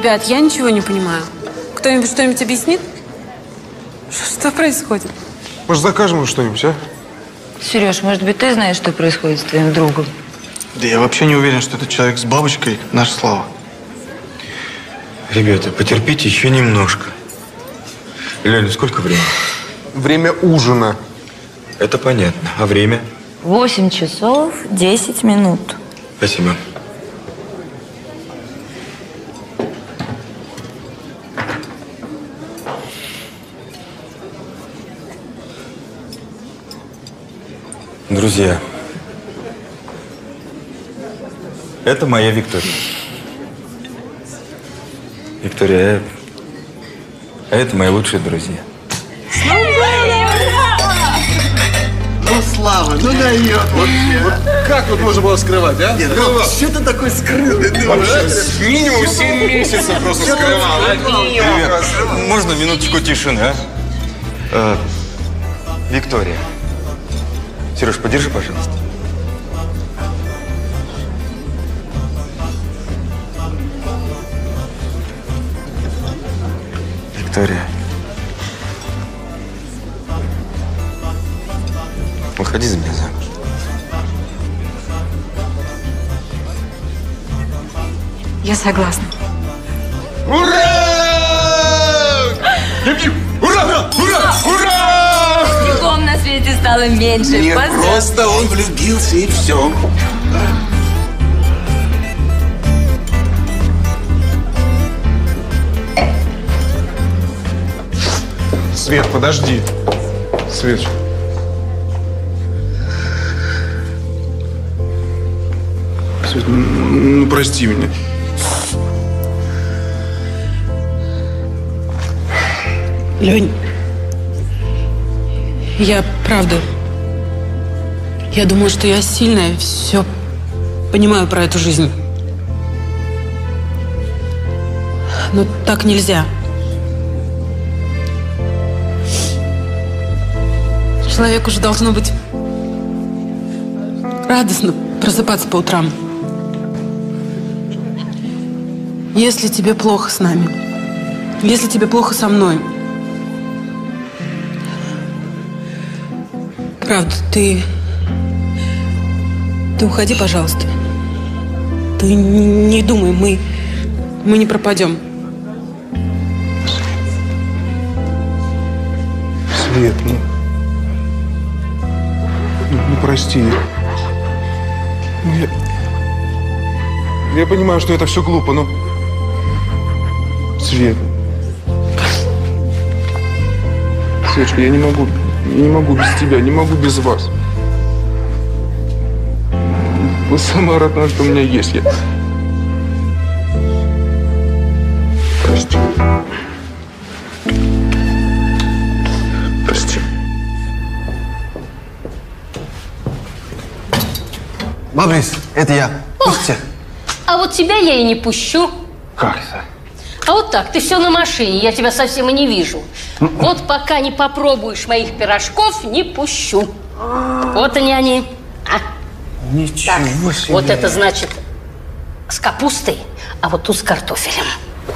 Ребят, я ничего не понимаю. Кто-нибудь что-нибудь объяснит? Что происходит? Может, закажем что-нибудь, а? Сереж, может быть, ты знаешь, что происходит с твоим другом? Да я вообще не уверен, что этот человек с бабочкой – наша слава. Ребята, потерпите еще немножко. Леня, сколько времени? Время ужина. Это понятно. А время? 8 часов 10 минут. Спасибо. Друзья, это моя Виктория. Виктория, а это мои лучшие друзья. Ну, Слава, ну дает вообще. Вот как вот можно было скрывать, а? Нет, ну, что ты такой скрытый? Ты Вообще, вот, минимум 7 месяцев просто скрывал. а? Ребят, можно минуточку тишины, а? Э, Виктория. Сереж, подержи, пожалуйста. Виктория. Выходи за меня замуж. Я согласна. Стало меньше. Нет, Поздравь. просто он влюбился и все. Свет, подожди. Свет. Свет, ну прости меня. Лень, я правда, я думала, что я сильная, все понимаю про эту жизнь. Но так нельзя. Человеку же должно быть радостно просыпаться по утрам. Если тебе плохо с нами, если тебе плохо со мной, правда, ты... Ты уходи, пожалуйста. Ты не думай, мы... Мы не пропадем. Свет, ну... Ну, ну, прости. Ну, я... я понимаю, что это все глупо, но... Свет. Светочка, я не могу. Я не могу без тебя, не могу без вас. Вы самое родное, что у меня есть. Я... Прости. Прости. Бабрис, это я. Пустите. А вот тебя я и не пущу. Как это? А вот так, ты все на машине, я тебя совсем и не вижу. Вот пока не попробуешь моих пирожков, не пущу. Вот они они. Ничего себе. вот это значит с капустой, а вот тут с картофелем.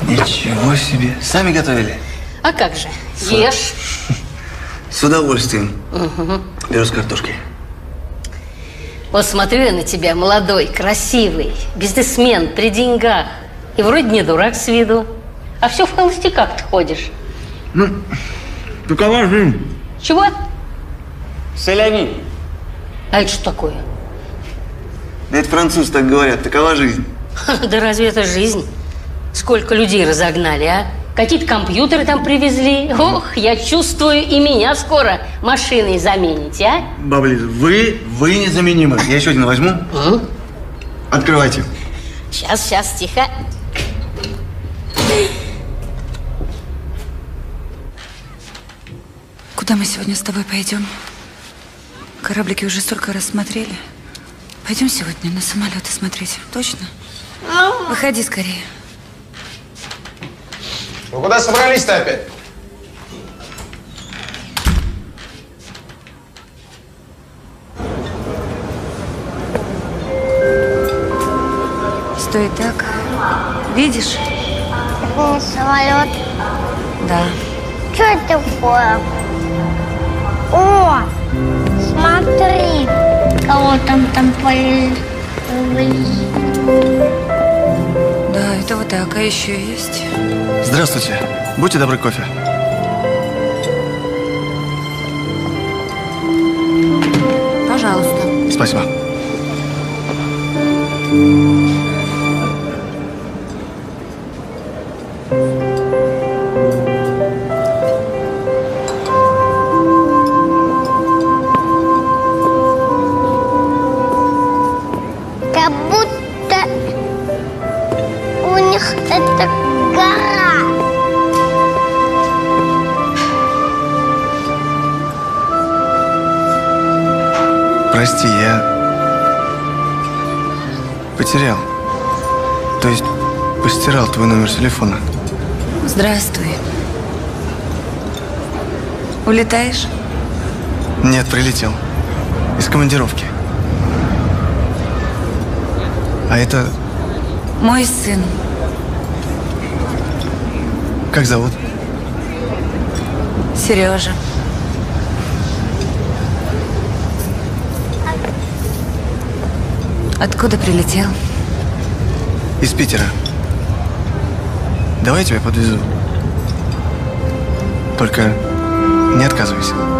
Ничего себе. Сами готовили? А как же? Ешь. [LAUGHS] С удовольствием. Мгм. Беру с картошки. Вот смотрю я на тебя, молодой, красивый, бизнесмен, при деньгах. И вроде не дурак с виду. А все в холостяках ты ходишь. Ну, такова жизнь. Чего? Соляви. А это что такое? Да это французы так говорят. Такова жизнь. [LAUGHS] Да разве это жизнь? Сколько людей разогнали, а? Какие-то компьютеры там привезли. Ох, я чувствую, и меня скоро машиной замените, а? Баба Лиза, вы, вы незаменимы. Я еще один возьму. Открывайте. Сейчас, сейчас, тихо. Куда мы сегодня с тобой пойдем? Кораблики уже столько раз смотрели. Пойдем сегодня на самолеты смотреть. Точно? Выходи скорее. Вы куда собрались-то опять? Стой так. Видишь? Это не самолет. Да. Что это такое? О, смотри, кого там там повезли. Да, это вот так. А еще есть. Здравствуйте. Будьте добры, кофе. Пожалуйста. Спасибо. Номер телефона. Здравствуй. Улетаешь? Нет, прилетел. Из командировки. А это Мой сын. как зовут? Сережа. Откуда прилетел? Из Питера. Давай я тебя подвезу. Только не отказывайся.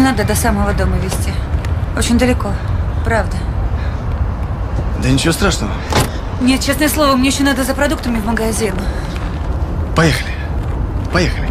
Не надо до самого дома везти. Очень далеко. Правда. Да ничего страшного. Нет, честное слово, мне еще надо за продуктами в магазин. Поехали. Поехали.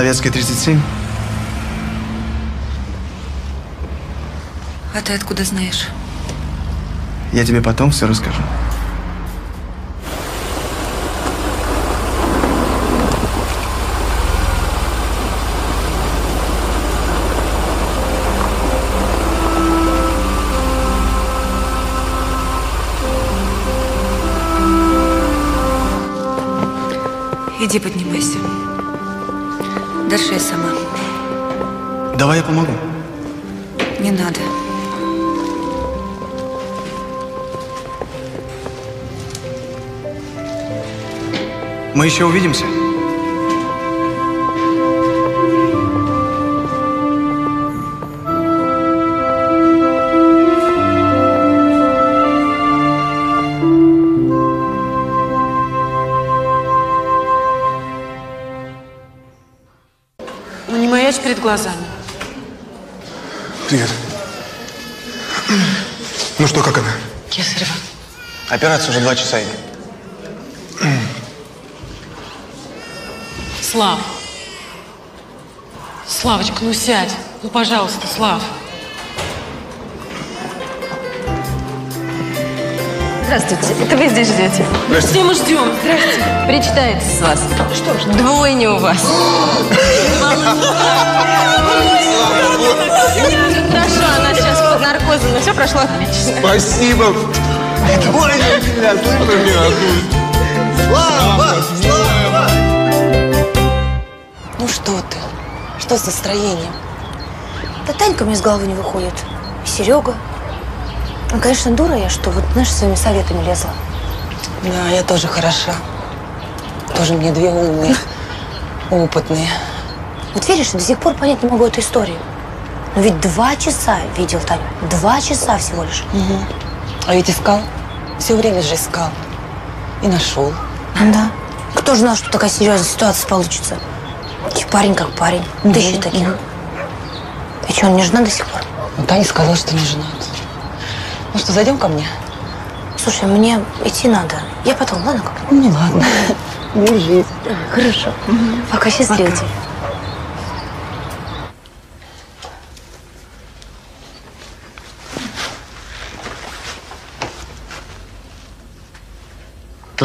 Советская 37. А ты откуда знаешь? Я тебе потом все расскажу. Давай я помогу. Не надо. Мы еще увидимся. Ну, перед глазами. Операция уже два часа идет. Слав. Славочка, ну сядь. Ну, пожалуйста, Слав. Здравствуйте. Это вы здесь ждете? Все мы ждем. Здрасте. Причитается с вас. Что ж, двойня у вас. Хорошо, она сейчас под наркозом, но все прошло отлично. Спасибо. Двойня тебя, Слава! Слава! Ну что ты? Что с настроением? Да Танька мне с головы не выходит. И Серега. Ну, конечно, дура я, что вот, знаешь, своими советами лезла. Да, я тоже хороша. Тоже мне две умные, опытные. Вот веришь, до сих пор понять не могу эту историю. Но ведь два часа видел Таню. Два часа всего лишь. А ведь искал. Все время же искал. И нашел. Да. Кто же знал, что такая серьезная ситуация получится? И парень как парень. Тысячи таких. И что, он не жена до сих пор? Ну, Таня сказала, что не женат. Ну что, зайдем ко мне? Слушай, мне идти надо. Я потом, ладно как? Ну, ладно. [LAUGHS] Держись. Хорошо. Пока счастливо тебе.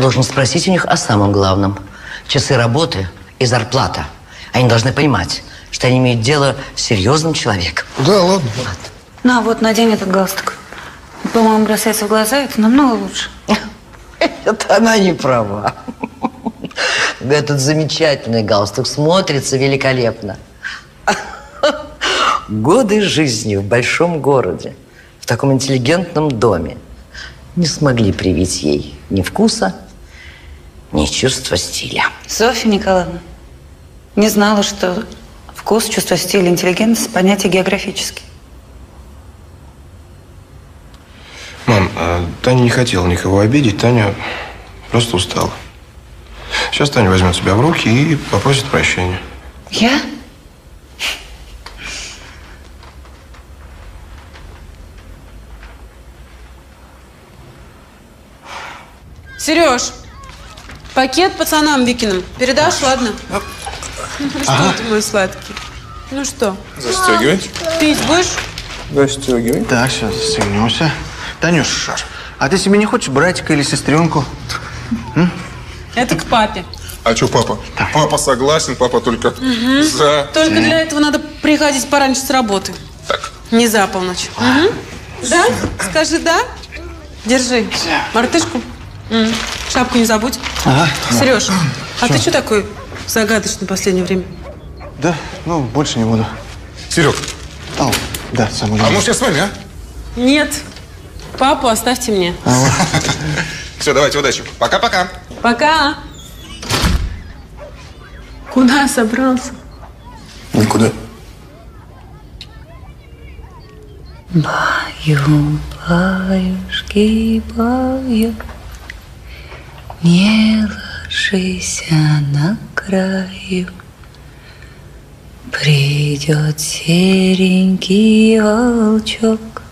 Должен спросить у них о самом главном. Часы работы и зарплата. Они должны понимать, что они имеют дело с серьезным человеком. Да, ладно. На, вот, надень этот галстук. По-моему, бросается в глаза, это намного лучше. [LAUGHS] Это она не права. Этот замечательный галстук смотрится великолепно. Годы жизни в большом городе, в таком интеллигентном доме не смогли привить ей ни вкуса, ни чувства стиля. Софья Николаевна, не знала, что вкус, чувство, стиль, интеллигентность – понятия географические. Мам, а Таня не хотела никого обидеть. Таня просто устала. Сейчас Таня возьмет себя в руки и попросит прощения. Я? Сереж, пакет пацанам Викиным передашь, ладно? Что ты, мой сладкий? Ну что, Застегивай. пить будешь? Застегивай. Так, сейчас застегнемся. Танюш, а ты себе не хочешь братика или сестренку? Это к папе. А что, папа? Папа согласен, папа только Мгм. за. Только для этого надо приходить пораньше с работы. Так. Не за полночь. Мгм. Да? Скажи да. Держи. Мартышку. М. Шапку не забудь. Ага. Сереж, а ты что такой загадочный в последнее время? Да, ну, больше не буду. Серег. Ау, да, самый А может я с вами, а? Нет. Папу оставьте мне. [LAUGHS] Все, давайте, удачи. Пока-пока. Пока. Куда собрался? Никуда. Баю, баюшки, баю, не ложись на краю. Придет серенький волчок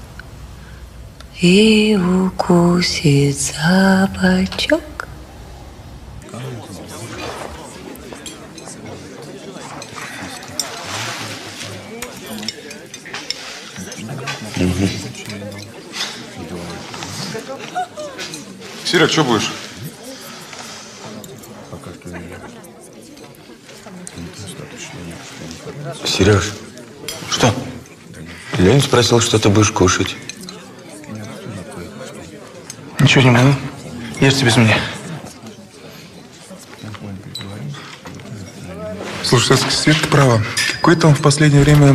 и укусит за бочок. Серег, что будешь? Сереж. Что? Леонид спросил, что ты будешь кушать. Ничего не могу. Ешьте без меня. Слушай, Света права. Какой-то он в последнее время...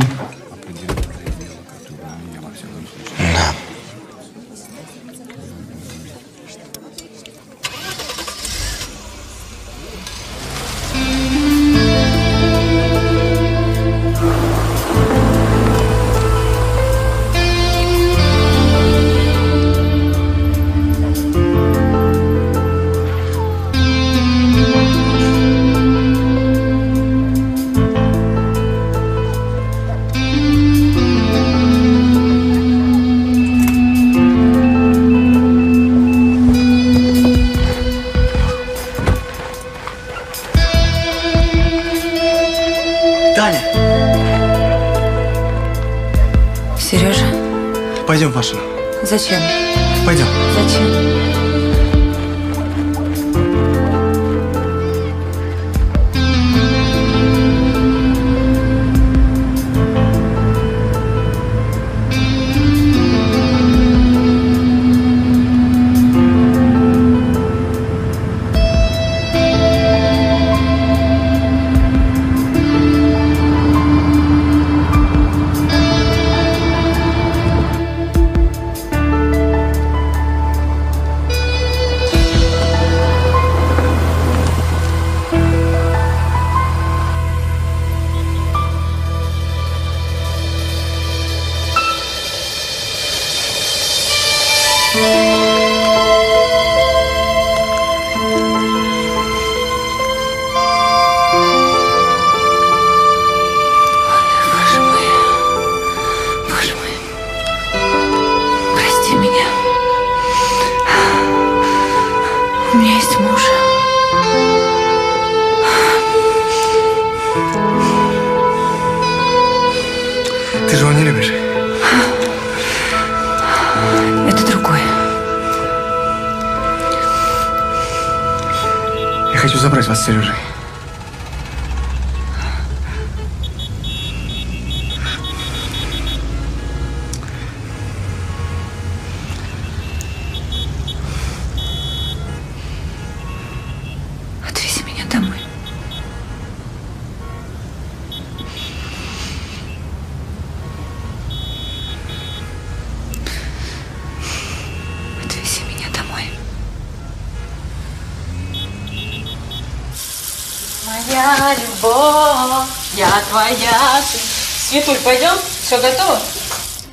Все готово?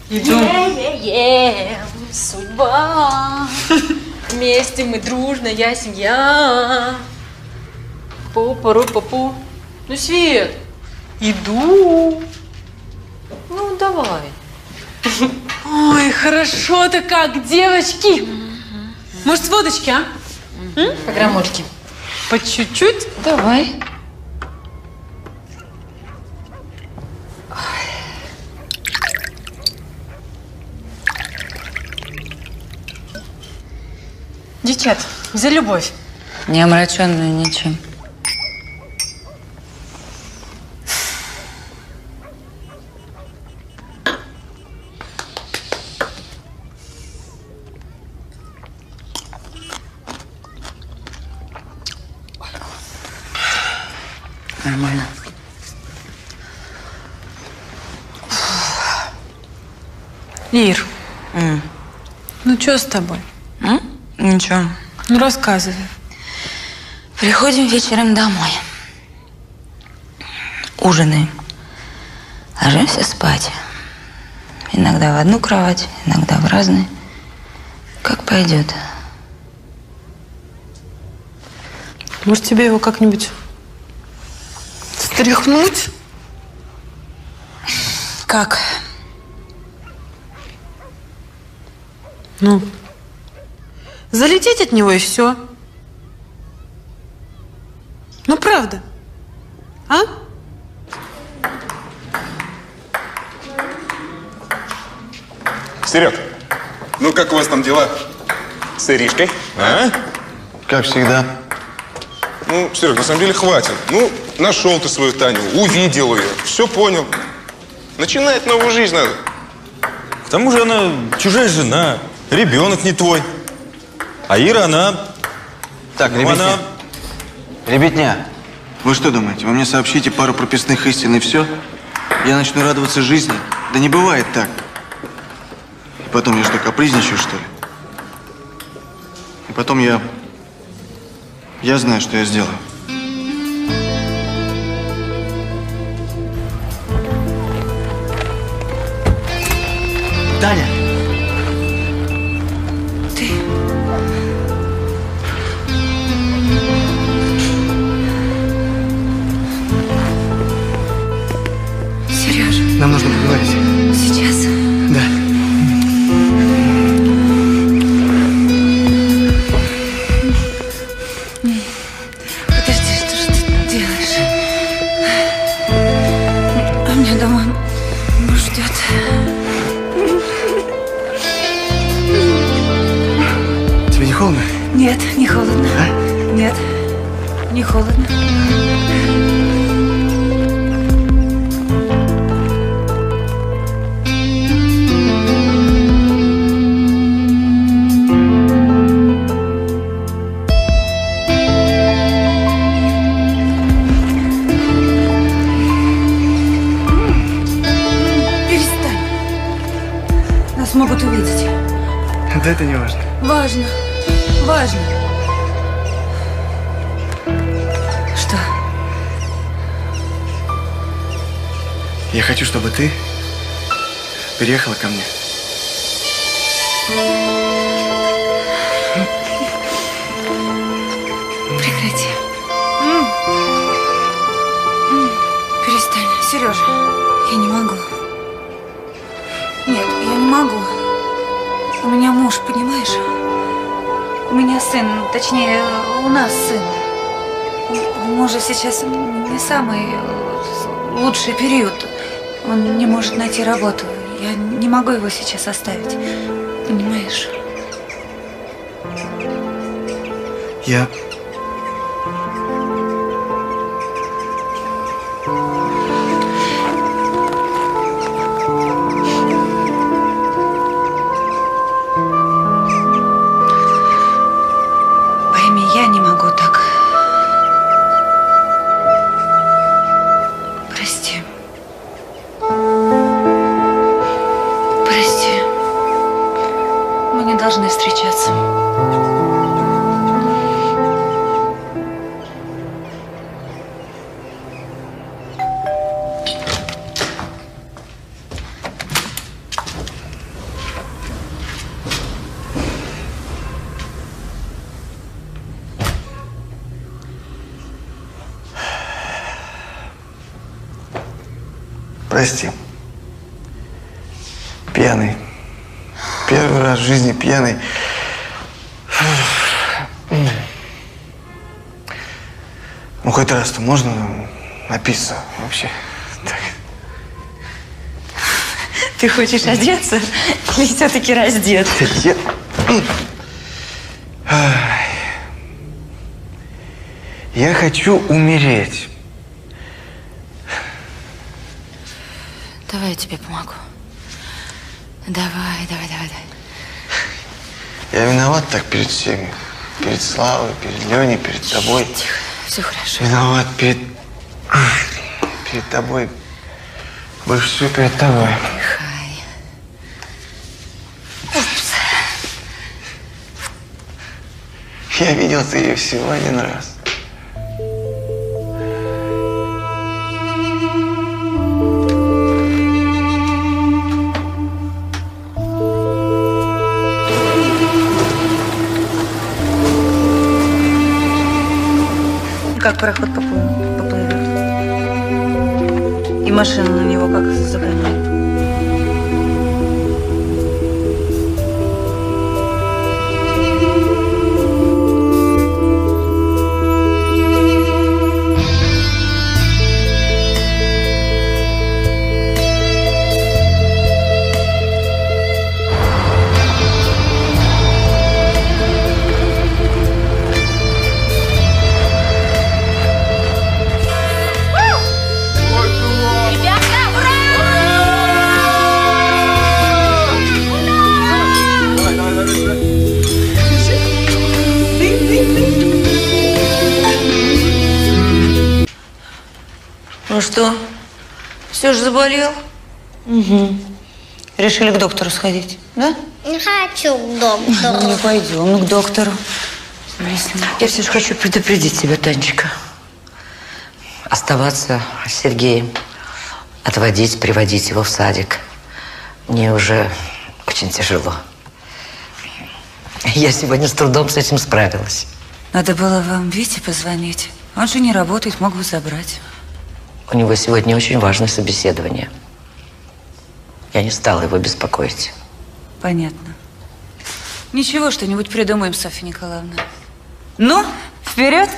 Идем. Е-е-е, судьба. [LAUGHS] Вместе мы дружная семья. Пу-пу-ру-пу-пу. Ну, Свет, иду. Ну, давай. Ой, хорошо-то как, девочки. Может, водочки, а? По граммульке. По чуть-чуть? Давай. Девчат, за любовь. Не омраченную ничем. Нормально. Лир, М. ну что с тобой? Ничего. Ну, рассказывай. Приходим вечером домой. Ужинаем. Ложимся спать. Иногда в одну кровать, иногда в разные. Как пойдет. Может, тебе его как-нибудь стряхнуть? Как? Ну, залететь от него и все. Ну, правда. А? Серег, ну как у вас там дела с Иришкой? А? Как всегда. Ну, Серег, на самом деле хватит. Ну, нашел ты свою Таню, увидел ее, все понял. Начинать новую жизнь надо. К тому же она чужая жена, ребенок не твой. А Ира, она... Так, ну, ребятня. она... Ребятня, вы что думаете, вы мне сообщите пару прописных истин и все? Я начну радоваться жизни? Да не бывает так. И потом я что, капризничаю, что ли? И потом я... Я знаю, что я сделаю. Таня! Холодно. Перестань. Нас могут увидеть. Да это не важно. Важно. Важно. Хочу, чтобы ты переехала ко мне. Прекрати. Перестань. Сережа, я не могу. Нет, я не могу. У меня муж, понимаешь? У меня сын, точнее, у нас сын. У мужа сейчас не самый лучший период. Он не может найти работу. Я не могу его сейчас оставить. Понимаешь? Я... пьяный. Ну, хоть раз-то можно напиться вообще. Так. Ты хочешь одеться или все-таки раздет? Я... Я хочу умереть. Давай я тебе помогу. Давай, давай, давай, давай. Я виноват так перед всеми. Перед Славой, перед Леней, перед тобой. Тихо, все хорошо. Виноват перед... Перед тобой. Больше всего перед тобой. Упс. Я видел ты ее всего один раз. Пароход поплыл- поплывет. И машина что, все же заболел? Угу. Решили к доктору сходить, да? Не хочу к доктору. Не пойдем ну, к доктору. Я все же хочу предупредить тебя, Танечка. Оставаться с Сергеем, отводить, приводить его в садик. Мне уже очень тяжело. Я сегодня с трудом с этим справилась. Надо было вам Вите позвонить. Он же не работает, мог бы забрать. У него сегодня очень важное собеседование. Я не стала его беспокоить. Понятно. Ничего, что-нибудь придумаем, Софья Николаевна. Ну, вперед!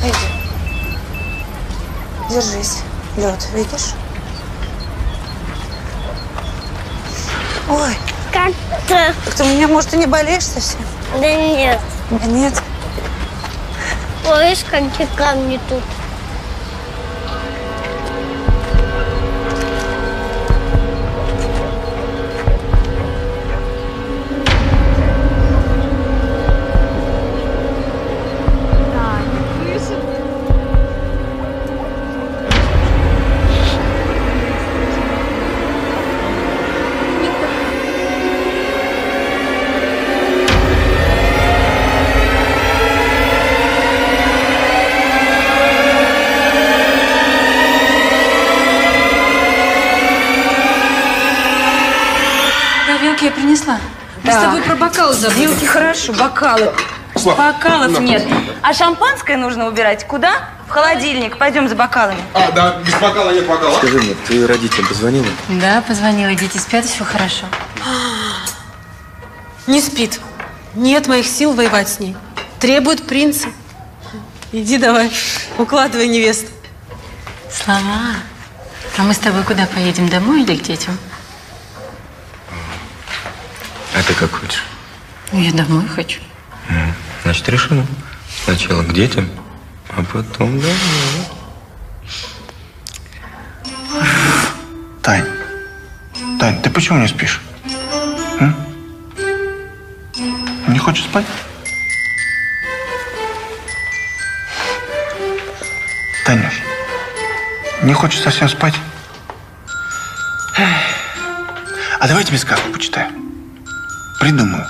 Пойди. Держись. Лед, видишь? Ой. Как ты? Так ты у меня, может, и не болеешь совсем? Да нет. Да нет. Ой, какие камни тут. Забыли. Вилки хорошо, бокалы. Слав, Бокалов на. нет. А шампанское нужно убирать куда? В холодильник. Пойдем за бокалами. А, да, без бокала нет бокала. Скажи мне, ты родителям позвонила? Да, позвонила. Дети спят, все хорошо. Не спит. Нет моих сил воевать с ней. Требует принца. Иди давай, укладывай невесту. Слава, а мы с тобой куда поедем? Домой или к детям? А ты как хочешь? Ну, я домой хочу. Значит, решено. Сначала к детям, а потом домой. Тань, Тань, ты почему не спишь? М? Не хочешь спать? Танюш, не хочешь совсем спать? А давай я тебе сказку почитаю. Придумаю.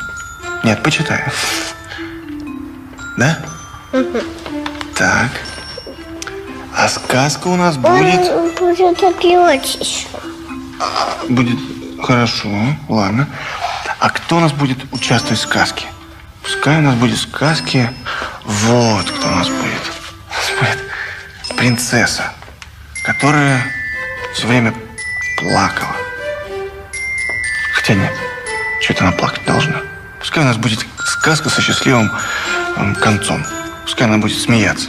Нет, почитаю. Да? Так. А сказка у нас будет... Он будет опивать еще. Будет хорошо, ладно. А кто у нас будет участвовать в сказке? Пускай у нас будет сказки. Вот кто у нас будет. У нас будет принцесса, которая все время плакала. Хотя нет, что-то она плакать должна. Пускай у нас будет сказка со счастливым м, концом. Пускай она будет смеяться.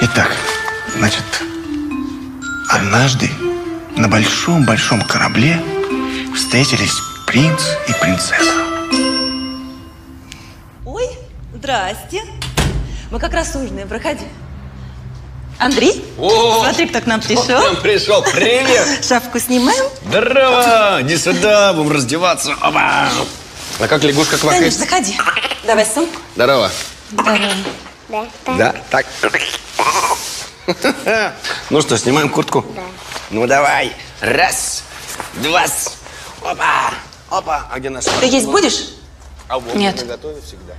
Итак, значит, однажды на большом-большом корабле встретились принц и принцесса. Ой, здрасте. Мы как раз ужинаем, проходи. Андрей, О, смотри, кто к нам кто пришел. к нам пришел? Привет. [LAUGHS] Шапку снимаем. Здорово! Иди сюда, будем раздеваться. Оба! А как лягушка Танюш, квакает? заходи. Давай сумку. Здорово. Здорово. Да, так. Ну что, снимаем куртку? Ну давай. Раз, два, опа, опа. А где наш? Ты есть будешь? А вот Нет.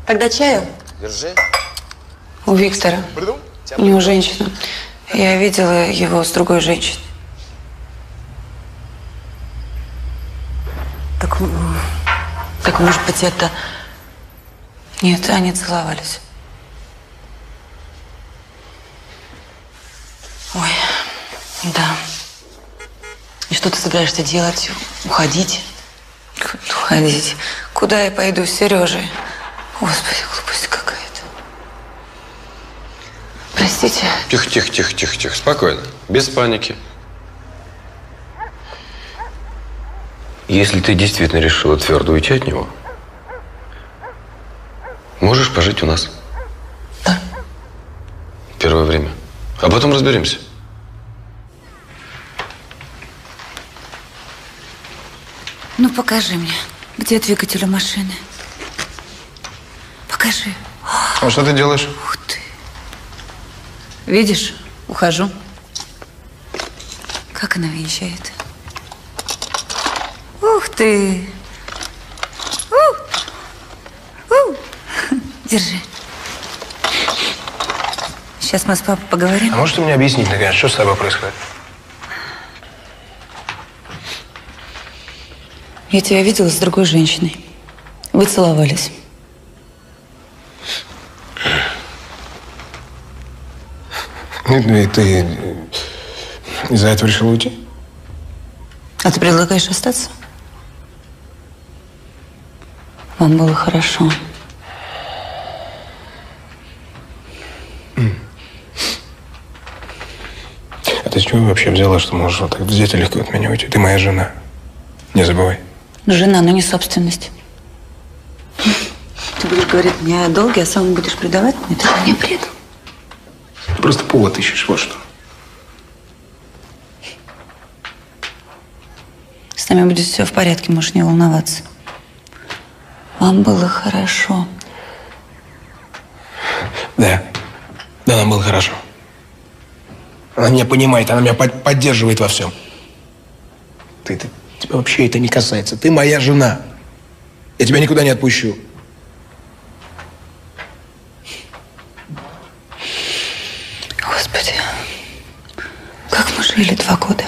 Тогда чаю? Держи. У Виктора. У него женщина. Я видела его с другой женщиной. Так, так может быть, это... Нет, они целовались. Ой, да. И что ты собираешься делать? Уходить? Уходить. Куда я пойду с Сережей? Господи, глупость какая-то. Простите. Тихо, тихо, тихо, тихо, тихо. Спокойно. Без паники. Если ты действительно решила твердо уйти от него, можешь пожить у нас. Да. Первое время. А потом разберемся. Ну, покажи мне, где двигатель у машины. Покажи. А что ты делаешь? Видишь, ухожу. Как она въезжает? Ух ты! Ух! Ух! Держи. Сейчас мы с папой поговорим. А можешь ты мне объяснить, наконец, что с тобой происходит? Я тебя видела с другой женщиной. Вы целовались. Ну, и ты из-за этого решил уйти? А ты предлагаешь остаться? Вам было хорошо. А ты с чего вообще взяла, что можешь вот так взять и легко от меня уйти? Ты моя жена. Не забывай. Жена, но не собственность. Ты будешь говорить мне о долге, а сам будешь предавать мне? Ты меня предал. Ты просто повод ищешь, вот что. С нами будет все в порядке, можешь не волноваться. Вам было хорошо. Да. Да, нам было хорошо. Она меня понимает, она меня под- поддерживает во всем. Ты, ты, тебя вообще это не касается. Ты моя жена. Я тебя никуда не отпущу. Господи, как мы жили два года?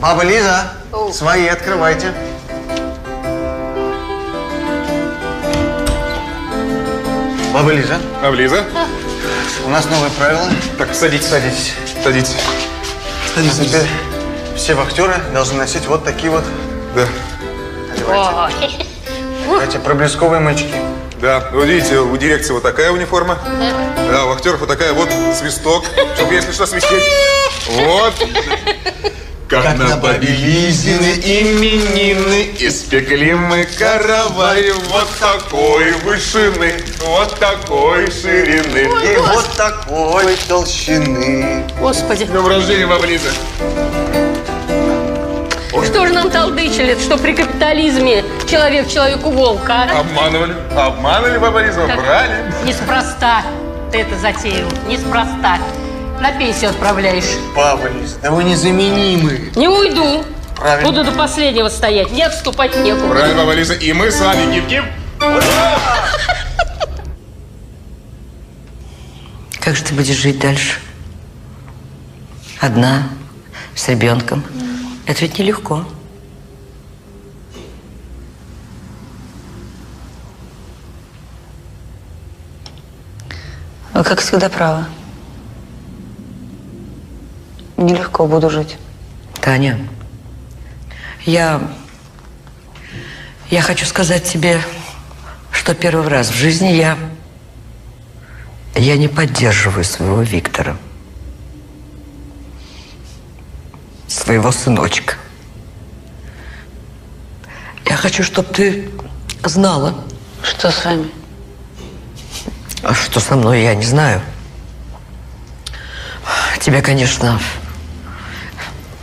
Баба Лиза, свои открывайте. Баба Лиза. Баба Лиза. У нас новые правила. Так, садитесь. Садитесь. Садитесь. Садитесь. Теперь все вахтеры должны носить вот такие вот Да. эти проблесковые маячки. Да, вот видите, у дирекции вот такая униформа. Да, у актеров вот такая вот свисток, чтобы если что свистеть. Вот. Как, на бабе Лизины именины Испекли мы каравай Вот такой вышины, вот такой ширины И вот такой толщины. Господи. С днем рождения, баба Лиза. Что же нам толдычили, что при капитализме человек человеку волк, а? Обманывали, обманывали, баба Лиза, брали. Неспроста ты это затеял, неспроста. На пенсию отправляешь. Баба Лиза, да вы незаменимы. Не уйду. Правильно. Буду до последнего стоять. Не отступать некуда. Правильно, баба Лиза, и мы с вами гиб-гиб. Как же ты будешь жить дальше? Одна, с ребенком. Это ведь нелегко. Вы, как всегда, правы. Нелегко буду жить. Таня, я... Я хочу сказать тебе, что первый раз в жизни я... Я не поддерживаю своего Виктора. Своего сыночка. Я хочу, чтобы ты знала. Что с вами? А Что со мной, я не знаю. Тебе, конечно,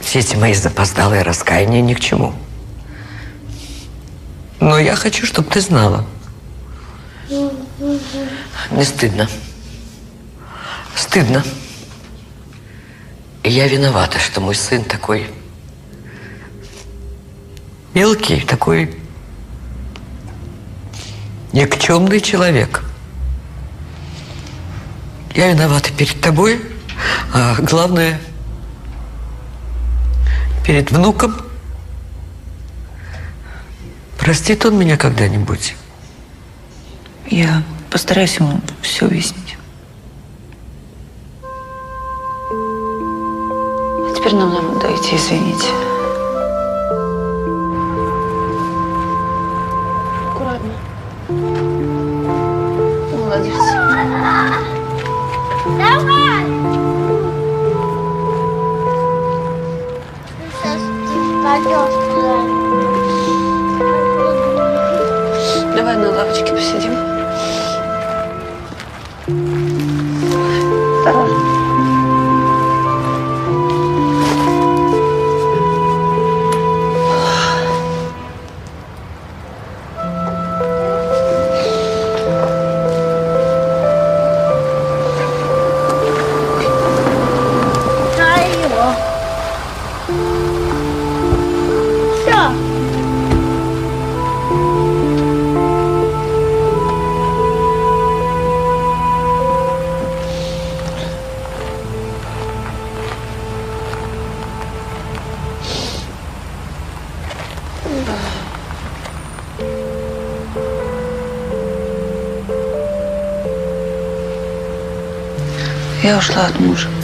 все эти мои запоздалые раскаяния ни к чему. Но я хочу, чтобы ты знала. Не стыдно. Стыдно. И я виновата, что мой сын такой мелкий, такой никчемный человек. Я виновата перед тобой, а главное, перед внуком. Простит он меня когда-нибудь? Я постараюсь ему все объяснить. А теперь нам надо идти, извините. Аккуратно. Молодец. Давай! Давай на лавочке посидим. Я ушла от мужа.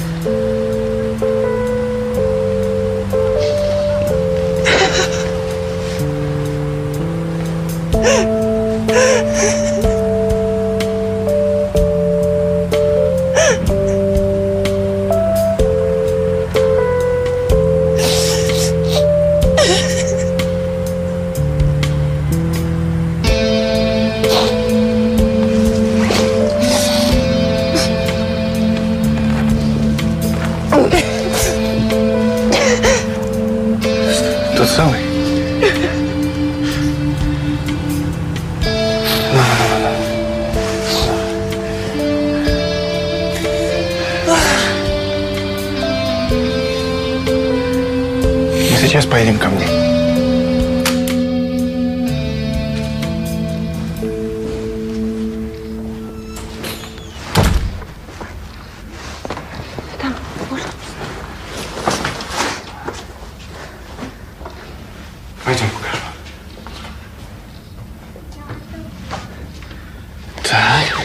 Сейчас поедем ко мне. Пойдем покажу. Так.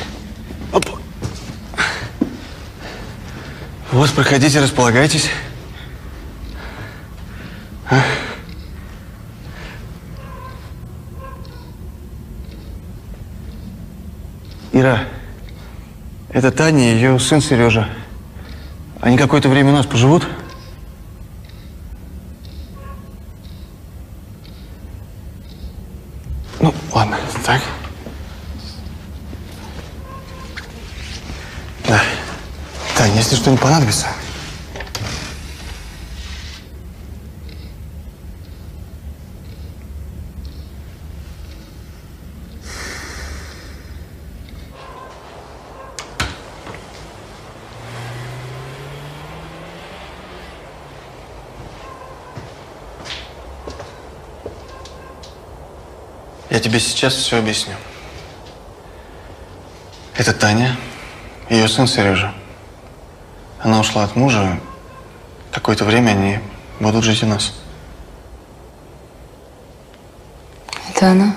Оп. Вот, проходите, располагайтесь. А? Ира, это Таня и ее сын Сережа. Они какое-то время у нас поживут? Ну, ладно, так. Да. Таня, если что-нибудь понадобится, я тебе сейчас все объясню. Это Таня, ее сын Сережа. Она ушла от мужа. Какое-то время они будут жить у нас. Это она?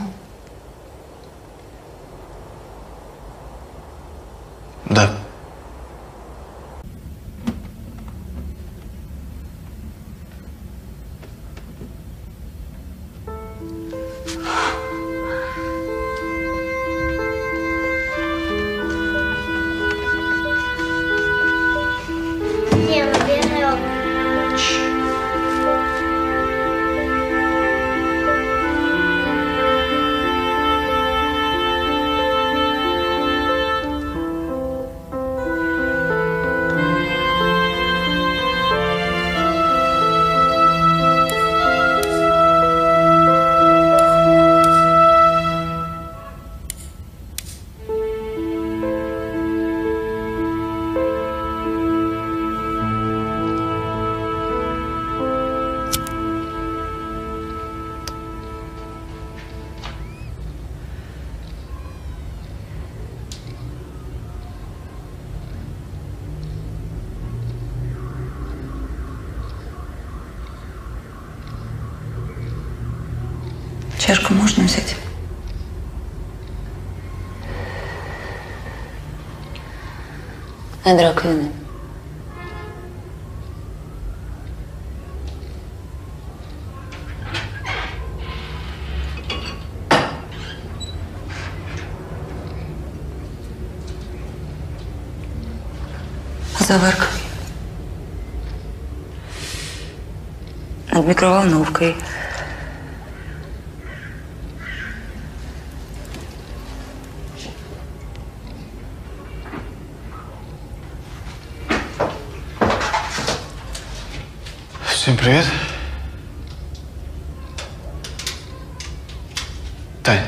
Микроволновкой. Всем привет. Тань,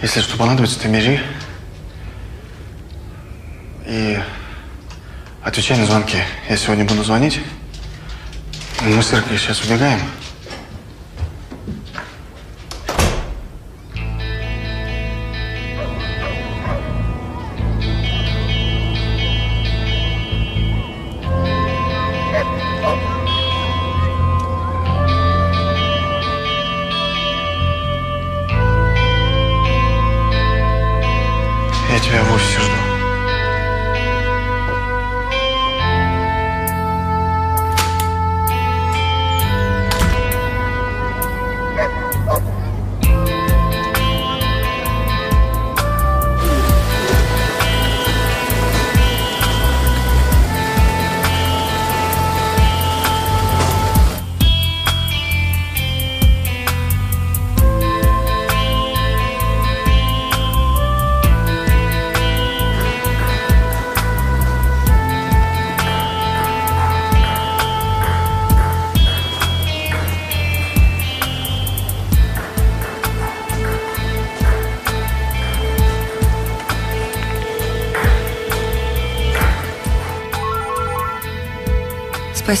если что понадобится, ты бери. И отвечай на звонки. Я сегодня буду звонить. Мы с Иркой сейчас убегаем.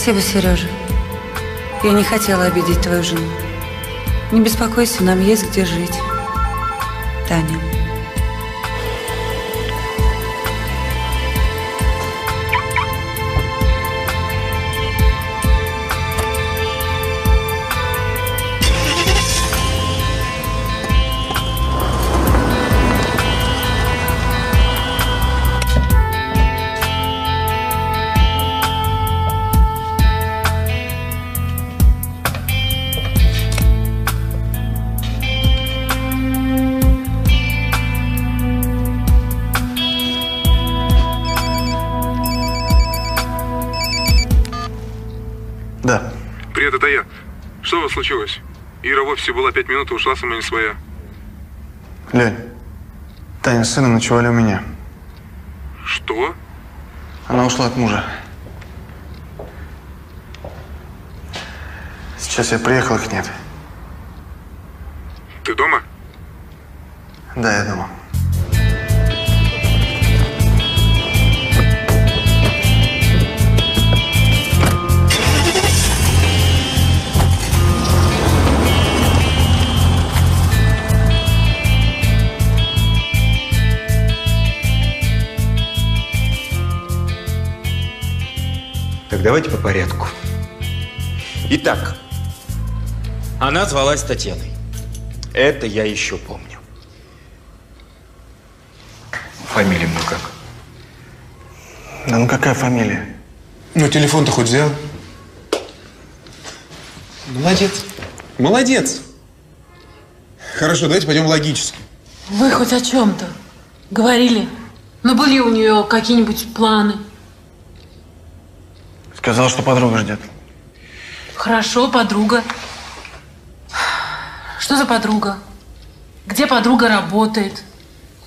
Спасибо, Сережа. Я не хотела обидеть твою жену. Не беспокойся, нам есть где жить. Таня. Случилось? Ира в офисе была пять минут и ушла сама не своя. Лень, Таня с сыном ночевали у меня. Что? Она ушла от мужа. Сейчас я приехал, их нет. Ты дома? Да, я дома. Давайте по порядку. Итак, она звалась Татьяной. Это я еще помню. Фамилия ну как? Да ну какая фамилия? Ну, телефон-то хоть взял. Молодец. Молодец. Хорошо, давайте пойдем логически. Вы хоть о чем-то говорили? Ну, были у нее какие-нибудь планы? Сказал, что подруга ждет. Хорошо, подруга. Что за подруга? Где подруга работает?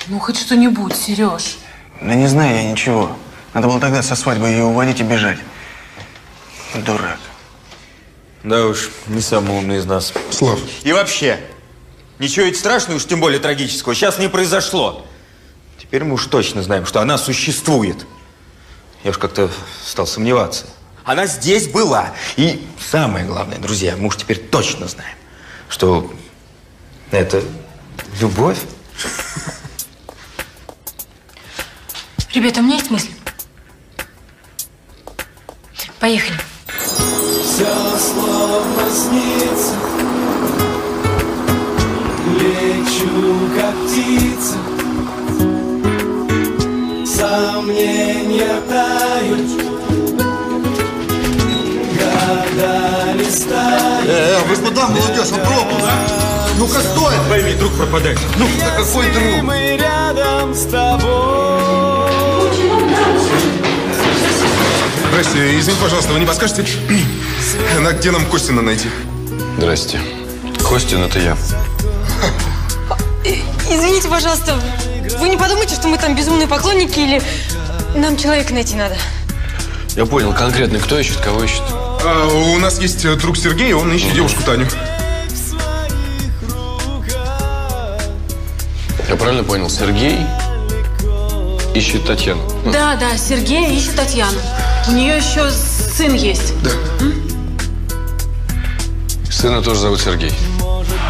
Ну, хоть что-нибудь, Сереж. Да не знаю я ничего. Надо было тогда со свадьбы ее уводить и бежать. Дурак. Да уж, не самый умный из нас. Слав. И вообще, ничего ведь страшного, уж тем более трагического, сейчас не произошло. Теперь мы уж точно знаем, что она существует. Я уж как-то стал сомневаться. Она здесь была. И самое главное, друзья, мы уж теперь точно знаем, что это любовь. Ребята, у меня есть мысль. Поехали. Все словно снится Лечу, как птица Сомнения тают Э, господа, молодежь, попробуй, Ну как стоит? Пойми, друг пропадает. Ну, да какой друг? Мы рядом с тобой Здрасте, извините, пожалуйста, вы не подскажете, [CLEARS THROAT] на где нам Костина найти? Здрасте. Костин, это я. Извините, пожалуйста, вы не подумайте, что мы там безумные поклонники или нам человека найти надо. Я понял, конкретно кто ищет, кого ищет. А, у нас есть э, друг Сергей, он ищет девушку Таню. Я правильно понял, Сергей ищет Татьяну. Да, да, Сергей ищет Татьяну. У нее еще сын есть. Да. Сына тоже зовут Сергей.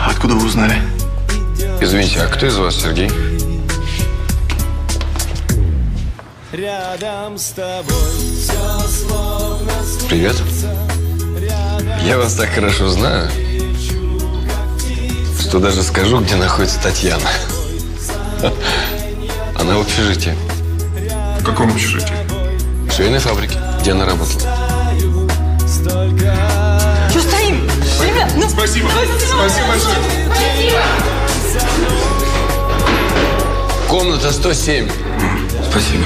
Откуда вы узнали? Извините, а кто из вас Сергей? Рядом с тобой Все словно Привет. Я вас так хорошо знаю, что даже скажу, где находится Татьяна. [LAUGHS] Она в общежитии. В каком общежитии? В швейной фабрике, где она работала. Что стоим? Ребят, ну... Спасибо. Спасибо большое. Комната 107. Спасибо.